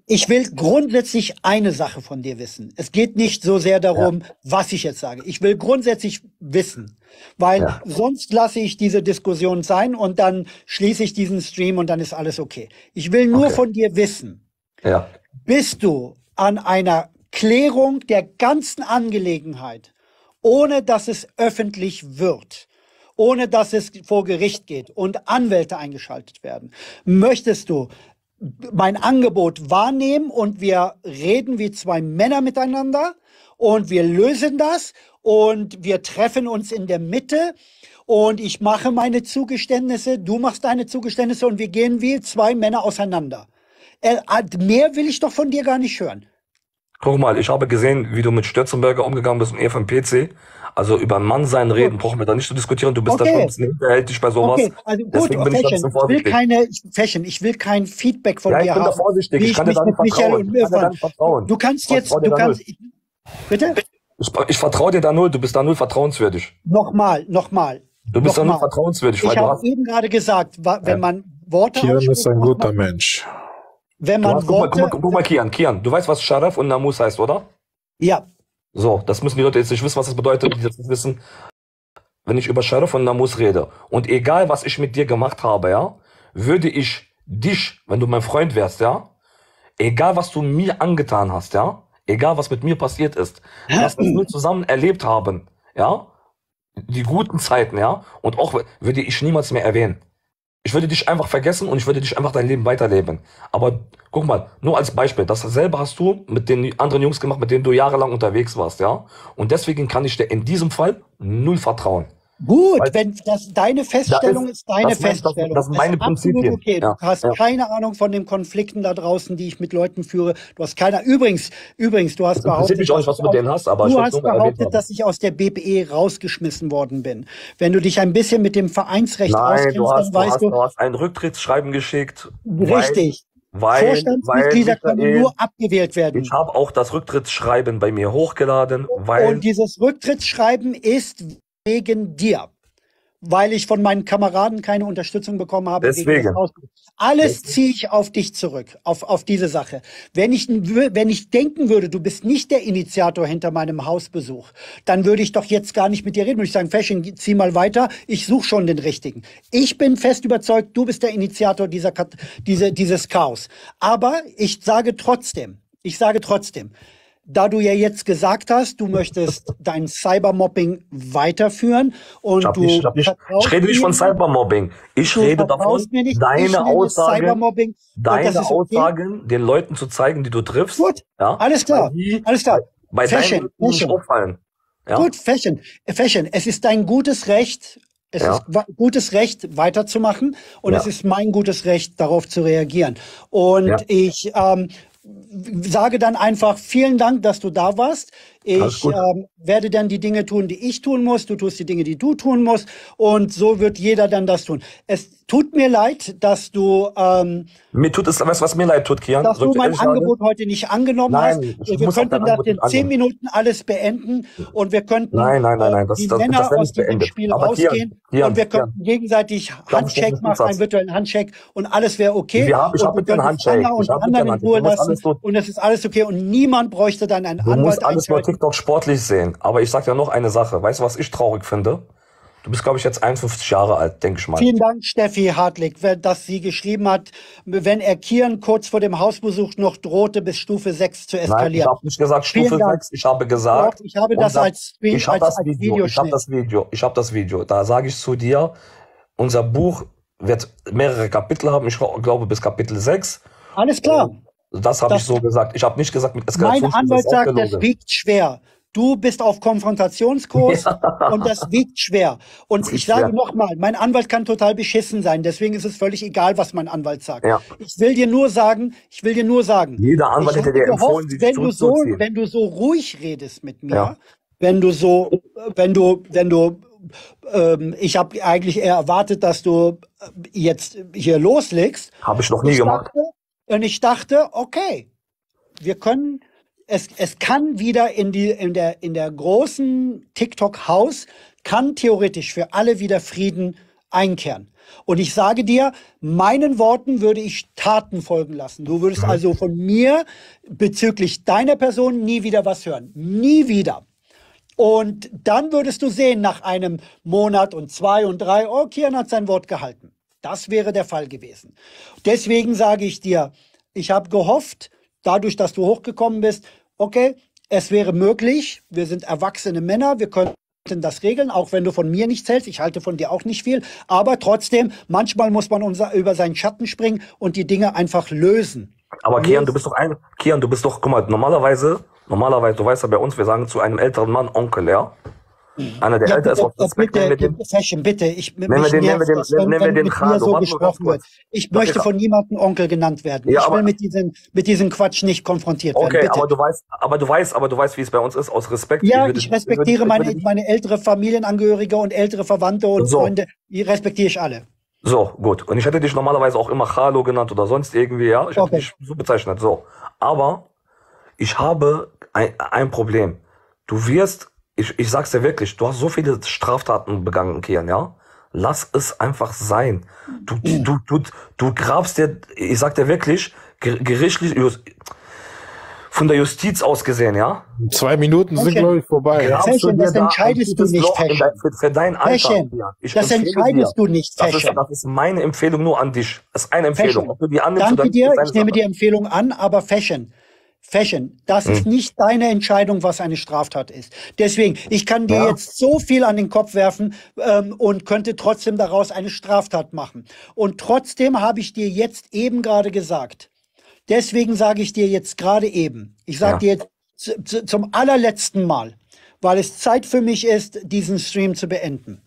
[SPEAKER 4] ich will grundsätzlich eine Sache von dir wissen. Es geht nicht so sehr darum, was ich jetzt sage. Ich will grundsätzlich wissen, weil
[SPEAKER 6] Ja.
[SPEAKER 4] sonst lasse ich diese Diskussion sein und dann schließe ich diesen Stream und dann ist alles okay. Ich will nur
[SPEAKER 6] Okay.
[SPEAKER 4] von dir wissen,
[SPEAKER 6] Ja.
[SPEAKER 4] bist du an einer Klärung der ganzen Angelegenheit, ohne dass es öffentlich wird, ohne dass es vor Gericht geht und Anwälte eingeschaltet werden, möchtest du mein Angebot wahrnehmen und wir reden wie zwei Männer miteinander und wir lösen das und wir treffen uns in der Mitte und ich mache meine Zugeständnisse, du machst deine Zugeständnisse und wir gehen wie zwei Männer auseinander. Äh, mehr will ich doch von dir gar nicht hören.
[SPEAKER 6] Guck mal, ich habe gesehen, wie du mit Stürzenberger umgegangen bist und er vom PC. Also über Mann sein reden brauchen wir da nicht zu diskutieren. Du bist
[SPEAKER 4] Okay.
[SPEAKER 6] da schon ein bisschen hinterhältig bei sowas.
[SPEAKER 4] Okay, also gut,
[SPEAKER 6] Deswegen bin ich da
[SPEAKER 4] ich will keine Fashion, ich will kein Feedback von
[SPEAKER 6] Ja, ich
[SPEAKER 4] dir
[SPEAKER 6] bin da
[SPEAKER 4] haben.
[SPEAKER 6] vorsichtig.
[SPEAKER 4] wie
[SPEAKER 6] Ich kann dir
[SPEAKER 4] mich
[SPEAKER 6] da nicht
[SPEAKER 4] mit Michael
[SPEAKER 6] vertrauen.
[SPEAKER 4] und
[SPEAKER 6] Ich kann dir da
[SPEAKER 4] Irfan-
[SPEAKER 6] nicht vertrauen.
[SPEAKER 4] Du kannst
[SPEAKER 6] Ich
[SPEAKER 4] jetzt,
[SPEAKER 6] vertraue
[SPEAKER 4] du
[SPEAKER 6] dir da
[SPEAKER 4] kannst, bitte?
[SPEAKER 6] Ich, ich vertraue dir da null. Du bist da null vertrauenswürdig.
[SPEAKER 4] Nochmal, nochmal.
[SPEAKER 6] Du bist da null
[SPEAKER 4] nochmal.
[SPEAKER 6] vertrauenswürdig, weil
[SPEAKER 4] Ich habe eben gerade gesagt, wenn man Worte
[SPEAKER 7] Kian ist ein guter Mensch.
[SPEAKER 4] Wenn man
[SPEAKER 6] hast guck, mal, guck, mal,
[SPEAKER 4] Worte,
[SPEAKER 6] guck mal, Kian, Kian, du weißt, was Sharaf und Namus heißt, oder?
[SPEAKER 4] ja,
[SPEAKER 6] So, das müssen die Leute jetzt nicht wissen, was das bedeutet, die nicht wissen, wenn ich über Sharaf und Namus rede. Und egal, was ich mit dir gemacht habe, ja, würde ich dich, wenn du mein Freund wärst, ja, egal, was du mir angetan hast, ja, egal, was mit mir passiert ist, das, was wir zusammen erlebt haben, ja, die guten Zeiten, ja, und auch würde ich niemals mehr erwähnen. Ich würde dich einfach vergessen und ich würde dich einfach dein Leben weiterleben. Aber guck mal, nur als Beispiel, dasselbe hast du mit den anderen Jungs gemacht, mit denen du jahrelang unterwegs warst, ja. Und deswegen kann ich dir in diesem Fall null vertrauen.
[SPEAKER 4] Gut,
[SPEAKER 6] Weil-
[SPEAKER 4] wenn das deine Feststellung
[SPEAKER 6] ist-
[SPEAKER 4] ist, deine
[SPEAKER 6] das mein- das-
[SPEAKER 4] Feststellung.
[SPEAKER 6] das sind meine
[SPEAKER 4] ist absolut
[SPEAKER 6] Prinzipien.
[SPEAKER 4] Okay,
[SPEAKER 6] Ja,
[SPEAKER 4] du hast
[SPEAKER 6] ja.
[SPEAKER 4] keine Ahnung von den Konflikten da draußen, die ich mit Leuten führe. Du hast keine, übrigens, übrigens, du hast
[SPEAKER 6] Das
[SPEAKER 4] behauptet,
[SPEAKER 6] mich auch nicht, was
[SPEAKER 4] dass
[SPEAKER 6] du mit
[SPEAKER 4] ich
[SPEAKER 6] denen hast, aber
[SPEAKER 4] Du hast behauptet, dass ich aus der BPE rausgeschmissen worden bin. Wenn du dich ein bisschen mit dem Vereinsrecht
[SPEAKER 6] Nein,
[SPEAKER 4] auskennst,
[SPEAKER 6] du hast,
[SPEAKER 4] dann
[SPEAKER 6] du,
[SPEAKER 4] weißt
[SPEAKER 6] hast,
[SPEAKER 4] du,
[SPEAKER 6] du hast ein Rücktrittsschreiben geschickt.
[SPEAKER 4] richtig.
[SPEAKER 6] Weil,
[SPEAKER 4] Vorstandsmitglieder
[SPEAKER 6] weil,
[SPEAKER 4] können
[SPEAKER 6] Michael,
[SPEAKER 4] nur abgewählt werden.
[SPEAKER 6] Ich habe auch das Rücktrittsschreiben bei mir hochgeladen, weil
[SPEAKER 4] Und dieses Rücktrittsschreiben ist wegen dir. Weil ich von meinen Kameraden keine Unterstützung bekommen habe. wegen
[SPEAKER 6] Deswegen.
[SPEAKER 4] Alles ziehe ich auf dich zurück, auf, auf diese Sache. Wenn ich, wenn ich denken würde, du bist nicht der Initiator hinter meinem Hausbesuch, dann würde ich doch jetzt gar nicht mit dir reden. Würde ich sagen, Fashion, zieh mal weiter, ich suche schon den richtigen. Ich bin fest überzeugt, du bist der Initiator dieser, diese, dieses Chaos. Aber ich sage trotzdem, ich sage trotzdem, da du ja jetzt gesagt hast, du möchtest dein Cybermobbing weiterführen und
[SPEAKER 6] ich,
[SPEAKER 4] du
[SPEAKER 6] nicht, ich, nicht, ich rede nicht von Cybermobbing. Ich rede davon,
[SPEAKER 4] nicht, ich
[SPEAKER 6] deine Aussagen, deine
[SPEAKER 4] okay.
[SPEAKER 6] Aussagen den Leuten zu zeigen, die du triffst.
[SPEAKER 4] Gut,
[SPEAKER 6] ja,
[SPEAKER 4] alles klar,
[SPEAKER 6] die
[SPEAKER 4] alles klar.
[SPEAKER 6] bei
[SPEAKER 4] Fashion,
[SPEAKER 6] deinen
[SPEAKER 4] Fashion.
[SPEAKER 6] auffallen. Ja?
[SPEAKER 4] Gut, Fashion, Fashion. Es ist dein gutes Recht, es
[SPEAKER 6] Ja.
[SPEAKER 4] ist gutes Recht, weiterzumachen und es ist mein gutes Recht, darauf zu reagieren. Und ich ähm, sage dann einfach vielen Dank, dass du da warst. Ich ähm, werde dann die Dinge tun, die ich tun muss. Du tust die Dinge, die du tun musst. Und so wird jeder dann das tun. Es tut mir leid, dass du, ähm,
[SPEAKER 6] Mir tut es, du, was mir leid tut, Kian?
[SPEAKER 4] dass
[SPEAKER 6] Soll
[SPEAKER 4] du mein
[SPEAKER 6] ehrlich sagen?
[SPEAKER 4] Angebot heute nicht angenommen
[SPEAKER 6] Nein,
[SPEAKER 4] hast. Wir könnten das
[SPEAKER 6] Angebot
[SPEAKER 4] in zehn. Minuten alles beenden und wir könnten
[SPEAKER 6] Nein, nein, nein, nein, das-
[SPEAKER 4] die
[SPEAKER 6] das- das
[SPEAKER 4] Männer
[SPEAKER 6] wäre
[SPEAKER 4] aus diesem. Spiel
[SPEAKER 6] Aber Kian,
[SPEAKER 4] rausgehen
[SPEAKER 6] Kian,
[SPEAKER 4] und wir
[SPEAKER 6] Kian.
[SPEAKER 4] könnten gegenseitig
[SPEAKER 6] ich noch
[SPEAKER 4] Handshake machen, einen virtuellen Handshake und alles wäre okay.
[SPEAKER 6] Wir haben- ich
[SPEAKER 4] und
[SPEAKER 6] hab
[SPEAKER 4] wir
[SPEAKER 6] mit
[SPEAKER 4] könnten
[SPEAKER 6] Handshake.
[SPEAKER 4] Und
[SPEAKER 6] Ich mit Handshake.
[SPEAKER 4] Und es ist alles okay und niemand bräuchte dann einen Anwalt
[SPEAKER 6] TikTok sportlich sehen. Aber ich sag dir noch eine Sache. Weißt du, was ich traurig finde? Du bist, glaube ich, jetzt 51 Jahre alt, denke ich mal.
[SPEAKER 4] Vielen Dank, Steffi Hartlig, dass sie geschrieben hat, wenn er Kieren kurz vor dem Hausbesuch noch drohte, bis Stufe 6 zu
[SPEAKER 6] Nein, ich
[SPEAKER 4] eskalieren.
[SPEAKER 6] habe nicht gesagt
[SPEAKER 4] Vielen
[SPEAKER 6] Stufe
[SPEAKER 4] Dank.
[SPEAKER 6] 6. Ich habe gesagt.
[SPEAKER 4] Doch, ich habe das als Screen-
[SPEAKER 6] ich habe
[SPEAKER 4] als-
[SPEAKER 6] das
[SPEAKER 4] als
[SPEAKER 6] Video. Ich habe das Video. Ich habe das Video. Da sage ich zu dir, unser Buch wird mehrere Kapitel haben. Ich glaube bis Kapitel 6.
[SPEAKER 4] Alles klar.
[SPEAKER 6] Das habe ich so gesagt. Ich habe nicht gesagt mit
[SPEAKER 4] Mein
[SPEAKER 6] Eskalationsstufe.
[SPEAKER 4] Anwalt sagt, das wiegt schwer. Du bist auf Konfrontationskurs und das wiegt schwer. Und ich sage nochmal, mein Anwalt kann total beschissen sein. Deswegen ist es völlig egal, was mein Anwalt sagt.
[SPEAKER 6] Ja.
[SPEAKER 4] Ich will dir nur sagen, ich will dir nur sagen.
[SPEAKER 6] Jeder Anwalt hätte dir
[SPEAKER 4] gehofft,
[SPEAKER 6] empfohlen, sich
[SPEAKER 4] wenn du so, wenn du so ruhig redest mit mir,
[SPEAKER 6] Ja.
[SPEAKER 4] wenn du so, wenn du, wenn du, ähm, ich habe eigentlich eher erwartet, dass du äh, jetzt hier loslegst.
[SPEAKER 6] Habe ich noch nie
[SPEAKER 4] Ich
[SPEAKER 6] gemacht.
[SPEAKER 4] Und ich dachte, okay, wir können, es, es kann wieder in die, in der, in der großen TikTok-Haus, kann theoretisch für alle wieder Frieden einkehren. Und ich sage dir, meinen Worten würde ich Taten folgen lassen. Du würdest also von mir bezüglich deiner Person nie wieder was hören. Nie wieder. Und dann würdest du sehen, nach einem Monat und zwei und drei, oh, Kian hat sein Wort gehalten. Das wäre der Fall gewesen. Deswegen sage ich dir, ich habe gehofft, dadurch, dass du hochgekommen bist, okay, es wäre möglich, wir sind erwachsene Männer, wir könnten das regeln, auch wenn du von mir nichts hältst. Ich halte von dir auch nicht viel. Aber trotzdem, manchmal muss man unser, über seinen Schatten springen und die Dinge einfach lösen.
[SPEAKER 6] Aber Kian, du bist doch ein, Kian, du bist doch, guck mal, normalerweise, normalerweise, du weißt ja bei uns, wir sagen zu einem älteren Mann Onkel, ja? Einer, der
[SPEAKER 4] Ja,
[SPEAKER 6] älter ist, auf Respekt,
[SPEAKER 4] bitte,
[SPEAKER 6] wir den,
[SPEAKER 4] Fashion, bitte. Ich,
[SPEAKER 6] Nennen wir den- wir
[SPEAKER 4] das,
[SPEAKER 6] wir
[SPEAKER 4] mit so gesprochen wird.
[SPEAKER 6] kurz.
[SPEAKER 4] Ich
[SPEAKER 6] Das
[SPEAKER 4] möchte von niemandem Onkel genannt werden.
[SPEAKER 6] Ja,
[SPEAKER 4] ich will
[SPEAKER 6] aber-
[SPEAKER 4] mit diesem, mit diesem Quatsch nicht konfrontiert werden.
[SPEAKER 6] okay, aber du weißt, aber du weißt, aber du weißt, wie es bei uns ist, aus Respekt.
[SPEAKER 4] Ja,
[SPEAKER 6] würde-
[SPEAKER 4] ich respektiere
[SPEAKER 6] würde-
[SPEAKER 4] meine, meine ältere Familienangehörige und ältere Verwandte und
[SPEAKER 6] So.
[SPEAKER 4] Freunde. Die respektiere ich alle.
[SPEAKER 6] So, gut. Und ich hätte dich normalerweise auch immer Chalo genannt oder sonst irgendwie, ja. Ich hätte
[SPEAKER 4] Okay.
[SPEAKER 6] dich so bezeichnet. So. Aber ich habe ein, ein Problem. Du wirst, ich, ich sag's dir wirklich, du hast so viele Straftaten begangen, Kian, ja. Lass es einfach sein. Du, du, du, du grabst dir, ich sag dir wirklich, ger- gerichtlich, von der Justiz aus gesehen, ja.
[SPEAKER 7] Zwei Minuten sind, glaube ich, vorbei.
[SPEAKER 6] dir
[SPEAKER 4] das
[SPEAKER 6] da
[SPEAKER 4] entscheidest du nicht,
[SPEAKER 6] dein- Für, für dein Alter. Ich
[SPEAKER 4] das entscheidest
[SPEAKER 6] dir.
[SPEAKER 4] du nicht,
[SPEAKER 6] Das ist,
[SPEAKER 4] Fashion.
[SPEAKER 6] das ist meine Empfehlung nur an dich. Das ist eine Empfehlung.
[SPEAKER 4] Fashion.
[SPEAKER 6] Ob du die annimmst oder
[SPEAKER 4] Danke dir, ich nehme
[SPEAKER 6] Sache.
[SPEAKER 4] die Empfehlung an, aber Fashion. Fashion, das ist
[SPEAKER 6] Hm.
[SPEAKER 4] nicht deine Entscheidung, was eine Straftat ist. Deswegen, ich kann dir
[SPEAKER 6] Ja.
[SPEAKER 4] jetzt so viel an den Kopf werfen ähm, und könnte trotzdem daraus eine Straftat machen. Und trotzdem habe ich dir jetzt eben gerade gesagt. Deswegen sage ich dir jetzt gerade eben. Ich sage
[SPEAKER 6] Ja.
[SPEAKER 4] dir jetzt zu, zu, zum allerletzten Mal, weil es Zeit für mich ist, diesen Stream zu beenden.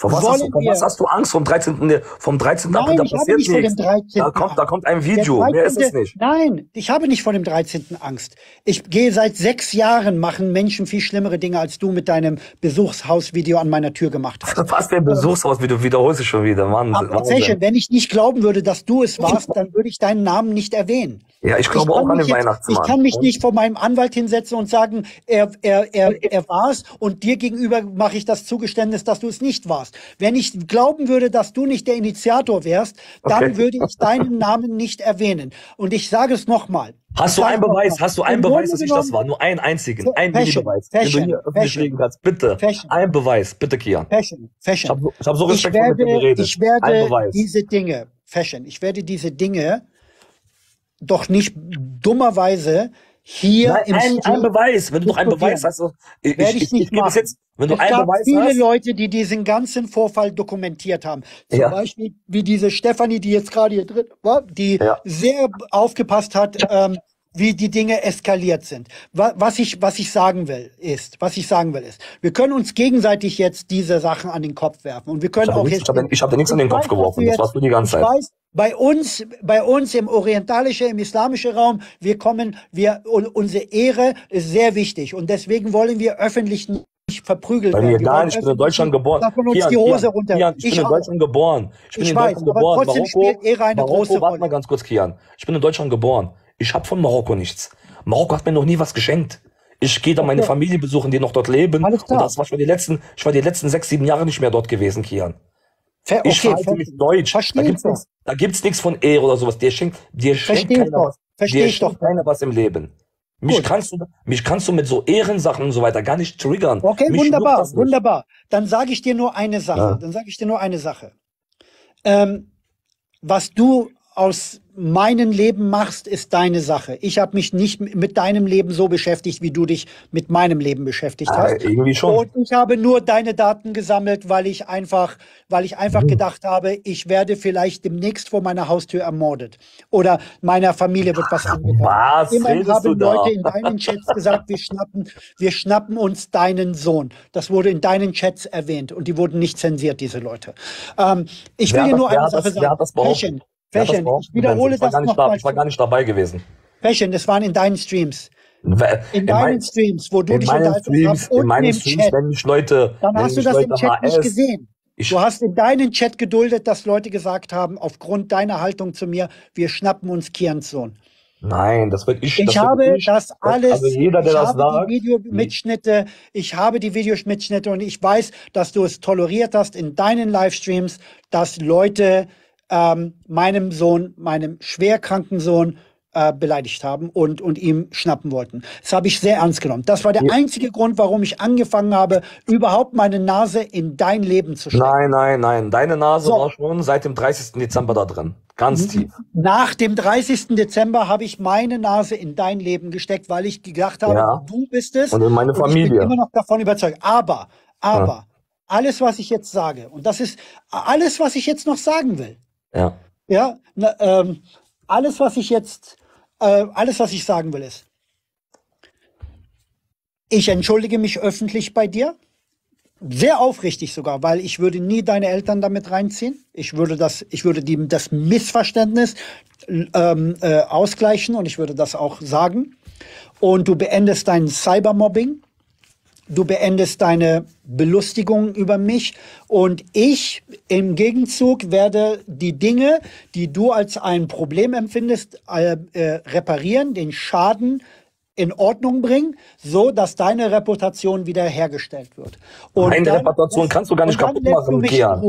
[SPEAKER 6] Vor was, hast du, vor was hast du Angst? Vom 13. ne, Vom 13.
[SPEAKER 4] Nein,
[SPEAKER 6] April, da
[SPEAKER 4] ich habe
[SPEAKER 6] passiert
[SPEAKER 4] nicht vor dem
[SPEAKER 6] nichts.
[SPEAKER 4] 13.
[SPEAKER 6] Da kommt, da kommt ein Video. Mehr ist es
[SPEAKER 4] 13.
[SPEAKER 6] nicht.
[SPEAKER 4] Nein, ich habe nicht vor dem 13. Angst. Ich gehe seit sechs Jahren, machen Menschen viel schlimmere Dinge, als du mit deinem Besuchshausvideo an meiner Tür gemacht hast.
[SPEAKER 6] Was für ein Besuchshaus, wie du wiederholst dich schon wieder, Mann.
[SPEAKER 4] Aber. Fashion, wenn ich nicht glauben würde, dass du es warst, dann würde ich deinen Namen nicht erwähnen.
[SPEAKER 6] Ja, ich glaube
[SPEAKER 4] kann
[SPEAKER 6] auch an
[SPEAKER 4] mich
[SPEAKER 6] den
[SPEAKER 4] jetzt-
[SPEAKER 6] Weihnachtsmann.
[SPEAKER 4] Ich kann mich nicht vor meinem Anwalt hinsetzen und sagen, er, er, er, er war's und dir gegenüber mache ich das Zugeständnis, dass du es nicht warst. Wenn ich glauben würde, dass du nicht der Initiator wärst, dann
[SPEAKER 6] Okay.
[SPEAKER 4] würde ich deinen Namen nicht erwähnen. Und ich sage es nochmal.
[SPEAKER 6] Hast du einen Beweis? Hast du einen Beweis, dass ich das war? Nur einen einzigen.
[SPEAKER 4] So,
[SPEAKER 6] Einen
[SPEAKER 4] Fashion,
[SPEAKER 6] Beweis, den du
[SPEAKER 4] Fashion,
[SPEAKER 6] hier öffentlich
[SPEAKER 4] Fashion.
[SPEAKER 6] legen kannst. Bitte.
[SPEAKER 4] Fashion.
[SPEAKER 6] Ein Beweis. Bitte, Kian.
[SPEAKER 4] Fashion,
[SPEAKER 6] Ich
[SPEAKER 4] Fashion.
[SPEAKER 6] habe ich hab so
[SPEAKER 4] Ich
[SPEAKER 6] respektvoll mit dir
[SPEAKER 4] werde,
[SPEAKER 6] geredet.
[SPEAKER 4] ich werde diese Dinge, Fashion, ich werde diese Dinge doch nicht dummerweise hier
[SPEAKER 6] Nein,
[SPEAKER 4] im
[SPEAKER 6] ein, ein
[SPEAKER 4] Stream
[SPEAKER 6] Beweis. Wenn du noch einen. Beweis hast, ich,
[SPEAKER 4] Werde
[SPEAKER 6] ich,
[SPEAKER 4] ich
[SPEAKER 6] ich,
[SPEAKER 4] nicht
[SPEAKER 6] ich
[SPEAKER 4] machen.
[SPEAKER 6] jetzt, wenn du
[SPEAKER 4] es
[SPEAKER 6] einen
[SPEAKER 4] gab
[SPEAKER 6] Beweis
[SPEAKER 4] viele
[SPEAKER 6] hast.
[SPEAKER 4] Leute, die diesen ganzen Vorfall dokumentiert haben. Zum
[SPEAKER 6] Ja.
[SPEAKER 4] Beispiel wie diese Stefanie, die jetzt gerade hier drin war, die
[SPEAKER 6] Ja.
[SPEAKER 4] sehr aufgepasst hat, ähm, wie die Dinge eskaliert sind. Wa- Was ich, was ich sagen will, ist, was ich sagen will, ist, wir können uns gegenseitig jetzt diese Sachen an den Kopf werfen und wir können
[SPEAKER 6] Ich habe
[SPEAKER 4] auch
[SPEAKER 6] nichts-
[SPEAKER 4] jetzt.
[SPEAKER 6] ich habe- ich habe nichts an den
[SPEAKER 4] Ich
[SPEAKER 6] Kopf geworfen.
[SPEAKER 4] du
[SPEAKER 6] Das
[SPEAKER 4] jetzt-
[SPEAKER 6] warst du die ganze
[SPEAKER 4] ich
[SPEAKER 6] Zeit.
[SPEAKER 4] Weiß, bei uns, bei uns im orientalischen, im islamischen Raum, wir kommen, wir, un, unsere Ehre ist sehr wichtig und deswegen wollen wir öffentlich nicht verprügelt werden. Wir
[SPEAKER 6] nicht. Ich bin in Deutschland geboren.
[SPEAKER 4] Davon uns
[SPEAKER 6] Kian,
[SPEAKER 4] die Hose
[SPEAKER 6] Kian,
[SPEAKER 4] runter.
[SPEAKER 6] Kian, ich, bin in
[SPEAKER 4] auch.
[SPEAKER 6] Deutschland geboren. Ich bin
[SPEAKER 4] Ich
[SPEAKER 6] in
[SPEAKER 4] weiß,
[SPEAKER 6] Deutschland
[SPEAKER 4] aber
[SPEAKER 6] geboren.
[SPEAKER 4] trotzdem
[SPEAKER 6] Marokko,
[SPEAKER 4] spielt Ehre eine
[SPEAKER 6] Marokko,
[SPEAKER 4] große
[SPEAKER 6] warte
[SPEAKER 4] Rolle.
[SPEAKER 6] mal ganz kurz, Kian. Ich bin in Deutschland geboren. Ich habe von Marokko nichts. Marokko hat mir noch nie was geschenkt. Ich gehe da meine
[SPEAKER 4] Okay.
[SPEAKER 6] Familie besuchen, die noch dort leben.
[SPEAKER 4] Alles klar.
[SPEAKER 6] Und das war schon die letzten, ich war die letzten sechs, sieben Jahre nicht mehr dort gewesen, Kian.
[SPEAKER 4] Ver-
[SPEAKER 6] Ich
[SPEAKER 4] okay,
[SPEAKER 6] verhalte
[SPEAKER 4] ver-
[SPEAKER 6] mich deutsch.
[SPEAKER 4] Verstehe
[SPEAKER 6] Da gibt's
[SPEAKER 4] doch.
[SPEAKER 6] nichts, da gibt's nichts von Ehre oder sowas. Dir schenkt, dir schenkt
[SPEAKER 4] Verstehe ich
[SPEAKER 6] keiner.
[SPEAKER 4] Verstehe
[SPEAKER 6] dir
[SPEAKER 4] ich doch.
[SPEAKER 6] schenkt keiner was im Leben. Mich
[SPEAKER 4] Gut.
[SPEAKER 6] kannst, du, mich kannst du mit so Ehrensachen und so weiter gar nicht triggern.
[SPEAKER 4] Okay,
[SPEAKER 6] mich
[SPEAKER 4] wunderbar, wunderbar. Dann sage ich dir nur eine Sache.
[SPEAKER 6] Ja.
[SPEAKER 4] Dann sage ich dir nur eine Sache. Ähm, was du aus meinem Leben machst, ist deine Sache. Ich habe mich nicht mit deinem Leben so beschäftigt, wie du dich mit meinem Leben beschäftigt
[SPEAKER 6] Ah,
[SPEAKER 4] hast.
[SPEAKER 6] irgendwie schon.
[SPEAKER 4] Und ich habe nur deine Daten gesammelt, weil ich einfach, weil ich
[SPEAKER 6] Mhm.
[SPEAKER 4] einfach gedacht habe, ich werde vielleicht demnächst vor meiner Haustür ermordet oder meiner Familie wird was angetan.
[SPEAKER 6] Was
[SPEAKER 4] Immerhin haben? Leute in deinen Chats gesagt, wir schnappen, wir schnappen uns deinen Sohn. Das wurde in deinen Chats erwähnt und die wurden nicht zensiert, diese Leute. Ähm, ich will
[SPEAKER 6] Wer
[SPEAKER 4] dir
[SPEAKER 6] hat
[SPEAKER 4] nur eine
[SPEAKER 6] hat das-
[SPEAKER 4] Sache
[SPEAKER 6] wer
[SPEAKER 4] sagen.
[SPEAKER 6] hat das behauptet?
[SPEAKER 4] Fashion,
[SPEAKER 6] behauptet,
[SPEAKER 4] ich wiederhole
[SPEAKER 6] ich
[SPEAKER 4] das
[SPEAKER 6] nicht
[SPEAKER 4] nochmal.
[SPEAKER 6] Ich war gar nicht dabei gewesen.
[SPEAKER 4] Fashion, das waren in deinen Streams. In
[SPEAKER 6] in
[SPEAKER 4] deinen Streams, wo du dich unterhalten hast und
[SPEAKER 6] in meinen Streams,
[SPEAKER 4] Chat.
[SPEAKER 6] wenn mich Leute,
[SPEAKER 4] Dann hast du das
[SPEAKER 6] Leute
[SPEAKER 4] im Chat nicht
[SPEAKER 6] HS
[SPEAKER 4] gesehen.
[SPEAKER 6] Ich-
[SPEAKER 4] du hast in deinen Chat geduldet, dass Leute gesagt haben, aufgrund deiner Haltung zu mir, wir schnappen uns Kians Sohn.
[SPEAKER 6] Nein, das wird ich.
[SPEAKER 4] Ich
[SPEAKER 6] das
[SPEAKER 4] habe
[SPEAKER 6] ich,
[SPEAKER 4] das alles,
[SPEAKER 6] Also jeder, der
[SPEAKER 4] ich
[SPEAKER 6] das
[SPEAKER 4] habe
[SPEAKER 6] sagt,
[SPEAKER 4] die Videomitschnitte, ich habe die Videomitschnitte und ich weiß, dass du es toleriert hast in deinen Livestreams, dass Leute ähm, meinem Sohn, meinem schwerkranken Sohn äh, beleidigt haben und, und ihm schnappen wollten. Das habe ich sehr ernst genommen. Das war der einzige Grund, warum ich angefangen habe, überhaupt meine Nase in dein Leben zu stecken.
[SPEAKER 6] Nein, nein, nein. Deine Nase
[SPEAKER 4] So.
[SPEAKER 6] war schon seit dem 30. Dezember da drin. Ganz tief.
[SPEAKER 4] Nach dem 30. Dezember habe ich meine Nase in dein Leben gesteckt, weil ich gedacht habe,
[SPEAKER 6] Ja.
[SPEAKER 4] du bist es.
[SPEAKER 6] Und in meine
[SPEAKER 4] Ich bin
[SPEAKER 6] Familie.
[SPEAKER 4] immer noch davon überzeugt. Aber, aber, alles, was ich jetzt sage, und das ist alles, was ich jetzt noch sagen will,
[SPEAKER 6] Ja.
[SPEAKER 4] ja, na, ähm, alles, was ich jetzt, äh, alles, was ich sagen will, ist, ich entschuldige mich öffentlich bei dir. Sehr aufrichtig sogar, weil ich würde nie deine Eltern damit reinziehen. Ich würde das, ich würde die, das Missverständnis ähm, äh, ausgleichen und ich würde das auch sagen. Und du beendest dein Cybermobbing. Du beendest deine Belustigung über mich und ich im Gegenzug werde die Dinge, die du als ein Problem empfindest, äh, äh, reparieren, den Schaden in Ordnung bringen, so dass deine Reputation wieder hergestellt wird. Und
[SPEAKER 6] Meine Reputation kannst du gar nicht
[SPEAKER 4] dann
[SPEAKER 6] kaputt machen, Kian.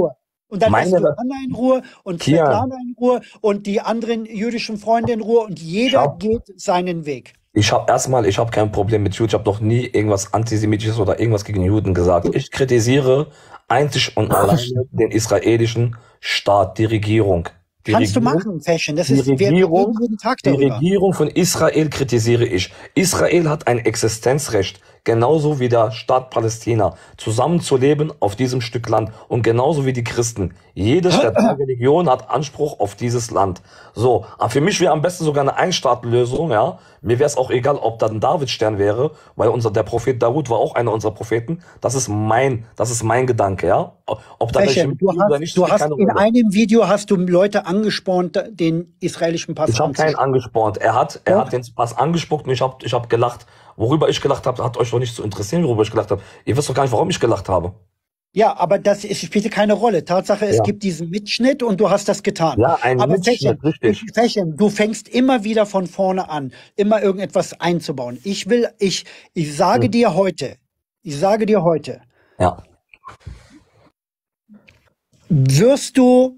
[SPEAKER 4] Und dann
[SPEAKER 6] Meine
[SPEAKER 4] lässt du Anna in Ruhe und. Svetlana in Ruhe und die anderen jüdischen Freunde in Ruhe und jeder
[SPEAKER 6] Schau.
[SPEAKER 4] geht seinen Weg.
[SPEAKER 6] Ich habe erstmal, ich habe kein Problem mit Juden. Ich habe noch nie irgendwas Antisemitisches oder irgendwas gegen Juden gesagt. Ich kritisiere einzig und alleine den israelischen Staat, die Regierung. Die
[SPEAKER 4] Kannst du
[SPEAKER 6] Regierung-
[SPEAKER 4] machen, Fashion. Das
[SPEAKER 6] die
[SPEAKER 4] ist, wir wir
[SPEAKER 6] Regierung-
[SPEAKER 4] reden jeden Tag
[SPEAKER 6] Die
[SPEAKER 4] darüber.
[SPEAKER 6] Regierung von Israel kritisiere ich. Israel hat ein Existenzrecht, genauso wie der Staat Palästina, zusammenzuleben auf diesem Stück Land und genauso wie die Christen. Jede der drei Religionen hat Anspruch auf dieses Land. So, aber für mich wäre am besten sogar eine Einstaatenlösung, ja. Mir wäre es auch egal, ob da ein Davidstern wäre, weil unser der Prophet Dawud war auch einer unserer Propheten. Das ist mein, das ist mein Gedanke, ja. Ob da welche
[SPEAKER 4] du
[SPEAKER 6] mitgehen oder
[SPEAKER 4] hast,
[SPEAKER 6] nicht,
[SPEAKER 4] du hast in einem Video hast du Leute angespornt, den israelischen Pass
[SPEAKER 6] Ich habe keinen angespornt. Er hat, er hat den Pass angespuckt und ich habe ich hab gelacht. Worüber ich gelacht habe, hat euch doch nicht zu interessieren, worüber ich gelacht habe. Ihr wisst doch gar nicht, warum ich gelacht habe.
[SPEAKER 4] Ja, aber das ist, spielte keine Rolle. Tatsache, es
[SPEAKER 6] Ja.
[SPEAKER 4] gibt diesen Mitschnitt und du hast das getan.
[SPEAKER 6] Ja, ein
[SPEAKER 4] aber
[SPEAKER 6] Mitschnitt,
[SPEAKER 4] Fashion,
[SPEAKER 6] richtig.
[SPEAKER 4] Fashion, du fängst immer wieder von vorne an, immer irgendetwas einzubauen. Ich will, ich, ich sage
[SPEAKER 6] Hm.
[SPEAKER 4] dir heute, ich sage dir heute,
[SPEAKER 6] Ja.
[SPEAKER 4] Wirst du,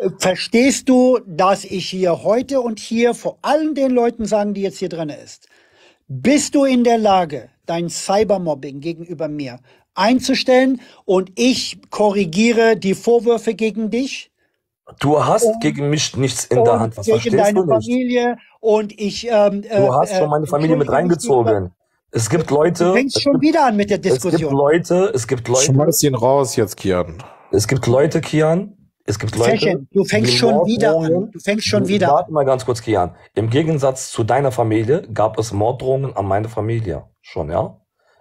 [SPEAKER 4] äh, verstehst du, dass ich hier heute und hier vor allen den Leuten sagen, die jetzt hier drin ist, bist du in der Lage, dein Cybermobbing gegenüber mir einzustellen und ich korrigiere die Vorwürfe gegen dich
[SPEAKER 6] Du hast gegen mich nichts in der Hand.
[SPEAKER 4] und
[SPEAKER 6] Was
[SPEAKER 4] gegen
[SPEAKER 6] verstehst
[SPEAKER 4] deine
[SPEAKER 6] du nicht?
[SPEAKER 4] Familie und ich ähm,
[SPEAKER 6] Du hast schon meine Familie mit reingezogen. Es gibt Leute,
[SPEAKER 4] Du fängst
[SPEAKER 6] es
[SPEAKER 4] schon
[SPEAKER 6] gibt,
[SPEAKER 4] wieder an mit der
[SPEAKER 6] es gibt
[SPEAKER 4] Diskussion.
[SPEAKER 6] Leute, es gibt Leute,
[SPEAKER 7] Schmeiß ihn raus jetzt, Kian.
[SPEAKER 6] es gibt Leute, Kian, es gibt Leute,
[SPEAKER 4] Fashion, du fängst
[SPEAKER 6] die
[SPEAKER 4] schon wieder an. Du fängst schon wieder
[SPEAKER 6] Warte mal ganz kurz, Kian. Im Gegensatz zu deiner Familie gab es Morddrohungen an meine Familie. Schon, ja?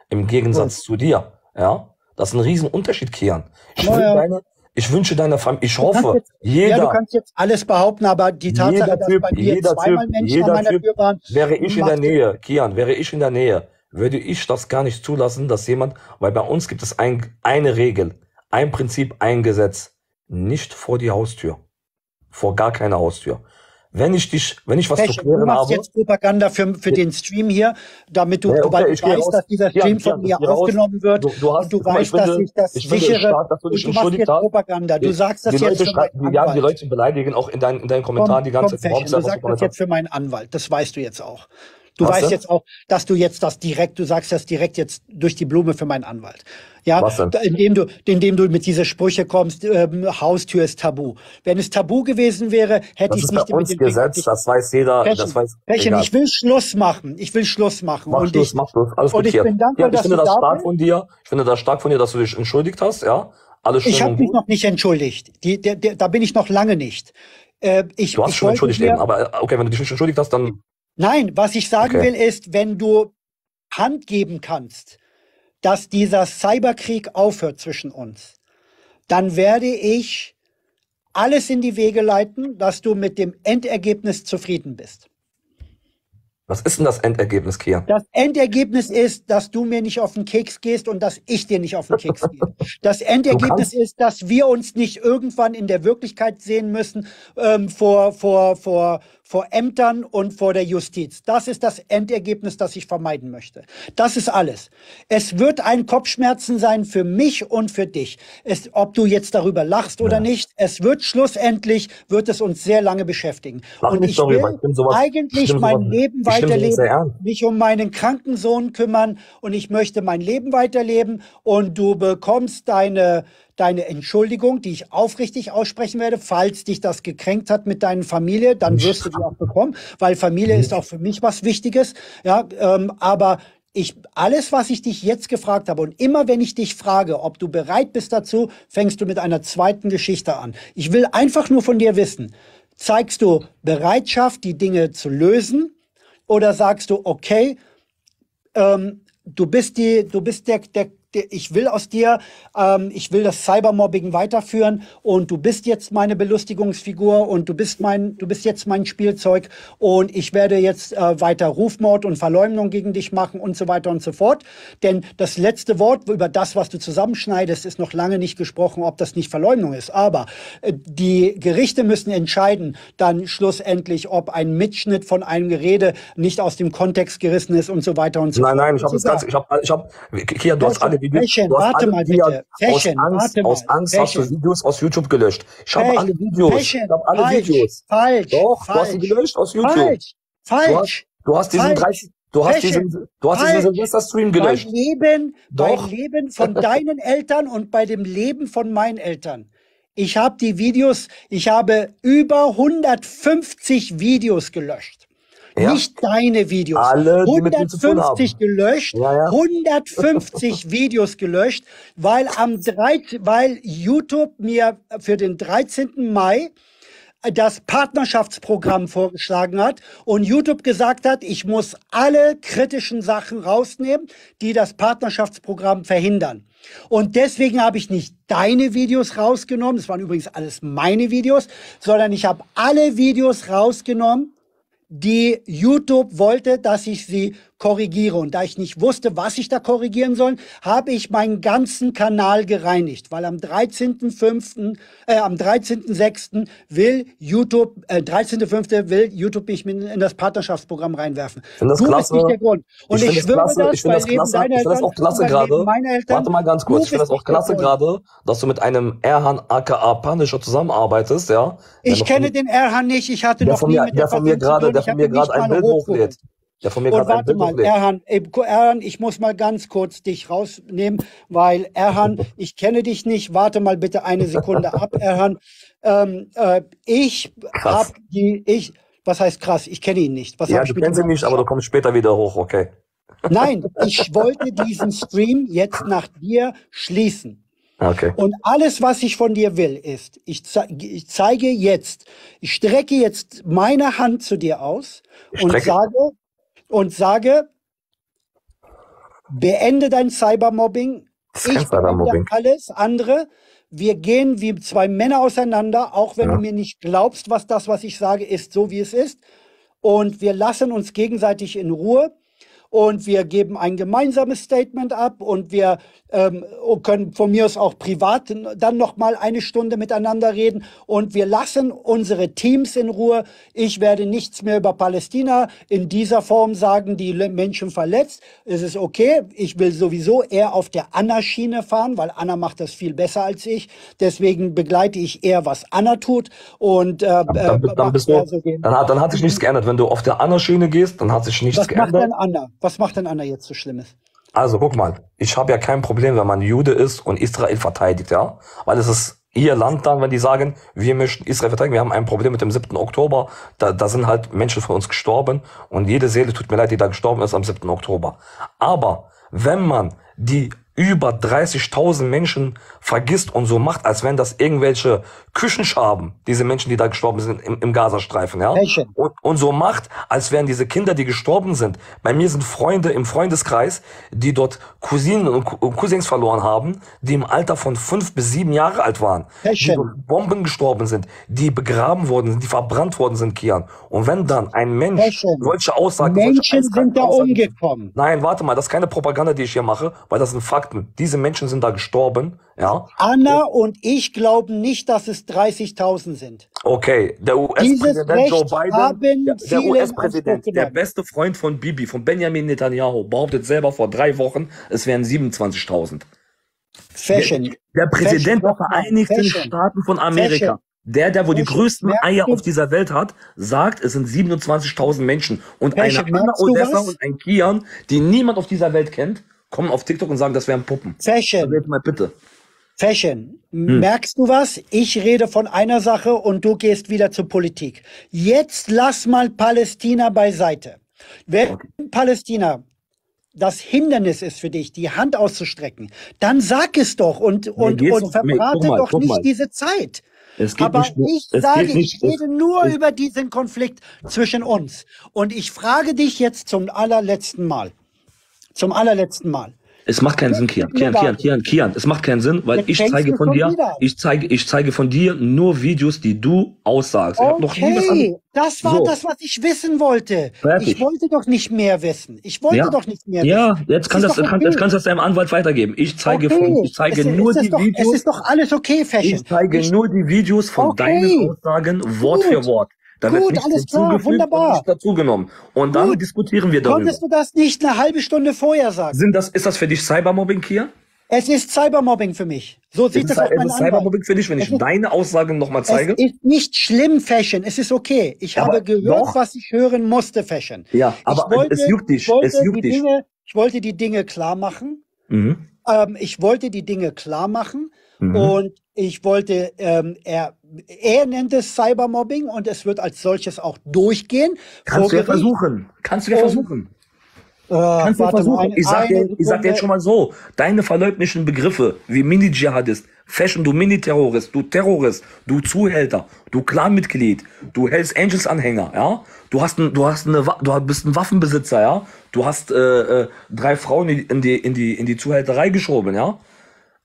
[SPEAKER 6] Im Gegensatz zu dir, ja? Das ist ein Riesenunterschied, Kian. Ich,
[SPEAKER 4] ja.
[SPEAKER 6] deine, ich wünsche deiner Familie, ich hoffe,
[SPEAKER 4] jetzt-
[SPEAKER 6] jeder,
[SPEAKER 4] Ja, du kannst jetzt alles behaupten, aber die Tatsache, dass
[SPEAKER 6] Typ,
[SPEAKER 4] bei dir zweimal
[SPEAKER 6] Typ,
[SPEAKER 4] Menschen an meiner
[SPEAKER 6] Typ,
[SPEAKER 4] Tür waren,
[SPEAKER 6] wäre ich in der Nähe, Kian, wäre ich in der Nähe, würde ich das gar nicht zulassen, dass jemand, weil bei uns gibt es ein, eine Regel, ein Prinzip, ein Gesetz, nicht vor die Haustür. Vor gar keine Haustür. Wenn ich dich, wenn ich was
[SPEAKER 4] Fashion,
[SPEAKER 6] zu
[SPEAKER 4] du
[SPEAKER 6] klären
[SPEAKER 4] machst
[SPEAKER 6] habe,
[SPEAKER 4] jetzt Propaganda für, für den Stream hier, damit du,
[SPEAKER 6] Ja, okay,
[SPEAKER 4] weil du
[SPEAKER 6] ich
[SPEAKER 4] weißt, dass dieser Stream
[SPEAKER 6] ja,
[SPEAKER 4] von
[SPEAKER 6] ich
[SPEAKER 4] mir aufgenommen wird
[SPEAKER 6] Du- du hast-
[SPEAKER 4] und du weißt,
[SPEAKER 6] ich finde-
[SPEAKER 4] dass ich das
[SPEAKER 6] ich
[SPEAKER 4] sichere
[SPEAKER 6] stark, dass du dich
[SPEAKER 4] du machst jetzt
[SPEAKER 6] hast.
[SPEAKER 4] Propaganda. Du sagst das
[SPEAKER 6] die
[SPEAKER 4] jetzt
[SPEAKER 6] Leute
[SPEAKER 4] für meinen
[SPEAKER 6] die, ja, die. Leute beleidigen auch in deinen, in deinen Kommentaren die ganze
[SPEAKER 4] komm,
[SPEAKER 6] Zeit.
[SPEAKER 4] Du
[SPEAKER 6] sagst du
[SPEAKER 4] das jetzt für meinen Anwalt. Das weißt du jetzt auch. Du
[SPEAKER 6] Was
[SPEAKER 4] weißt jetzt auch, dass du jetzt das direkt, du sagst das direkt jetzt durch die Blume für meinen Anwalt. Ja,
[SPEAKER 6] Was denn?
[SPEAKER 4] Da- indem du, indem du mit dieser Sprüche kommst, ähm, Haustür ist tabu. Wenn es tabu gewesen wäre, hätte
[SPEAKER 6] Das
[SPEAKER 4] ich
[SPEAKER 6] ist
[SPEAKER 4] nicht
[SPEAKER 6] bei uns
[SPEAKER 4] mit den Fingern-
[SPEAKER 6] Gesetz, das weiß jeder,
[SPEAKER 4] Pärchen,
[SPEAKER 6] das weiß, egal.
[SPEAKER 4] ich will Schluss machen. Ich will Schluss machen.
[SPEAKER 6] Mach
[SPEAKER 4] und
[SPEAKER 6] Schluss,
[SPEAKER 4] ich,
[SPEAKER 6] mach Schluss. Alles
[SPEAKER 4] und
[SPEAKER 6] gut
[SPEAKER 4] ich bin dankbar,
[SPEAKER 6] ja, ich
[SPEAKER 4] dass
[SPEAKER 6] finde
[SPEAKER 4] du
[SPEAKER 6] das
[SPEAKER 4] da
[SPEAKER 6] stark
[SPEAKER 4] bist.
[SPEAKER 6] von dir. Ich finde das stark von dir, dass du dich entschuldigt hast, ja. Alles schön
[SPEAKER 4] Ich habe mich noch nicht entschuldigt. Die, der, der, da bin ich noch lange nicht. Äh, ich,
[SPEAKER 6] Du hast
[SPEAKER 4] ich
[SPEAKER 6] schon entschuldigt eben, aber äh, okay, wenn du dich nicht entschuldigt hast, dann
[SPEAKER 4] Nein, was ich sagen
[SPEAKER 6] Okay.
[SPEAKER 4] will ist, wenn du Hand geben kannst, dass dieser Cyberkrieg aufhört zwischen uns, dann werde ich alles in die Wege leiten, dass du mit dem Endergebnis zufrieden bist.
[SPEAKER 6] was ist denn das Endergebnis, Kian?
[SPEAKER 4] Das Endergebnis ist, dass du mir nicht auf den Keks gehst und dass ich dir nicht auf den Keks gehe. Das Endergebnis ist, dass wir uns nicht irgendwann in der Wirklichkeit sehen müssen, ähm, vor, vor, vor, vor Ämtern und vor der Justiz. Das ist das Endergebnis, das ich vermeiden möchte. Das ist alles. Es wird ein Kopfschmerzen sein für mich und für dich. Es, ob du jetzt darüber lachst oder nicht, es wird schlussendlich, wird es uns sehr lange beschäftigen.
[SPEAKER 6] Lach
[SPEAKER 4] und ich
[SPEAKER 6] darüber.
[SPEAKER 4] will
[SPEAKER 6] Ich bin sowas-
[SPEAKER 4] eigentlich
[SPEAKER 6] bin
[SPEAKER 4] mein
[SPEAKER 6] sowas-
[SPEAKER 4] Leben weiterleben, mich um meinen kranken Sohn kümmern und ich möchte mein Leben weiterleben und du bekommst deine deine Entschuldigung, die ich aufrichtig aussprechen werde, falls dich das gekränkt hat mit deiner Familie, dann wirst du die auch bekommen, weil Familie ist auch für mich was Wichtiges. Ja, ähm, aber ich, alles, was ich dich jetzt gefragt habe und immer wenn ich dich frage, ob du bereit bist dazu, fängst du mit einer zweiten Geschichte an. Ich will einfach nur von dir wissen, zeigst du Bereitschaft, die Dinge zu lösen oder sagst du, okay, ähm, du bist die, du bist der, der, ich will aus dir, ähm, ich will das Cybermobbing weiterführen und du bist jetzt meine Belustigungsfigur und du bist mein, du bist jetzt mein Spielzeug und ich werde jetzt äh, weiter Rufmord und Verleumdung gegen dich machen und so weiter und so fort. Denn das letzte Wort über das, was du zusammenschneidest, ist noch lange nicht gesprochen, ob das nicht Verleumdung ist. Aber äh, die Gerichte müssen entscheiden dann schlussendlich, ob ein Mitschnitt von einem Gerede nicht aus dem Kontext gerissen ist und so weiter und so
[SPEAKER 6] Nein,
[SPEAKER 4] fort.
[SPEAKER 6] nein, ich habe das. Ganze, ich habe, ich habe, Kia, du hast alle Videos, hast
[SPEAKER 4] warte mal bitte.
[SPEAKER 6] aus
[SPEAKER 4] Fächen,
[SPEAKER 6] Angst,
[SPEAKER 4] warte mal.
[SPEAKER 6] aus Angst hast du. Videos aus YouTube gelöscht. Ich habe alle Videos,
[SPEAKER 4] Fächen,
[SPEAKER 6] ich habe alle
[SPEAKER 4] falsch,
[SPEAKER 6] Videos.
[SPEAKER 4] Falsch,
[SPEAKER 6] Doch,
[SPEAKER 4] falsch,
[SPEAKER 6] du hast sie gelöscht aus YouTube.
[SPEAKER 4] Falsch,
[SPEAKER 6] Du hast,
[SPEAKER 4] falsch.
[SPEAKER 6] du hast diesen
[SPEAKER 4] Falsch.
[SPEAKER 6] 30, du hast
[SPEAKER 4] Fächen.
[SPEAKER 6] diesen, du hast diesen
[SPEAKER 4] Falsch.
[SPEAKER 6] Silvester-Stream gelöscht.
[SPEAKER 4] Leben,
[SPEAKER 6] Doch.
[SPEAKER 4] beim Leben von deinen Eltern und bei dem Leben von meinen Eltern. Ich habe die Videos, ich habe über 150 Videos gelöscht.
[SPEAKER 6] Ja.
[SPEAKER 4] Nicht deine Videos.
[SPEAKER 6] Alle, die mit mir zu tun
[SPEAKER 4] 150
[SPEAKER 6] haben.
[SPEAKER 4] gelöscht,
[SPEAKER 6] Ja, ja.
[SPEAKER 4] 150 Videos gelöscht, weil am 13, weil YouTube mir für den 13. Mai das Partnerschaftsprogramm vorgeschlagen hat und YouTube gesagt hat, ich muss alle kritischen Sachen rausnehmen, die das Partnerschaftsprogramm verhindern. Und deswegen habe ich nicht deine Videos rausgenommen, das waren übrigens alles meine Videos, sondern ich habe alle Videos rausgenommen, die YouTube wollte, dass ich sie korrigiere. Und da ich nicht wusste, was ich da korrigieren soll, habe ich meinen ganzen Kanal gereinigt. Weil am 13.05., äh, am 13.06. will YouTube, äh, 13.05. will YouTube mich in das Partnerschaftsprogramm reinwerfen. du
[SPEAKER 6] klasse.
[SPEAKER 4] bist nicht der Grund. Und
[SPEAKER 6] Ich
[SPEAKER 4] ich, schwöre
[SPEAKER 6] klasse,
[SPEAKER 4] das,
[SPEAKER 6] ich
[SPEAKER 4] bei
[SPEAKER 6] das klasse,
[SPEAKER 4] deiner
[SPEAKER 6] ich finde das
[SPEAKER 4] Eltern,
[SPEAKER 6] auch klasse gerade.
[SPEAKER 4] Eltern.
[SPEAKER 6] Warte mal ganz kurz, ich finde das auch klasse gerade, dass du mit einem Erhan aka Punisher zusammenarbeitest, ja.
[SPEAKER 4] Ich kenne den Erhan nicht, ich hatte
[SPEAKER 6] der
[SPEAKER 4] noch
[SPEAKER 6] von
[SPEAKER 4] nie
[SPEAKER 6] mir,
[SPEAKER 4] mit
[SPEAKER 6] der
[SPEAKER 4] der
[SPEAKER 6] von mir gerade, der von mir gerade ein Bild hochlädt. Der von mir
[SPEAKER 4] Und warte mal. Erhan, Erhan, ich muss mal ganz kurz dich rausnehmen, weil Erhan, ich kenne dich nicht. Warte mal bitte eine Sekunde ab, Erhan. Ähm, äh, ich
[SPEAKER 6] Krass.
[SPEAKER 4] hab die, ich, was heißt krass? Ich kenne ihn nicht. Was
[SPEAKER 6] Ja, du kennst ihn nicht, aber du kommst später wieder hoch, okay.
[SPEAKER 4] Nein, ich wollte diesen Stream jetzt nach dir schließen.
[SPEAKER 6] Okay.
[SPEAKER 4] Und alles, was ich von dir will, ist, ich, zei ich zeige jetzt, ich strecke jetzt meine Hand zu dir aus
[SPEAKER 6] Ich
[SPEAKER 4] und sage, und sage, beende dein Cybermobbing. Ich beende alles andere. Wir gehen wie zwei Männer auseinander, auch wenn
[SPEAKER 6] Ja.
[SPEAKER 4] du mir nicht glaubst, was das, was ich sage, ist so, wie es ist. Und wir lassen uns gegenseitig in Ruhe. Und wir geben ein gemeinsames Statement ab und wir ähm, können von mir aus auch privat dann noch mal eine Stunde miteinander reden und wir lassen unsere Teams in Ruhe. Ich werde nichts mehr über Palästina in dieser Form sagen, die Menschen verletzt. Es ist okay. Ich will sowieso eher auf der Anna-Schiene fahren, weil Anna macht das viel besser als ich. Deswegen begleite ich eher, was Anna tut und äh,
[SPEAKER 6] Dann, dann,
[SPEAKER 4] äh,
[SPEAKER 6] dann bist
[SPEAKER 4] mach
[SPEAKER 6] du,
[SPEAKER 4] eher so den-
[SPEAKER 6] dann hat, dann hat sich nichts geändert. Wenn du auf der anderen Schiene gehst, dann hat sich nichts
[SPEAKER 4] was macht
[SPEAKER 6] geändert.
[SPEAKER 4] denn Anna? Was macht denn Anna jetzt so Schlimmes?
[SPEAKER 6] Also guck mal, ich habe ja kein Problem, wenn man Jude ist und Israel verteidigt, ja, weil es ist ihr Land dann, wenn die sagen, wir möchten Israel verteidigen, wir haben ein Problem mit dem 7. Oktober, da, da sind halt Menschen von uns gestorben und jede Seele tut mir leid, die da gestorben ist am 7. Oktober. Aber wenn man die über 30.000 Menschen vergisst und so macht, als wenn das irgendwelche Küchenschaben, diese Menschen, die da gestorben sind im, im Gazastreifen, ja, und, und so macht, als wären diese Kinder, die gestorben sind. Bei mir sind Freunde im Freundeskreis, die dort Cousinen und Cou- Cousins verloren haben, die im Alter von fünf bis sieben Jahre alt waren, die
[SPEAKER 4] Pärchen.
[SPEAKER 6] durch Bomben gestorben sind, die begraben worden sind, die verbrannt worden sind, Kian. Und wenn dann ein Mensch
[SPEAKER 4] Pärchen.
[SPEAKER 6] solche Aussagen, solche
[SPEAKER 4] Menschen
[SPEAKER 6] eiskalten
[SPEAKER 4] sind da
[SPEAKER 6] Aussagen-
[SPEAKER 4] umgekommen.
[SPEAKER 6] Nein, warte mal, das ist keine Propaganda, die ich hier mache, weil das sind. Fakten. Diese Menschen sind da gestorben, ja.
[SPEAKER 4] Anna und ich glauben nicht, dass es 30.000 sind.
[SPEAKER 6] Okay, der US-Präsident Joe Biden, der, der US-Präsident, der beste Freund von Bibi, von Benjamin Netanyahu, behauptet selber vor drei Wochen, es wären 27.000.
[SPEAKER 4] Fashion.
[SPEAKER 6] Der Präsident der
[SPEAKER 4] nochmal,
[SPEAKER 6] Vereinigten
[SPEAKER 4] Fashion.
[SPEAKER 6] Staaten von Amerika,
[SPEAKER 4] Fashion.
[SPEAKER 6] der, der wo die
[SPEAKER 4] Fashion.
[SPEAKER 6] größten Eier auf dieser Welt hat, sagt, es sind 27.000 Menschen. Und
[SPEAKER 4] Fashion.
[SPEAKER 6] eine Anna Odessa und ein Kian, die niemand auf dieser Welt kennt, kommen auf TikTok und sagen, das wären Puppen.
[SPEAKER 4] Fashion.
[SPEAKER 6] Also jetzt mal bitte.
[SPEAKER 4] Fashion.
[SPEAKER 6] Hm.
[SPEAKER 4] Merkst du was? Ich rede von einer Sache und du gehst wieder zur Politik. Jetzt lass mal Palästina beiseite. Wenn Palästina das Hindernis ist für dich, die Hand auszustrecken, dann sag es doch und, und, und verbrate
[SPEAKER 6] mal,
[SPEAKER 4] doch nicht
[SPEAKER 6] mal.
[SPEAKER 4] diese Zeit.
[SPEAKER 6] Es geht
[SPEAKER 4] Aber
[SPEAKER 6] nicht
[SPEAKER 4] ich sage,
[SPEAKER 6] nicht-
[SPEAKER 4] ich rede nur
[SPEAKER 6] es-
[SPEAKER 4] über diesen Konflikt zwischen uns. Und ich frage dich jetzt zum allerletzten Mal. Zum allerletzten Mal.
[SPEAKER 6] Es macht keinen Sinn, Kian. Kian, Kian, Kian, Kian. Es macht keinen Sinn, weil ich zeige von dir, ich zeige, ich zeige von dir nur Videos, die du aussagst.
[SPEAKER 4] Okay, das war das, was ich wissen wollte. Ich wollte doch nicht mehr wissen. Ich wollte
[SPEAKER 6] Ja.
[SPEAKER 4] doch nicht mehr
[SPEAKER 6] Ja,
[SPEAKER 4] wissen.
[SPEAKER 6] jetzt, kann das, kann, jetzt kannst du das deinem Anwalt weitergeben. Ich zeige, von, ich zeige nur die
[SPEAKER 4] doch, Es
[SPEAKER 6] Videos.
[SPEAKER 4] ist doch alles okay, Fashion.
[SPEAKER 6] Ich zeige nur die Videos von deinen Aussagen Wort für Wort. Da wird
[SPEAKER 4] Gut, alles klar, wunderbar.
[SPEAKER 6] und nicht dazugenommen. Und dann
[SPEAKER 4] Gut.
[SPEAKER 6] diskutieren wir darüber.
[SPEAKER 4] Konntest du das nicht eine halbe Stunde vorher sagen?
[SPEAKER 6] Sind das, ist das für dich Cybermobbing, Kia?
[SPEAKER 4] Es ist Cybermobbing für mich. So sieht
[SPEAKER 6] Ist es,
[SPEAKER 4] das
[SPEAKER 6] ist es
[SPEAKER 4] Anwalt.
[SPEAKER 6] Cybermobbing für dich, wenn ich
[SPEAKER 4] Es ist-
[SPEAKER 6] deine Aussagen nochmal zeige?
[SPEAKER 4] Es ist nicht schlimm, Fashion. Es ist okay. Ich
[SPEAKER 6] Aber
[SPEAKER 4] habe gehört,
[SPEAKER 6] doch.
[SPEAKER 4] was ich hören musste, Fashion.
[SPEAKER 6] Ja, aber
[SPEAKER 4] ich wollte,
[SPEAKER 6] es juckt dich,
[SPEAKER 4] Ich wollte,
[SPEAKER 6] es juckt
[SPEAKER 4] die
[SPEAKER 6] dich.
[SPEAKER 4] Dinge, ich wollte die Dinge klar machen.
[SPEAKER 6] Mhm.
[SPEAKER 4] Ähm, ich wollte die Dinge klar machen
[SPEAKER 6] Mhm.
[SPEAKER 4] und ich wollte, ähm, er, er nennt es Cybermobbing und es wird als solches auch durchgehen.
[SPEAKER 6] Kannst du ja versuchen. Kannst du ja versuchen.
[SPEAKER 4] Äh,
[SPEAKER 6] Kannst du versuchen.
[SPEAKER 4] eine-
[SPEAKER 6] Ich sag, dir, ich sag dir jetzt schon mal so, deine verleumdischen Begriffe wie Mini-Dschihadist, Fashion, du Mini-Terrorist, du Terrorist, du Zuhälter, du Clan-Mitglied, du Hells Angels-Anhänger, ja? Du hast, ein, du hast eine, du bist ein Waffenbesitzer, ja? Du hast äh, äh, drei Frauen in die, in die, in die, in die Zuhälterei geschoben, ja?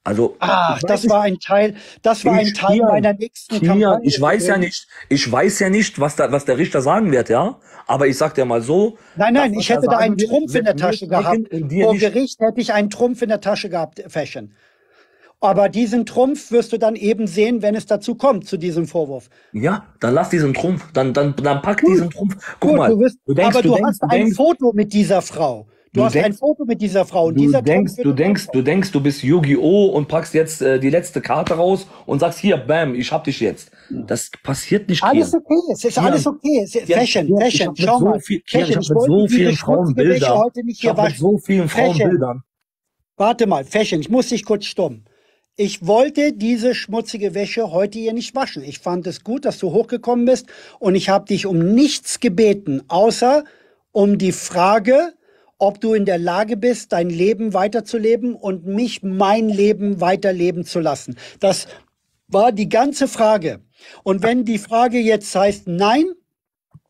[SPEAKER 6] Also,
[SPEAKER 4] Ach,
[SPEAKER 6] weiß
[SPEAKER 4] das war ein Teil, das war ein Teil
[SPEAKER 6] Kian,
[SPEAKER 4] meiner nächsten
[SPEAKER 6] Kian,
[SPEAKER 4] Kampagne.
[SPEAKER 6] ich weiß ja nicht, ich weiß ja nicht, was, da, was der Richter sagen wird, ja? Aber ich sag dir mal so.
[SPEAKER 4] Nein, nein, ich hätte da einen
[SPEAKER 6] wird,
[SPEAKER 4] Trumpf in der Tasche gehabt. Vor. Gericht hätte ich einen Trumpf in der Tasche gehabt, Fashion. Aber diesen Trumpf wirst du dann eben sehen, wenn es dazu kommt, zu diesem Vorwurf.
[SPEAKER 6] Ja, dann lass diesen Trumpf, dann, dann, dann pack diesen Trumpf. Guck
[SPEAKER 4] Gut,
[SPEAKER 6] mal,
[SPEAKER 4] du wirst,
[SPEAKER 6] du denkst,
[SPEAKER 4] aber
[SPEAKER 6] du
[SPEAKER 4] du,
[SPEAKER 6] denkst,
[SPEAKER 4] hast
[SPEAKER 6] du
[SPEAKER 4] ein
[SPEAKER 6] denkst,
[SPEAKER 4] Foto mit dieser Frau. Du,
[SPEAKER 6] Du
[SPEAKER 4] hast ein
[SPEAKER 6] denkst-
[SPEAKER 4] Foto mit dieser Frau. Und
[SPEAKER 6] du
[SPEAKER 4] dieser
[SPEAKER 6] denkst, du denkst, du denkst, du bist Yu-Gi-Oh! und packst jetzt äh, die letzte Karte raus und sagst, hier, bam, ich hab dich jetzt. Das passiert nicht,
[SPEAKER 4] Alles
[SPEAKER 6] Kian.
[SPEAKER 4] okay, es ist
[SPEAKER 6] Kian,
[SPEAKER 4] alles okay. Ist Fashion,
[SPEAKER 6] Kian,
[SPEAKER 4] Fashion,
[SPEAKER 6] mit
[SPEAKER 4] schau
[SPEAKER 6] so
[SPEAKER 4] mal.
[SPEAKER 6] viel- ich
[SPEAKER 4] Fashion, ich
[SPEAKER 6] mit
[SPEAKER 4] wollte
[SPEAKER 6] so vielen Frauen Bilder.
[SPEAKER 4] heute nicht
[SPEAKER 6] Ich
[SPEAKER 4] hier
[SPEAKER 6] mit so vielen Frauen
[SPEAKER 4] Fashion.
[SPEAKER 6] Bildern.
[SPEAKER 4] Warte mal, Fashion, ich muss dich kurz stumm. Ich wollte diese schmutzige Wäsche heute hier nicht waschen. Ich fand es gut, dass du hochgekommen bist und ich habe dich um nichts gebeten, außer um die Frage, ob du in der Lage bist, dein Leben weiterzuleben und mich mein Leben weiterleben zu lassen. Das war die ganze Frage. Und wenn die Frage jetzt heißt nein,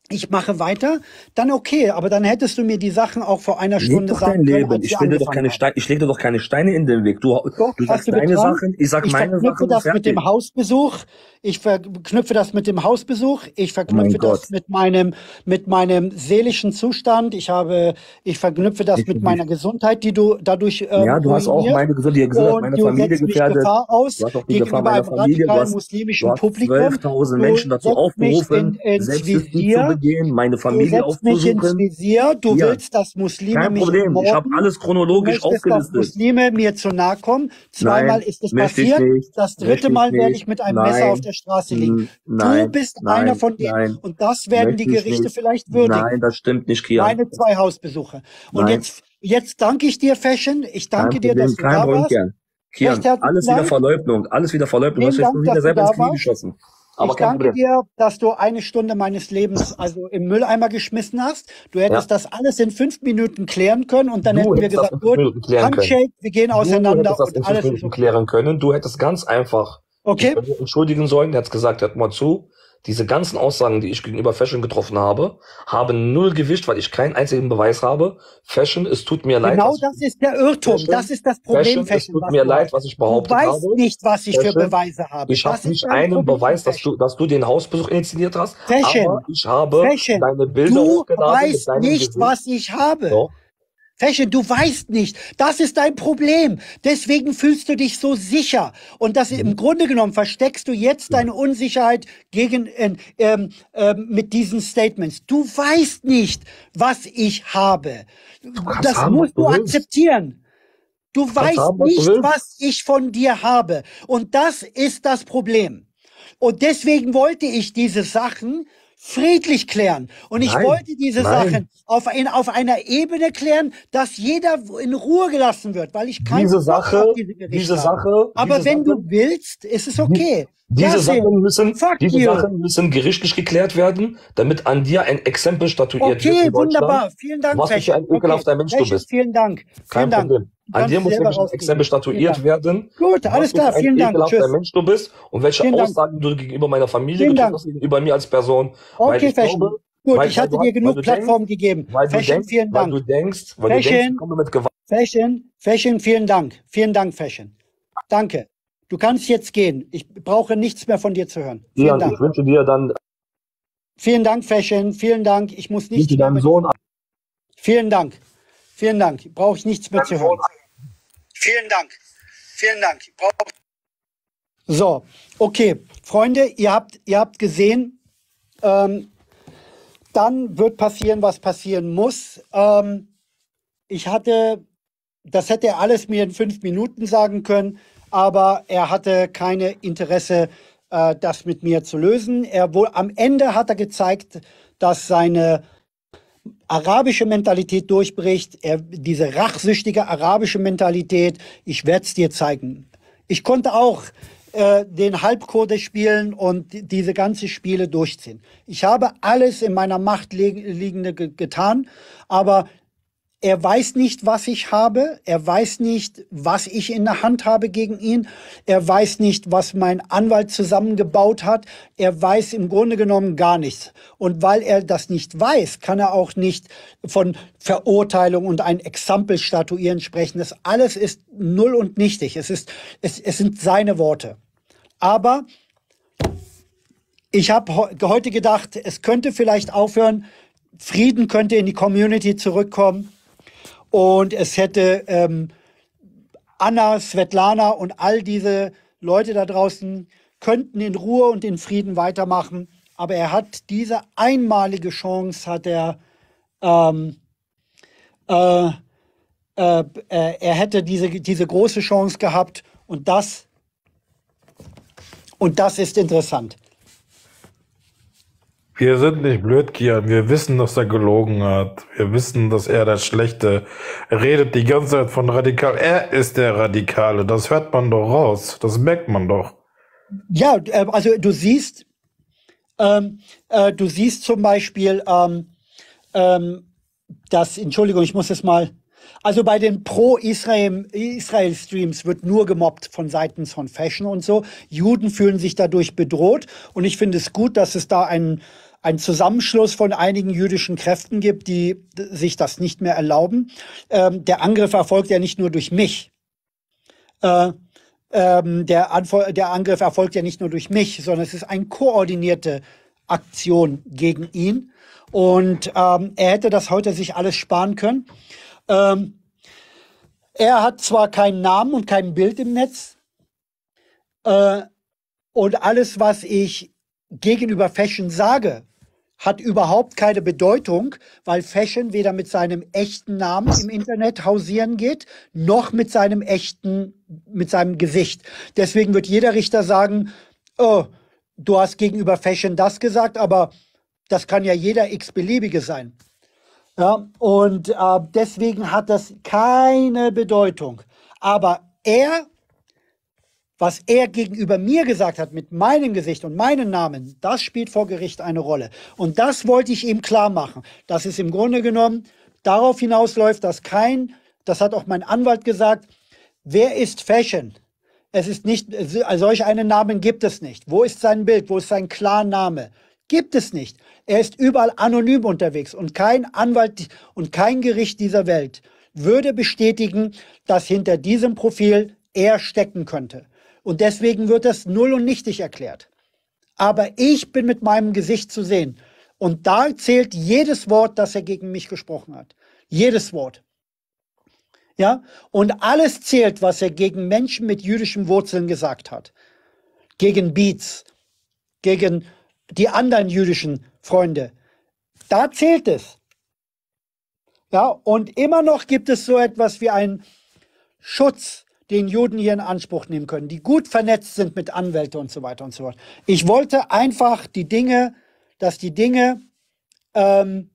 [SPEAKER 4] ich mache weiter, dann okay, aber dann hättest du mir die Sachen auch vor einer
[SPEAKER 6] Leb
[SPEAKER 4] Stunde
[SPEAKER 6] doch
[SPEAKER 4] sagen
[SPEAKER 6] dein
[SPEAKER 4] können,
[SPEAKER 6] Ich dir doch keine. Steine, ich leg dir doch keine Steine in den Weg. Du,
[SPEAKER 4] Doch,
[SPEAKER 6] du sagst deine
[SPEAKER 4] getan?
[SPEAKER 6] Sachen, ich sag
[SPEAKER 4] ich
[SPEAKER 6] meine
[SPEAKER 4] verknüpfe
[SPEAKER 6] Sachen.
[SPEAKER 4] das mit dem Hausbesuch. Ich verknüpfe das mit dem Hausbesuch. Ich verknüpfe
[SPEAKER 6] Mein Gott.
[SPEAKER 4] das mit meinem, mit meinem seelischen Zustand. Ich habe, ich verknüpfe das
[SPEAKER 6] Ich-
[SPEAKER 4] mit meiner Gesundheit, die du dadurch ähm,
[SPEAKER 6] Ja, du hast auch meine Gesundheit,
[SPEAKER 4] du
[SPEAKER 6] Familie gefährdet.
[SPEAKER 4] Gefahr aus
[SPEAKER 6] Du hast auch die Gefahr meiner Familie. Du hast,
[SPEAKER 4] muslimischen
[SPEAKER 6] du hast
[SPEAKER 4] Publikum.
[SPEAKER 6] 12.000 Menschen dazu aufgerufen, Selbstjustiz zu Begehen, meine
[SPEAKER 4] Du
[SPEAKER 6] Familie
[SPEAKER 4] setzt mich ins
[SPEAKER 6] aufzusuchen.
[SPEAKER 4] Visier. Du
[SPEAKER 6] Ja.
[SPEAKER 4] willst, dass Muslime
[SPEAKER 6] Kein
[SPEAKER 4] mich
[SPEAKER 6] Problem, ich habe alles
[SPEAKER 4] Du
[SPEAKER 6] chronologisch
[SPEAKER 4] dass
[SPEAKER 6] aufgelistet.
[SPEAKER 4] Muslime mir zu nahe kommen. Zweimal
[SPEAKER 6] Nein,
[SPEAKER 4] ist es passiert. Das dritte Mal werde ich mit einem
[SPEAKER 6] Nein,
[SPEAKER 4] Messer auf der Straße liegen.
[SPEAKER 6] mm, nein,
[SPEAKER 4] du bist
[SPEAKER 6] nein,
[SPEAKER 4] einer von denen. Und das werden die Gerichte vielleicht würdigen.
[SPEAKER 6] Nein, das stimmt nicht, Kian.
[SPEAKER 4] Meine zwei Hausbesuche. Und jetzt, jetzt danke ich dir, Fashion. Ich danke dir, dass du da warst.
[SPEAKER 6] Kian. Alles wieder. Verleugnung, alles wieder Verleugnung. Du hast schon wieder
[SPEAKER 4] du
[SPEAKER 6] selber ins Knie geschossen. Aber
[SPEAKER 4] ich danke dir, dass du eine Stunde meines Lebens also im Mülleimer geschmissen hast. Du hättest
[SPEAKER 6] Ja.
[SPEAKER 4] das alles in fünf Minuten klären können und dann
[SPEAKER 6] Du
[SPEAKER 4] hätten wir gesagt, gut. Handshake, wir gehen
[SPEAKER 6] Du
[SPEAKER 4] auseinander
[SPEAKER 6] hättest das in fünf Minuten klären können. Du hättest ganz einfach
[SPEAKER 4] Okay?
[SPEAKER 6] entschuldigen sollen. Er hat gesagt, hört mal zu, diese ganzen Aussagen, die ich gegenüber Fashion getroffen habe, haben null Gewicht, weil ich keinen einzigen Beweis habe. Fashion, es tut mir leid.
[SPEAKER 4] Genau das ist der Irrtum.
[SPEAKER 6] Fashion,
[SPEAKER 4] Das ist das Problem,
[SPEAKER 6] Fashion, es
[SPEAKER 4] Fashion.
[SPEAKER 6] tut
[SPEAKER 4] was
[SPEAKER 6] mir
[SPEAKER 4] du
[SPEAKER 6] leid, was ich
[SPEAKER 4] Du
[SPEAKER 6] behauptet
[SPEAKER 4] weißt
[SPEAKER 6] habe.
[SPEAKER 4] nicht, was ich für
[SPEAKER 6] Fashion,
[SPEAKER 4] Beweise habe.
[SPEAKER 6] Ich habe nicht einen
[SPEAKER 4] Problem,
[SPEAKER 6] Beweis, dass du, dass du den Hausbesuch inszeniert hast,
[SPEAKER 4] Fashion.
[SPEAKER 6] aber ich habe
[SPEAKER 4] Fashion.
[SPEAKER 6] deine Bilder
[SPEAKER 4] Du
[SPEAKER 6] hochgeladen mit
[SPEAKER 4] weißt nicht,
[SPEAKER 6] Gesicht.
[SPEAKER 4] was ich habe.
[SPEAKER 6] Doch.
[SPEAKER 4] Fashion, du weißt nicht. Das ist dein Problem. Deswegen fühlst du dich so sicher. Und das im Grunde genommen versteckst du jetzt deine Unsicherheit gegen, äh, ähm, mit diesen Statements. Du weißt nicht, was ich habe. Das
[SPEAKER 6] haben,
[SPEAKER 4] musst du
[SPEAKER 6] du
[SPEAKER 4] akzeptieren. Du weißt
[SPEAKER 6] haben, was du
[SPEAKER 4] nicht,
[SPEAKER 6] willst.
[SPEAKER 4] was ich von dir habe. Und das ist das Problem. Und deswegen wollte ich diese Sachen friedlich klären. Und ich
[SPEAKER 6] Nein,
[SPEAKER 4] wollte diese
[SPEAKER 6] nein.
[SPEAKER 4] Sachen auf, ein, auf einer Ebene klären, dass jeder in Ruhe gelassen wird, weil ich keine
[SPEAKER 6] Diese Sache,
[SPEAKER 4] diese
[SPEAKER 6] diese
[SPEAKER 4] habe.
[SPEAKER 6] Sache,
[SPEAKER 4] Aber
[SPEAKER 6] diese
[SPEAKER 4] wenn
[SPEAKER 6] Sache,
[SPEAKER 4] du willst, ist es okay.
[SPEAKER 6] Diese. Sachen müssen,
[SPEAKER 4] Fuck
[SPEAKER 6] diese
[SPEAKER 4] you.
[SPEAKER 6] Sachen müssen gerichtlich geklärt werden, damit an dir ein Exempel statuiert wird
[SPEAKER 4] Okay,
[SPEAKER 6] in Deutschland.
[SPEAKER 4] wunderbar. Vielen Dank,
[SPEAKER 6] was für ein ekelhafter Mensch du
[SPEAKER 4] Fashion,
[SPEAKER 6] bist.
[SPEAKER 4] Vielen Dank.
[SPEAKER 6] Kein
[SPEAKER 4] Vielen Dank.
[SPEAKER 6] Problem.
[SPEAKER 4] Du
[SPEAKER 6] An dir muss ein. Exempel statuiert
[SPEAKER 4] Dank.
[SPEAKER 6] werden.
[SPEAKER 4] Gut, alles
[SPEAKER 6] was du
[SPEAKER 4] klar.
[SPEAKER 6] für ein
[SPEAKER 4] Vielen Dank.
[SPEAKER 6] ekelhafter
[SPEAKER 4] Tschüss.
[SPEAKER 6] Mensch du bist und welche
[SPEAKER 4] Vielen Dank.
[SPEAKER 6] Aussagen du gegenüber meiner Familie getroffen
[SPEAKER 4] Dank.
[SPEAKER 6] hast, gegenüber mir als Person. weil
[SPEAKER 4] Okay,
[SPEAKER 6] ich
[SPEAKER 4] Fashion.
[SPEAKER 6] glaube,
[SPEAKER 4] Gut,
[SPEAKER 6] weil-
[SPEAKER 4] ich
[SPEAKER 6] weil
[SPEAKER 4] hatte
[SPEAKER 6] du-
[SPEAKER 4] dir
[SPEAKER 6] weil
[SPEAKER 4] genug
[SPEAKER 6] du
[SPEAKER 4] Plattform gegeben.
[SPEAKER 6] Weil du
[SPEAKER 4] Fashion,
[SPEAKER 6] denkst,
[SPEAKER 4] vielen
[SPEAKER 6] weil
[SPEAKER 4] Dank.
[SPEAKER 6] du denkst, weil du denkst, ich komme mit Gewalt.
[SPEAKER 4] Fashion, Fashion, vielen Dank. Vielen Dank, Fashion. Danke. Du kannst jetzt gehen. Ich brauche nichts mehr von dir zu hören. Vielen
[SPEAKER 6] Ian,
[SPEAKER 4] Dank.
[SPEAKER 6] ich wünsche dir dann,
[SPEAKER 4] Vielen Dank, Fashion. Vielen Dank. Ich muss nichts
[SPEAKER 6] wünsche
[SPEAKER 4] mehr
[SPEAKER 6] deinem Sohn
[SPEAKER 4] Vielen Dank. Vielen Dank. Brauche ich nichts mehr zu hören. Vielen Dank. Vielen Dank. So, okay. Freunde, ihr habt, ihr habt gesehen, ähm, dann wird passieren, was passieren muss. Ähm, ich hatte, das hätte er alles mir in fünf Minuten sagen können, aber er hatte keine Interesse, äh, das mit mir zu lösen. Er wohl am Ende hat er gezeigt, dass seine arabische Mentalität durchbricht, er, diese rachsüchtige arabische Mentalität, ich werde es dir zeigen. Ich konnte auch äh, den Halbkode spielen und die- diese ganzen Spiele durchziehen. Ich habe alles in meiner Macht lie- liegende ge getan, aber er weiß nicht, was ich habe. Er weiß nicht, was ich in der Hand habe gegen ihn. Er weiß nicht, was mein Anwalt zusammengebaut hat. Er weiß im Grunde genommen gar nichts. Und weil er das nicht weiß, kann er auch nicht von Verurteilung und ein Exempel statuieren sprechen. Das alles ist null und nichtig. Es, ist, es, es sind seine Worte. Aber ich habe heute gedacht, es könnte vielleicht aufhören, Frieden könnte in die Community zurückkommen und es hätte ähm, Anna, Svetlana und all diese Leute da draußen könnten in Ruhe und in Frieden weitermachen. Aber er hat diese einmalige Chance, hat er, ähm, äh, äh, äh, er hätte diese, diese große Chance gehabt und das, und das ist interessant.
[SPEAKER 7] Wir sind nicht blöd, Kian. Wir wissen, dass er gelogen hat. Wir wissen, dass er der Schlechte redet die ganze Zeit von radikal. Er ist der Radikale. Das hört man doch raus. Das merkt man doch.
[SPEAKER 4] Ja, äh, also du siehst, ähm, äh, du siehst zum Beispiel, ähm, ähm, dass, Entschuldigung, ich muss es mal, also bei den Pro-Israel-Streams wird nur gemobbt von Seiten von Fashion und so. Juden fühlen sich dadurch bedroht und ich finde es gut, dass es da einen, einen Zusammenschluss von einigen jüdischen Kräften gibt, die sich das nicht mehr erlauben. Ähm, der Angriff erfolgt ja nicht nur durch mich. Äh, ähm, der, der Angriff erfolgt ja nicht nur durch mich, sondern es ist eine koordinierte Aktion gegen ihn. Und ähm, er hätte das heute sich alles sparen können. Ähm, er hat zwar keinen Namen und kein Bild im Netz. Äh, und alles, was ich gegenüber Fashion sage, hat überhaupt keine Bedeutung, weil Fashion weder mit seinem echten Namen im Internet hausieren geht, noch mit seinem echten, mit seinem Gesicht. Deswegen wird jeder Richter sagen, oh, du hast gegenüber Fashion das gesagt, aber das kann ja jeder x-beliebige sein. Ja, und äh, deswegen hat das keine Bedeutung. Aber er, was er gegenüber mir gesagt hat mit meinem Gesicht und meinem Namen, das spielt vor Gericht eine Rolle. Und das wollte ich ihm klar machen, dass es im Grunde genommen darauf hinausläuft, dass kein, das hat auch mein Anwalt gesagt, wer ist Fashion? Es ist nicht, solch einen Namen gibt es nicht. Wo ist sein Bild? Wo ist sein Klarname? Gibt es nicht. Er ist überall anonym unterwegs und kein Anwalt und kein Gericht dieser Welt würde bestätigen, dass hinter diesem Profil er stecken könnte. Und deswegen wird das null und nichtig erklärt. Aber ich bin mit meinem Gesicht zu sehen. Und da zählt jedes Wort, das er gegen mich gesprochen hat. Jedes Wort. Ja, und alles zählt, was er gegen Menschen mit jüdischen Wurzeln gesagt hat. Gegen Beats, gegen die anderen jüdischen Freunde. Da zählt es. Ja, und immer noch gibt es so etwas wie einen Schutz, den Juden hier in Anspruch nehmen können, die gut vernetzt sind mit Anwälten und so weiter und so fort. Ich wollte einfach die Dinge, dass die Dinge ähm,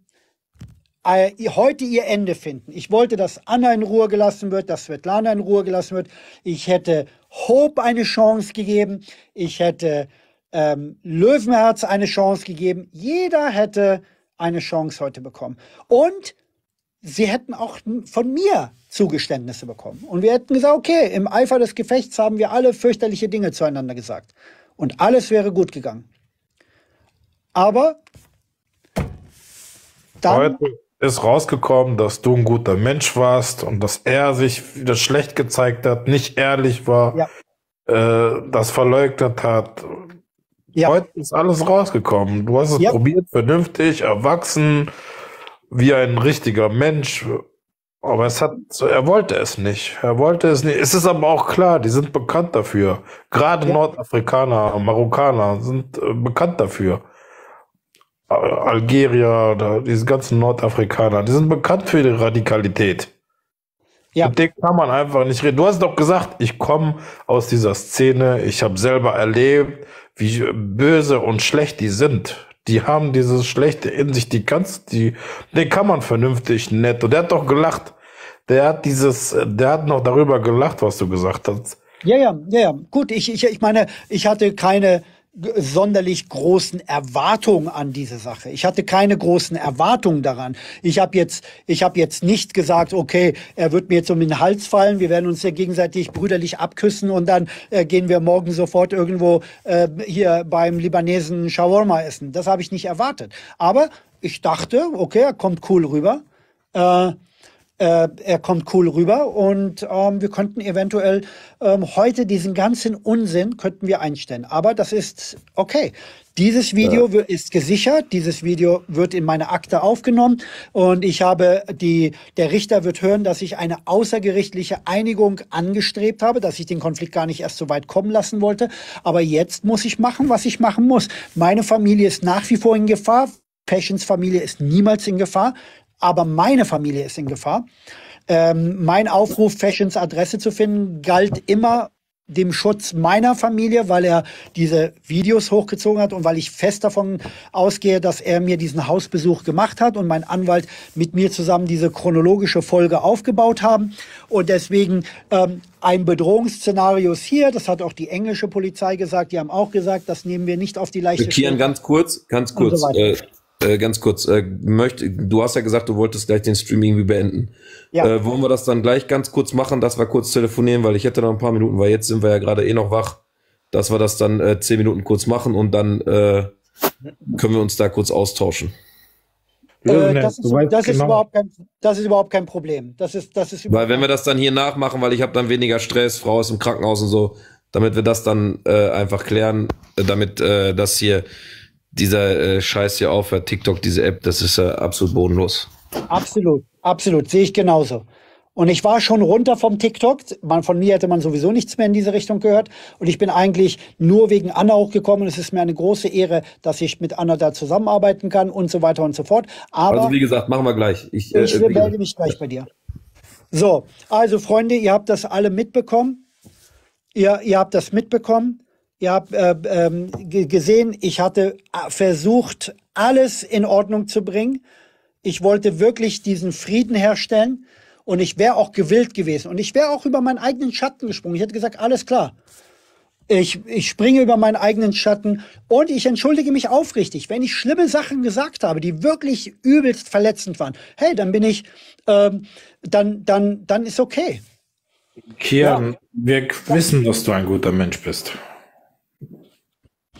[SPEAKER 4] äh, heute ihr Ende finden. Ich wollte, dass Anna in Ruhe gelassen wird, dass Svetlana in Ruhe gelassen wird. Ich hätte Hope eine Chance gegeben. Ich hätte ähm, Löwenherz eine Chance gegeben. Jeder hätte eine Chance heute bekommen. Und sie hätten auch von mir Zugeständnisse bekommen. Und wir hätten gesagt, okay, im Eifer des Gefechts haben wir alle fürchterliche Dinge zueinander gesagt. Und alles wäre gut gegangen. Aber dann,
[SPEAKER 7] Heute ist rausgekommen, dass du ein guter Mensch warst und dass er sich wieder schlecht gezeigt hat, nicht ehrlich war,
[SPEAKER 4] Ja.
[SPEAKER 7] äh, das verleugnet hat.
[SPEAKER 4] Ja.
[SPEAKER 7] Heute ist alles rausgekommen. Du hast es
[SPEAKER 4] Ja.
[SPEAKER 7] probiert, vernünftig, erwachsen, wie ein richtiger Mensch. Aber es hat, er wollte es nicht. Er wollte es nicht. Es ist aber auch klar, die sind bekannt dafür. Gerade
[SPEAKER 4] Ja.
[SPEAKER 7] Nordafrikaner, Marokkaner sind äh, bekannt dafür. Al- Algerier oder diese ganzen Nordafrikaner, die sind bekannt für ihre Radikalität.
[SPEAKER 4] Ja.
[SPEAKER 7] Mit denen kann man einfach nicht reden. Du hast doch gesagt, ich komme aus dieser Szene, ich habe selber erlebt, wie böse und schlecht die sind. Die haben dieses Schlechte in sich, die kannst, die, den kann man vernünftig, nett. Und der hat doch gelacht. Der hat dieses, der hat noch darüber gelacht, was du gesagt hast.
[SPEAKER 4] Ja, ja, ja, ja. Gut, ich, ich, ich meine, ich hatte keine sonderlich großen Erwartungen an diese Sache. Ich hatte keine großen Erwartungen daran. Ich habe jetzt, ich habe jetzt nicht gesagt, okay, er wird mir jetzt um den Hals fallen, wir werden uns ja gegenseitig brüderlich abküssen und dann äh, gehen wir morgen sofort irgendwo äh, hier beim libanesen Shawarma essen. Das habe ich nicht erwartet. Aber ich dachte, okay, er kommt cool rüber. Äh, äh, er kommt cool rüber und ähm, wir könnten eventuell ähm, heute diesen ganzen Unsinn könnten wir einstellen. Aber das ist okay. Dieses Video wir- ist gesichert, dieses Video wird in meine Akte aufgenommen und ich habe die, der Richter wird hören, dass ich eine außergerichtliche Einigung angestrebt habe, dass ich den Konflikt gar nicht erst so weit kommen lassen wollte. Aber jetzt muss ich machen, was ich machen muss. Meine Familie ist nach wie vor in Gefahr. Fashions Familie ist niemals in Gefahr aber meine Familie ist in Gefahr. Ähm, mein Aufruf, Fashions Adresse zu finden, galt immer dem Schutz meiner Familie, weil er diese Videos hochgezogen hat und weil ich fest davon ausgehe, dass er mir diesen Hausbesuch gemacht hat und mein Anwalt mit mir zusammen diese chronologische Folge aufgebaut haben. Und deswegen ähm, ein Bedrohungsszenario ist hier, das hat auch die englische Polizei gesagt, die haben auch gesagt, das nehmen wir nicht auf die leichte
[SPEAKER 8] Kian,
[SPEAKER 4] Schulter.
[SPEAKER 8] ganz kurz, ganz kurz,
[SPEAKER 4] so
[SPEAKER 8] äh. Äh, ganz kurz, äh, möchte, du hast ja gesagt, du wolltest gleich den Stream irgendwie beenden.
[SPEAKER 4] Ja.
[SPEAKER 8] Äh, wollen wir das dann gleich ganz kurz machen, dass wir kurz telefonieren, weil ich hätte noch ein paar Minuten, weil jetzt sind wir ja gerade eh noch wach, dass wir das dann äh, zehn Minuten kurz machen und dann äh, können wir uns da kurz austauschen.
[SPEAKER 4] Äh, das, ist, das,
[SPEAKER 7] genau.
[SPEAKER 4] überhaupt kein, das ist überhaupt kein Problem. Das ist, das ist
[SPEAKER 8] Weil wenn wir das dann hier nachmachen, weil ich habe dann weniger Stress, Frau ist im Krankenhaus und so, damit wir das dann äh, einfach klären, äh, damit äh, das hier, dieser äh, Scheiß hier aufhört, TikTok, diese App, das ist äh, absolut bodenlos.
[SPEAKER 4] Absolut, absolut, sehe ich genauso. Und ich war schon runter vom TikTok. Man, von mir hätte man sowieso nichts mehr in diese Richtung gehört. Und ich bin eigentlich nur wegen Anna hochgekommen. Es ist mir eine große Ehre, dass ich mit Anna da zusammenarbeiten kann und so weiter und so fort. Aber
[SPEAKER 8] Also wie gesagt, machen wir gleich. Ich, äh,
[SPEAKER 4] ich
[SPEAKER 8] gesagt,
[SPEAKER 4] melde mich gleich bei dir. So, also Freunde, ihr habt das alle mitbekommen. Ihr, ihr habt das mitbekommen. Ihr habt äh, ähm, ge- gesehen, ich hatte äh, versucht, alles in Ordnung zu bringen. Ich wollte wirklich diesen Frieden herstellen und ich wäre auch gewillt gewesen. Und ich wäre auch über meinen eigenen Schatten gesprungen. Ich hätte gesagt, alles klar. Ich, ich springe über meinen eigenen Schatten und ich entschuldige mich aufrichtig. Wenn ich schlimme Sachen gesagt habe, die wirklich übelst verletzend waren, hey, dann bin ich, ähm, dann, dann, dann ist okay.
[SPEAKER 7] Kian, wir wissen, dass du ein guter Mensch bist.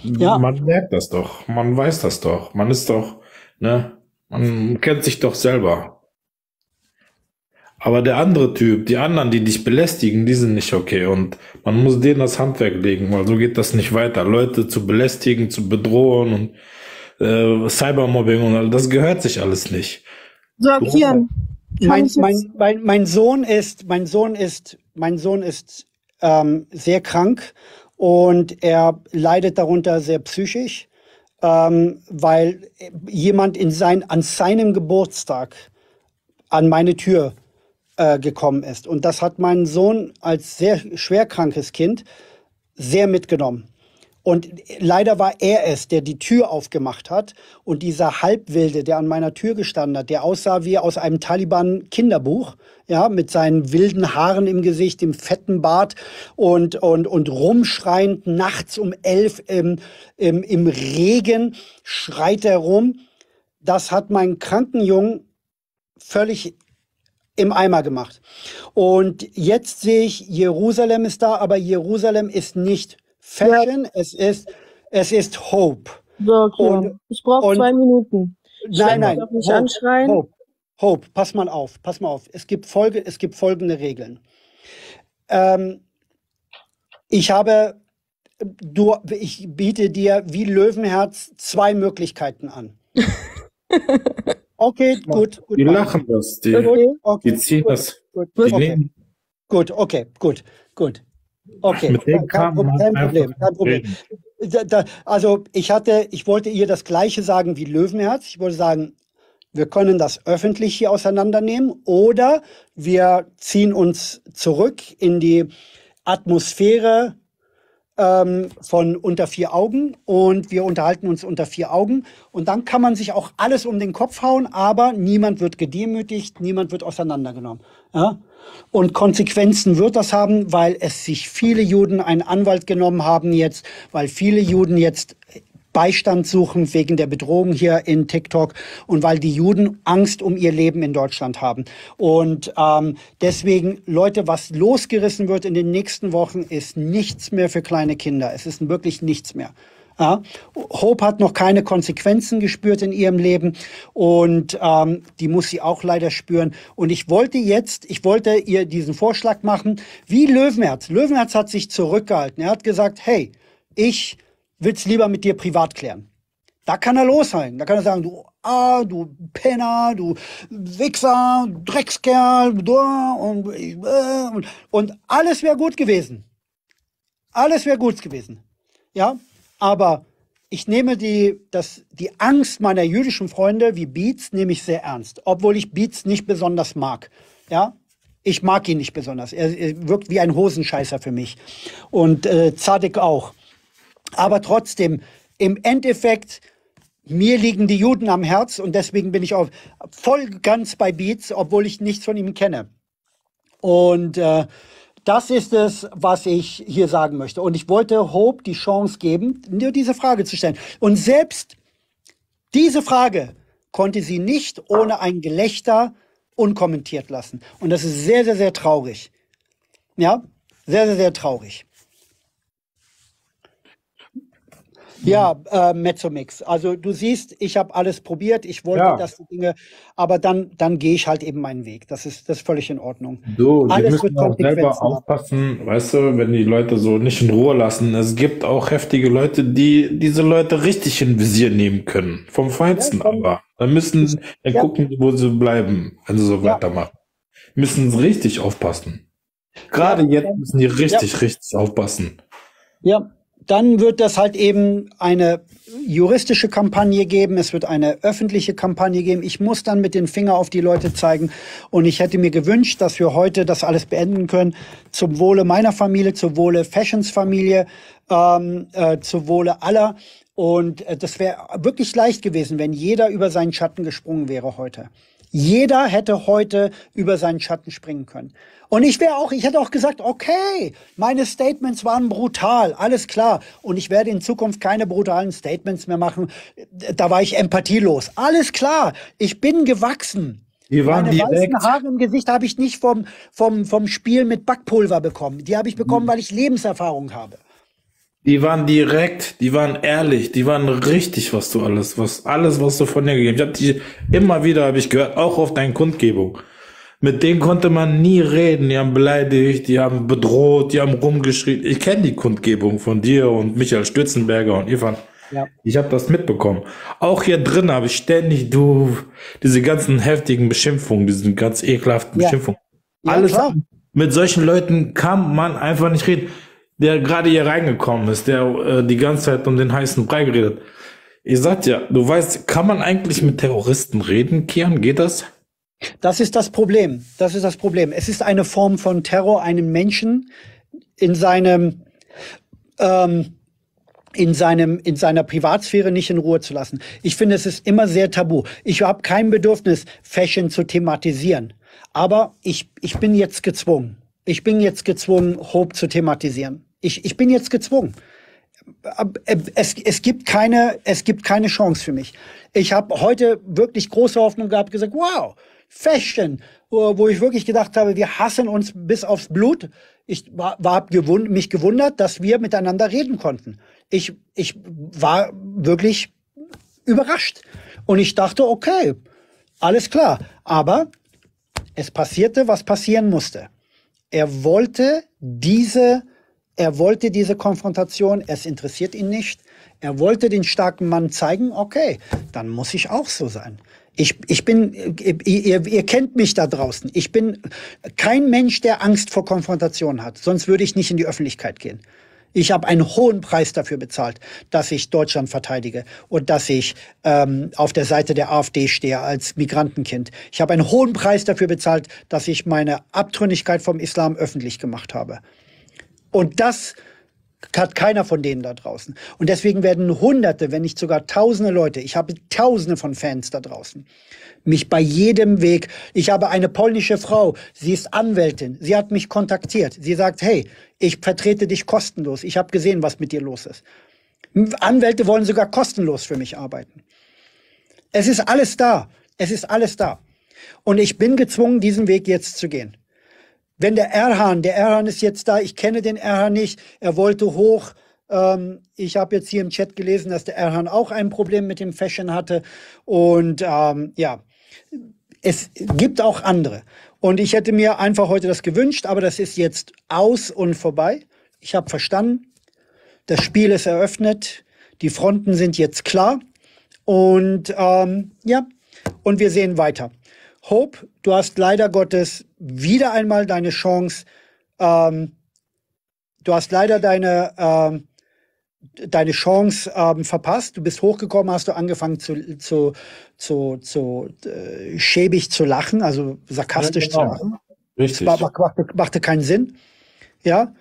[SPEAKER 4] Ja.
[SPEAKER 7] Man merkt das doch, man weiß das doch, man ist doch, ne, man kennt sich doch selber. Aber der andere Typ, die anderen, die dich belästigen, die sind nicht okay und man muss denen das Handwerk legen, weil so geht das nicht weiter. Leute zu belästigen, zu bedrohen und äh, Cybermobbing und all das gehört sich alles nicht.
[SPEAKER 9] So, Kian, Kann
[SPEAKER 4] Mein, mein, mein, mein Sohn ist, mein Sohn ist, mein Sohn ist ähm, sehr krank und er leidet darunter sehr psychisch, ähm, weil jemand in sein, an seinem Geburtstag an meine Tür äh, gekommen ist. Und das hat meinen Sohn als sehr schwerkrankes Kind sehr mitgenommen. Und leider war er es, der die Tür aufgemacht hat. Und dieser Halbwilde, der an meiner Tür gestanden hat, der aussah wie aus einem Taliban-Kinderbuch, ja, mit seinen wilden Haaren im Gesicht, dem fetten Bart und, und, und rumschreiend nachts um elf im, im, im Regen schreit er rum. Das hat meinen kranken Jungen völlig im Eimer gemacht. Und jetzt sehe ich, Jerusalem ist da, aber Jerusalem ist nicht Fashion, es ist, es ist Hope.
[SPEAKER 9] So, Kian,
[SPEAKER 4] Und-
[SPEAKER 9] ich brauche zwei Minuten. Ich
[SPEAKER 4] Nein, nein.
[SPEAKER 9] nicht
[SPEAKER 4] Hope,
[SPEAKER 9] anschreien.
[SPEAKER 4] Hope, Hope, pass mal auf, pass mal auf. Es gibt, Folge, es gibt folgende Regeln. Ähm, ich habe, du, ich biete dir wie Löwenherz zwei Möglichkeiten an. Okay, gut, gut.
[SPEAKER 7] Die
[SPEAKER 4] mach.
[SPEAKER 7] lachen das, die,
[SPEAKER 9] Okay.
[SPEAKER 4] Okay,
[SPEAKER 7] die ziehen
[SPEAKER 4] gut,
[SPEAKER 7] das.
[SPEAKER 4] gut,
[SPEAKER 7] Die
[SPEAKER 4] okay. Gut, okay, gut, gut. Okay,
[SPEAKER 7] mit dem
[SPEAKER 4] kein, kein Problem, kein Problem. Da, da, also ich hatte, ich wollte ihr das Gleiche sagen wie Löwenherz. Ich wollte sagen, wir können das öffentlich hier auseinandernehmen oder wir ziehen uns zurück in die Atmosphäre ähm, von unter vier Augen und wir unterhalten uns unter vier Augen und dann kann man sich auch alles um den Kopf hauen, aber niemand wird gedemütigt, niemand wird auseinandergenommen. Ja? Und Konsequenzen wird das haben, weil es sich viele Juden einen Anwalt genommen haben jetzt, weil viele Juden jetzt Beistand suchen wegen der Bedrohung hier in TikTok und weil die Juden Angst um ihr Leben in Deutschland haben. Und ähm, deswegen, Leute, was losgerissen wird in den nächsten Wochen, ist nichts mehr für kleine Kinder. Es ist wirklich nichts mehr. Ja? Hope hat noch keine Konsequenzen gespürt in ihrem Leben und ähm, die muss sie auch leider spüren. Und ich wollte jetzt, ich wollte ihr diesen Vorschlag machen, wie Löwenherz. Löwenherz hat sich zurückgehalten. Er hat gesagt, hey, ich will's lieber mit dir privat klären. Da kann er losheilen. Da kann er sagen, du, ah, du Penner, du Wichser, Dreckskerl, du, und, äh, und alles wäre gut gewesen. Alles wäre gut gewesen. Ja, aber ich nehme die, das, die Angst meiner jüdischen Freunde wie Beats nehme ich sehr ernst, obwohl ich Beats nicht besonders mag. Ja, ich mag ihn nicht besonders. Er, er wirkt wie ein Hosenscheißer für mich und äh, Zadig auch. Aber trotzdem, im Endeffekt, mir liegen die Juden am Herz und deswegen bin ich auch voll ganz bei Beats, obwohl ich nichts von ihm kenne. Und äh, das ist es, was ich hier sagen möchte. Und ich wollte Hope die Chance geben, nur diese Frage zu stellen. Und selbst diese Frage konnte sie nicht ohne ein Gelächter unkommentiert lassen. Und das ist sehr, sehr, sehr traurig. Ja, sehr, sehr, sehr traurig. Ja, äh, Mezzomix. Also du siehst, ich habe alles probiert. Ich wollte,
[SPEAKER 7] Ja.
[SPEAKER 4] dass die Dinge, aber dann, dann gehe ich halt eben meinen Weg. Das ist, das ist völlig in Ordnung.
[SPEAKER 7] Du,
[SPEAKER 4] Alles
[SPEAKER 7] müssen
[SPEAKER 4] wird
[SPEAKER 7] auch selber aufpassen, weißt du, wenn die Leute so nicht in Ruhe lassen. Es gibt auch heftige Leute, die diese Leute richtig in Visier nehmen können. Vom Feinsten
[SPEAKER 4] Ja,
[SPEAKER 7] aber. Dann müssen, dann
[SPEAKER 4] Ja.
[SPEAKER 7] gucken, wo sie bleiben, wenn sie so weitermachen. Müssen sie richtig aufpassen. Gerade jetzt müssen die richtig, richtig aufpassen.
[SPEAKER 4] Ja, dann wird das halt eben eine juristische Kampagne geben, es wird eine öffentliche Kampagne geben. Ich muss dann mit dem Finger auf die Leute zeigen und ich hätte mir gewünscht, dass wir heute das alles beenden können, zum Wohle meiner Familie, zum Wohle Fashions Familie, ähm, äh, zum Wohle aller. Und äh, das wäre wirklich leicht gewesen, wenn jeder über seinen Schatten gesprungen wäre heute. Jeder hätte heute über seinen Schatten springen können. Und ich wäre auch, ich hätte auch gesagt, okay, meine Statements waren brutal, alles klar. Und ich werde in Zukunft keine brutalen Statements mehr machen. Da war ich empathielos. Alles klar, ich bin gewachsen.
[SPEAKER 7] Die waren
[SPEAKER 4] Meine weißen
[SPEAKER 7] direkt,
[SPEAKER 4] Haare im Gesicht habe ich nicht vom, vom, vom Spiel mit Backpulver bekommen. Die habe ich bekommen,
[SPEAKER 7] Mhm.
[SPEAKER 4] weil ich Lebenserfahrung habe.
[SPEAKER 7] die waren direkt, die waren ehrlich, die waren richtig, was du alles, was, alles, was du von dir gegeben hast. Ich hab die, immer wieder habe ich gehört, auch auf deinen Kundgebung. Mit denen konnte man nie reden. Die haben beleidigt, die haben bedroht, die haben rumgeschrien. Ich kenne die Kundgebung von dir und Michael Stützenberger und Ivan.
[SPEAKER 4] Ja.
[SPEAKER 7] Ich habe das mitbekommen. Auch hier drin habe ich ständig du diese ganzen heftigen Beschimpfungen, diese ganz ekelhaften
[SPEAKER 4] Ja.
[SPEAKER 7] Beschimpfungen.
[SPEAKER 4] Ja,
[SPEAKER 7] Alles
[SPEAKER 4] klar.
[SPEAKER 7] mit solchen Leuten kann man einfach nicht reden. Der gerade hier reingekommen ist, der äh, die ganze Zeit um den heißen Brei geredet. Ich sag ja, du weißt, kann man eigentlich mit Terroristen reden, Kian? Geht das?
[SPEAKER 4] Das ist das Problem. Das ist das Problem. Es ist eine Form von Terror, einen Menschen in seinem, ähm, in seinem, in seiner Privatsphäre nicht in Ruhe zu lassen. Ich finde, es ist immer sehr tabu. Ich habe kein Bedürfnis, Fashion zu thematisieren. Aber ich, ich bin jetzt gezwungen. Ich bin jetzt gezwungen, Hope zu thematisieren. Ich, ich bin jetzt gezwungen. Es, es gibt keine, es gibt keine Chance für mich. Ich habe heute wirklich große Hoffnung gehabt, gesagt, wow, Fashion, wo ich wirklich gedacht habe, wir hassen uns bis aufs Blut. Ich war, war gewund, mich gewundert, dass wir miteinander reden konnten. Ich, ich war wirklich überrascht und ich dachte, okay, alles klar. Aber es passierte, was passieren musste. Er wollte diese, er wollte diese Konfrontation, es interessiert ihn nicht. Er wollte den starken Mann zeigen, okay, dann muss ich auch so sein. Ich, ich bin, ihr, ihr, ihr kennt mich da draußen. Ich bin kein Mensch, der Angst vor Konfrontation hat. Sonst würde ich nicht in die Öffentlichkeit gehen. Ich habe einen hohen Preis dafür bezahlt, dass ich Deutschland verteidige und dass ich ähm, auf der Seite der AfD stehe als Migrantenkind. Ich habe einen hohen Preis dafür bezahlt, dass ich meine Abtrünnigkeit vom Islam öffentlich gemacht habe. Und das hat keiner von denen da draußen. Und deswegen werden Hunderte, wenn nicht sogar Tausende Leute, ich habe Tausende von Fans da draußen, mich bei jedem Weg, ich habe eine polnische Frau, sie ist Anwältin, sie hat mich kontaktiert. Sie sagt, hey, ich vertrete dich kostenlos. Ich habe gesehen, was mit dir los ist. Anwälte wollen sogar kostenlos für mich arbeiten. Es ist alles da. Es ist alles da. Und ich bin gezwungen, diesen Weg jetzt zu gehen. Wenn der Erhan, der Erhan ist jetzt da, ich kenne den Erhan nicht, er wollte hoch. Ähm, ich habe jetzt hier im Chat gelesen, dass der Erhan auch ein Problem mit dem Fashion hatte. Und ähm, ja, es gibt auch andere. Und ich hätte mir einfach heute das gewünscht, aber das ist jetzt aus und vorbei. Ich habe verstanden, das Spiel ist eröffnet, die Fronten sind jetzt klar. Und ähm, ja, und wir sehen weiter. Hope, du hast leider Gottes wieder einmal deine Chance. Ähm, du hast leider deine, ähm, deine Chance ähm, verpasst. Du bist hochgekommen, hast du angefangen zu, zu, zu, zu äh, schäbig zu lachen, also sarkastisch
[SPEAKER 7] Ja, genau.
[SPEAKER 4] zu lachen.
[SPEAKER 7] Richtig.
[SPEAKER 4] Es war- machte, machte keinen Sinn. Ja,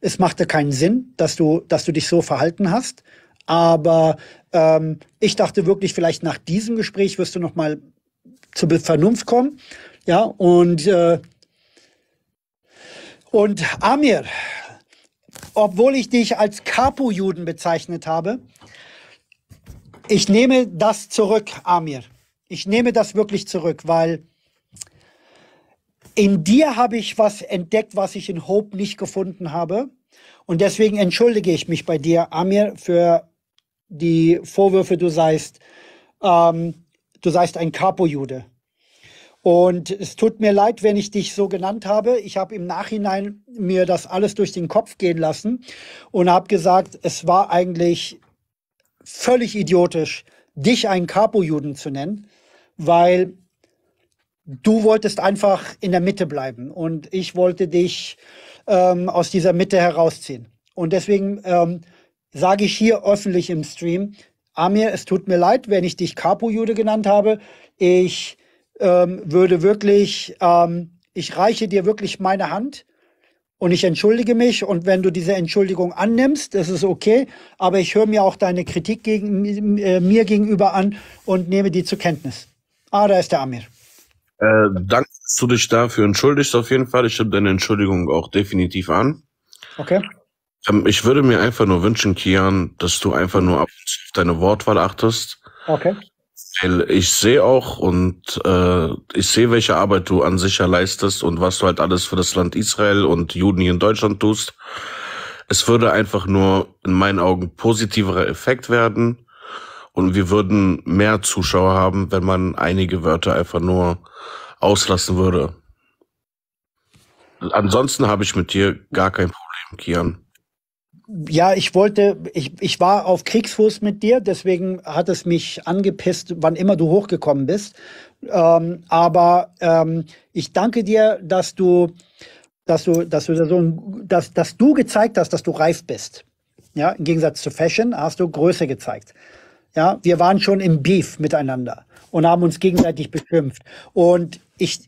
[SPEAKER 4] es machte keinen Sinn, dass du, dass du dich so verhalten hast. Aber ähm, ich dachte wirklich, vielleicht nach diesem Gespräch wirst du noch mal zur Vernunft kommen. Ja, und, äh, und Amir, obwohl ich dich als Kapo-Juden bezeichnet habe, ich nehme das zurück, Amir. Ich nehme das wirklich zurück, weil in dir habe ich was entdeckt, was ich in Hope nicht gefunden habe. Und deswegen entschuldige ich mich bei dir, Amir, für die Vorwürfe, du seist, ähm, du seist ein Capo-Jude. Und es tut mir leid, wenn ich dich so genannt habe. Ich habe im Nachhinein mir das alles durch den Kopf gehen lassen und habe gesagt, es war eigentlich völlig idiotisch, dich einen Capo-Juden zu nennen, weil du wolltest einfach in der Mitte bleiben und ich wollte dich ähm, aus dieser Mitte herausziehen. Und deswegen ähm, sage ich hier öffentlich im Stream, Amir, es tut mir leid, wenn ich dich Capo-Jude genannt habe. Ich ähm, würde wirklich, ähm, ich reiche dir wirklich meine Hand und ich entschuldige mich. Und wenn du diese Entschuldigung annimmst, das ist okay. Aber ich höre mir auch deine Kritik gegen, äh, mir gegenüber an und nehme die zur Kenntnis. Ah, da ist der Amir.
[SPEAKER 10] Äh, danke, dass du dich dafür entschuldigst auf jeden Fall. Ich nehme deine Entschuldigung auch definitiv an.
[SPEAKER 4] Okay?
[SPEAKER 10] Ähm, ich würde mir einfach nur wünschen, Kian, dass du einfach nur auf deine Wortwahl achtest.
[SPEAKER 4] Okay.
[SPEAKER 10] Weil ich sehe auch und äh, ich sehe, welche Arbeit du an sich ja leistest und was du halt alles für das Land Israel und Juden hier in Deutschland tust. Es würde einfach nur in meinen Augen positiverer Effekt werden und wir würden mehr Zuschauer haben, wenn man einige Wörter einfach nur auslassen würde. Ansonsten habe ich mit dir gar kein Problem, Kian.
[SPEAKER 4] Ja, ich wollte, ich, ich war auf Kriegsfuß mit dir, deswegen hat es mich angepisst, wann immer du hochgekommen bist. Ähm, aber ähm, ich danke dir, dass du, dass du, dass du so, dass, dass du gezeigt hast, dass du reif bist. Ja, im Gegensatz zu Fashion hast du Größe gezeigt. Ja, wir waren schon im Beef miteinander und haben uns gegenseitig beschimpft. Und ich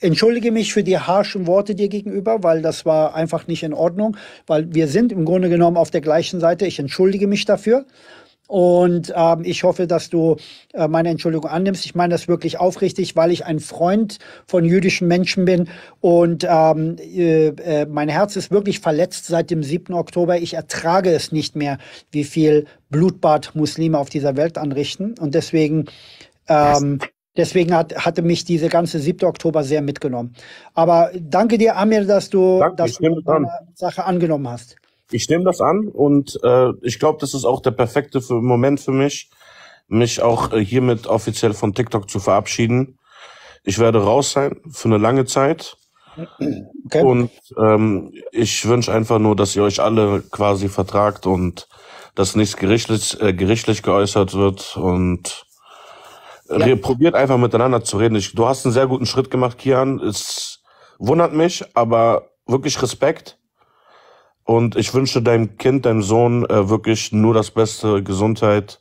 [SPEAKER 4] entschuldige mich für die harschen Worte dir gegenüber, weil das war einfach nicht in Ordnung, weil wir sind im Grunde genommen auf der gleichen Seite. Ich entschuldige mich dafür. Und ähm, ich hoffe, dass du äh, meine Entschuldigung annimmst. Ich meine das wirklich aufrichtig, weil ich ein Freund von jüdischen Menschen bin. Und ähm, äh, äh, mein Herz ist wirklich verletzt seit dem 7. Oktober. Ich ertrage es nicht mehr, wie viel Blutbad Muslime auf dieser Welt anrichten. Und deswegen, ähm, deswegen hat, hatte mich diese ganze 7. Oktober sehr mitgenommen. Aber danke dir, Amir, dass du,
[SPEAKER 10] Danke,
[SPEAKER 4] dass du
[SPEAKER 10] das an.
[SPEAKER 4] Sache angenommen hast.
[SPEAKER 10] Ich nehme das an und äh, ich glaube, das ist auch der perfekte für, Moment für mich, mich auch äh, hiermit offiziell von TikTok zu verabschieden. Ich werde raus sein für eine lange Zeit.
[SPEAKER 4] Okay.
[SPEAKER 10] Und ähm, ich wünsche einfach nur, dass ihr euch alle quasi vertragt und dass nichts gerichtlich, äh, gerichtlich geäußert wird und äh, probiert einfach miteinander zu reden. Ich, du hast einen sehr guten Schritt gemacht, Kian. Es wundert mich, aber wirklich Respekt. Und ich wünsche deinem Kind, deinem Sohn äh, wirklich nur das Beste, Gesundheit,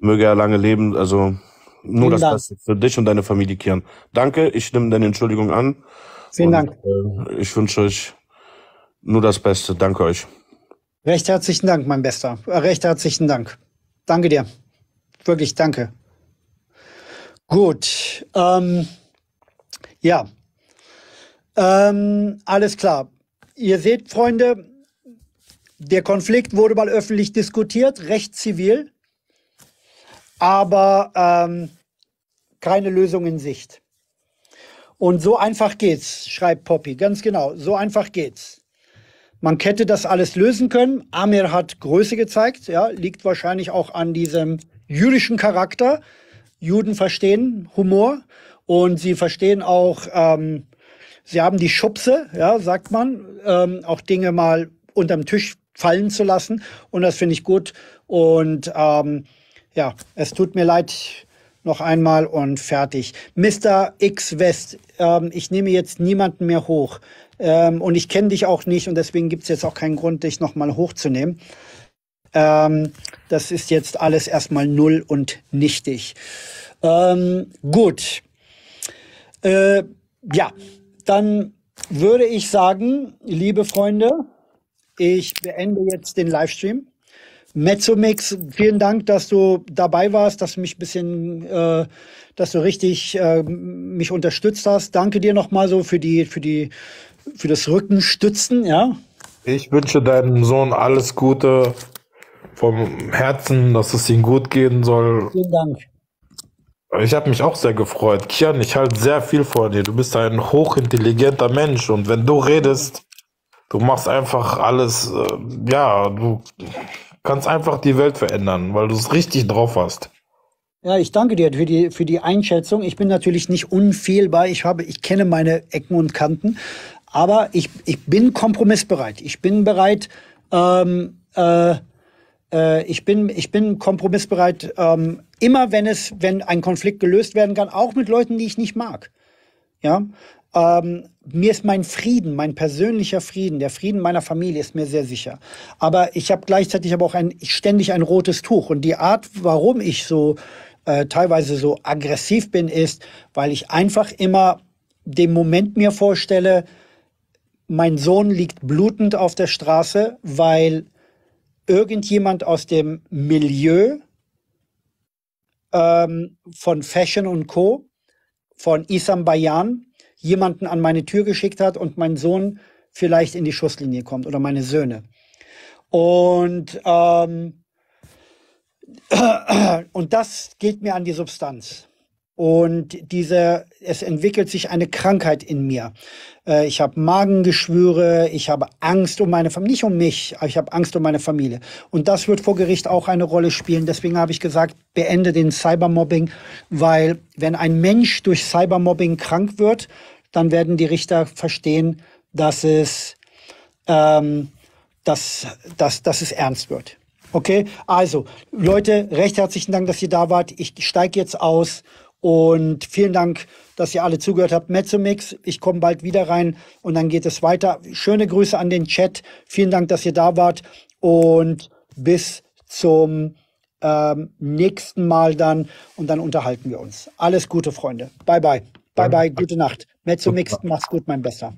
[SPEAKER 10] möge er lange leben. Also nur
[SPEAKER 4] Vielen
[SPEAKER 10] das
[SPEAKER 4] Dank.
[SPEAKER 10] Beste für dich und deine Familie, Kian. Danke, ich nehme deine Entschuldigung an.
[SPEAKER 4] Vielen
[SPEAKER 10] und,
[SPEAKER 4] Dank.
[SPEAKER 10] Äh, ich wünsche euch nur das Beste. Danke euch.
[SPEAKER 4] Recht herzlichen Dank, mein Bester. Äh, Recht herzlichen Dank. Danke dir. Wirklich danke. Gut. Ähm, ja. Ähm, alles klar. Ihr seht, Freunde, der Konflikt wurde mal öffentlich diskutiert, recht zivil, aber ähm, keine Lösung in Sicht. Und so einfach geht's, schreibt Poppy. Ganz genau, so einfach geht's. Man hätte das alles lösen können. Amir hat Größe gezeigt, ja, liegt wahrscheinlich auch an diesem jüdischen Charakter. Juden verstehen Humor und sie verstehen auch, ähm, sie haben die Schubse, ja, sagt man, ähm, auch Dinge mal unterm Tisch fallen zu lassen. Und das finde ich gut. Und ähm, ja, es tut mir leid, noch einmal und fertig. Mr. X West, ähm, ich nehme jetzt niemanden mehr hoch. Ähm, und ich kenne dich auch nicht und deswegen gibt es jetzt auch keinen Grund, dich nochmal hochzunehmen. Ähm, das ist jetzt alles erstmal null und nichtig. Ähm, gut. Äh, ja, dann würde ich sagen, liebe Freunde, ich beende jetzt den Livestream. Mezzomix, vielen Dank, dass du dabei warst, dass du mich ein bisschen, äh, dass du richtig äh, mich unterstützt hast. Danke dir nochmal so für die, für die, für das Rückenstützen, ja.
[SPEAKER 7] Ich wünsche deinem Sohn alles Gute vom Herzen, dass es ihm gut gehen soll.
[SPEAKER 4] Vielen Dank.
[SPEAKER 7] Ich habe mich auch sehr gefreut. Kian, ich halte sehr viel von dir. Du bist ein hochintelligenter Mensch und wenn du redest, du machst einfach alles, äh, ja, du kannst einfach die Welt verändern, weil du es richtig drauf hast.
[SPEAKER 4] Ja, ich danke dir für die, für die Einschätzung. Ich bin natürlich nicht unfehlbar. Ich habe, ich kenne meine Ecken und Kanten. Aber ich, ich bin kompromissbereit. Ich bin bereit, ähm, äh, äh, ich bin, ich bin kompromissbereit, ähm, immer wenn es, wenn ein Konflikt gelöst werden kann, auch mit Leuten, die ich nicht mag. Ja, ähm, mir ist mein Frieden, mein persönlicher Frieden, der Frieden meiner Familie ist mir sehr sicher. Aber ich habe gleichzeitig aber auch ein, ständig ein rotes Tuch. Und die Art, warum ich so äh, teilweise so aggressiv bin, ist, weil ich einfach immer den Moment mir vorstelle, mein Sohn liegt blutend auf der Straße, weil irgendjemand aus dem Milieu ähm, von Fashion und Co., von Isam Bayan, jemanden an meine Tür geschickt hat und mein Sohn vielleicht in die Schusslinie kommt oder meine Söhne. Und, ähm, und das geht mir an die Substanz. Und diese, es entwickelt sich eine Krankheit in mir. Äh, ich habe Magengeschwüre, ich habe Angst um meine Familie, nicht um mich, aber ich habe Angst um meine Familie. Und das wird vor Gericht auch eine Rolle spielen. Deswegen habe ich gesagt, beende den Cybermobbing, weil wenn ein Mensch durch Cybermobbing krank wird, dann werden die Richter verstehen, dass es, ähm, dass, dass, dass es ernst wird. Okay, also Leute, recht herzlichen Dank, dass ihr da wart. Ich steige jetzt aus und vielen Dank, dass ihr alle zugehört habt. Mezzomix, ich komme bald wieder rein und dann geht es weiter. Schöne Grüße an den Chat. Vielen Dank, dass ihr da wart und bis zum ähm, nächsten Mal dann und dann unterhalten wir uns. Alles Gute, Freunde. Bye, bye. Bye, bye. Gute Nacht. Mezzomix, mach's gut, mein Bester.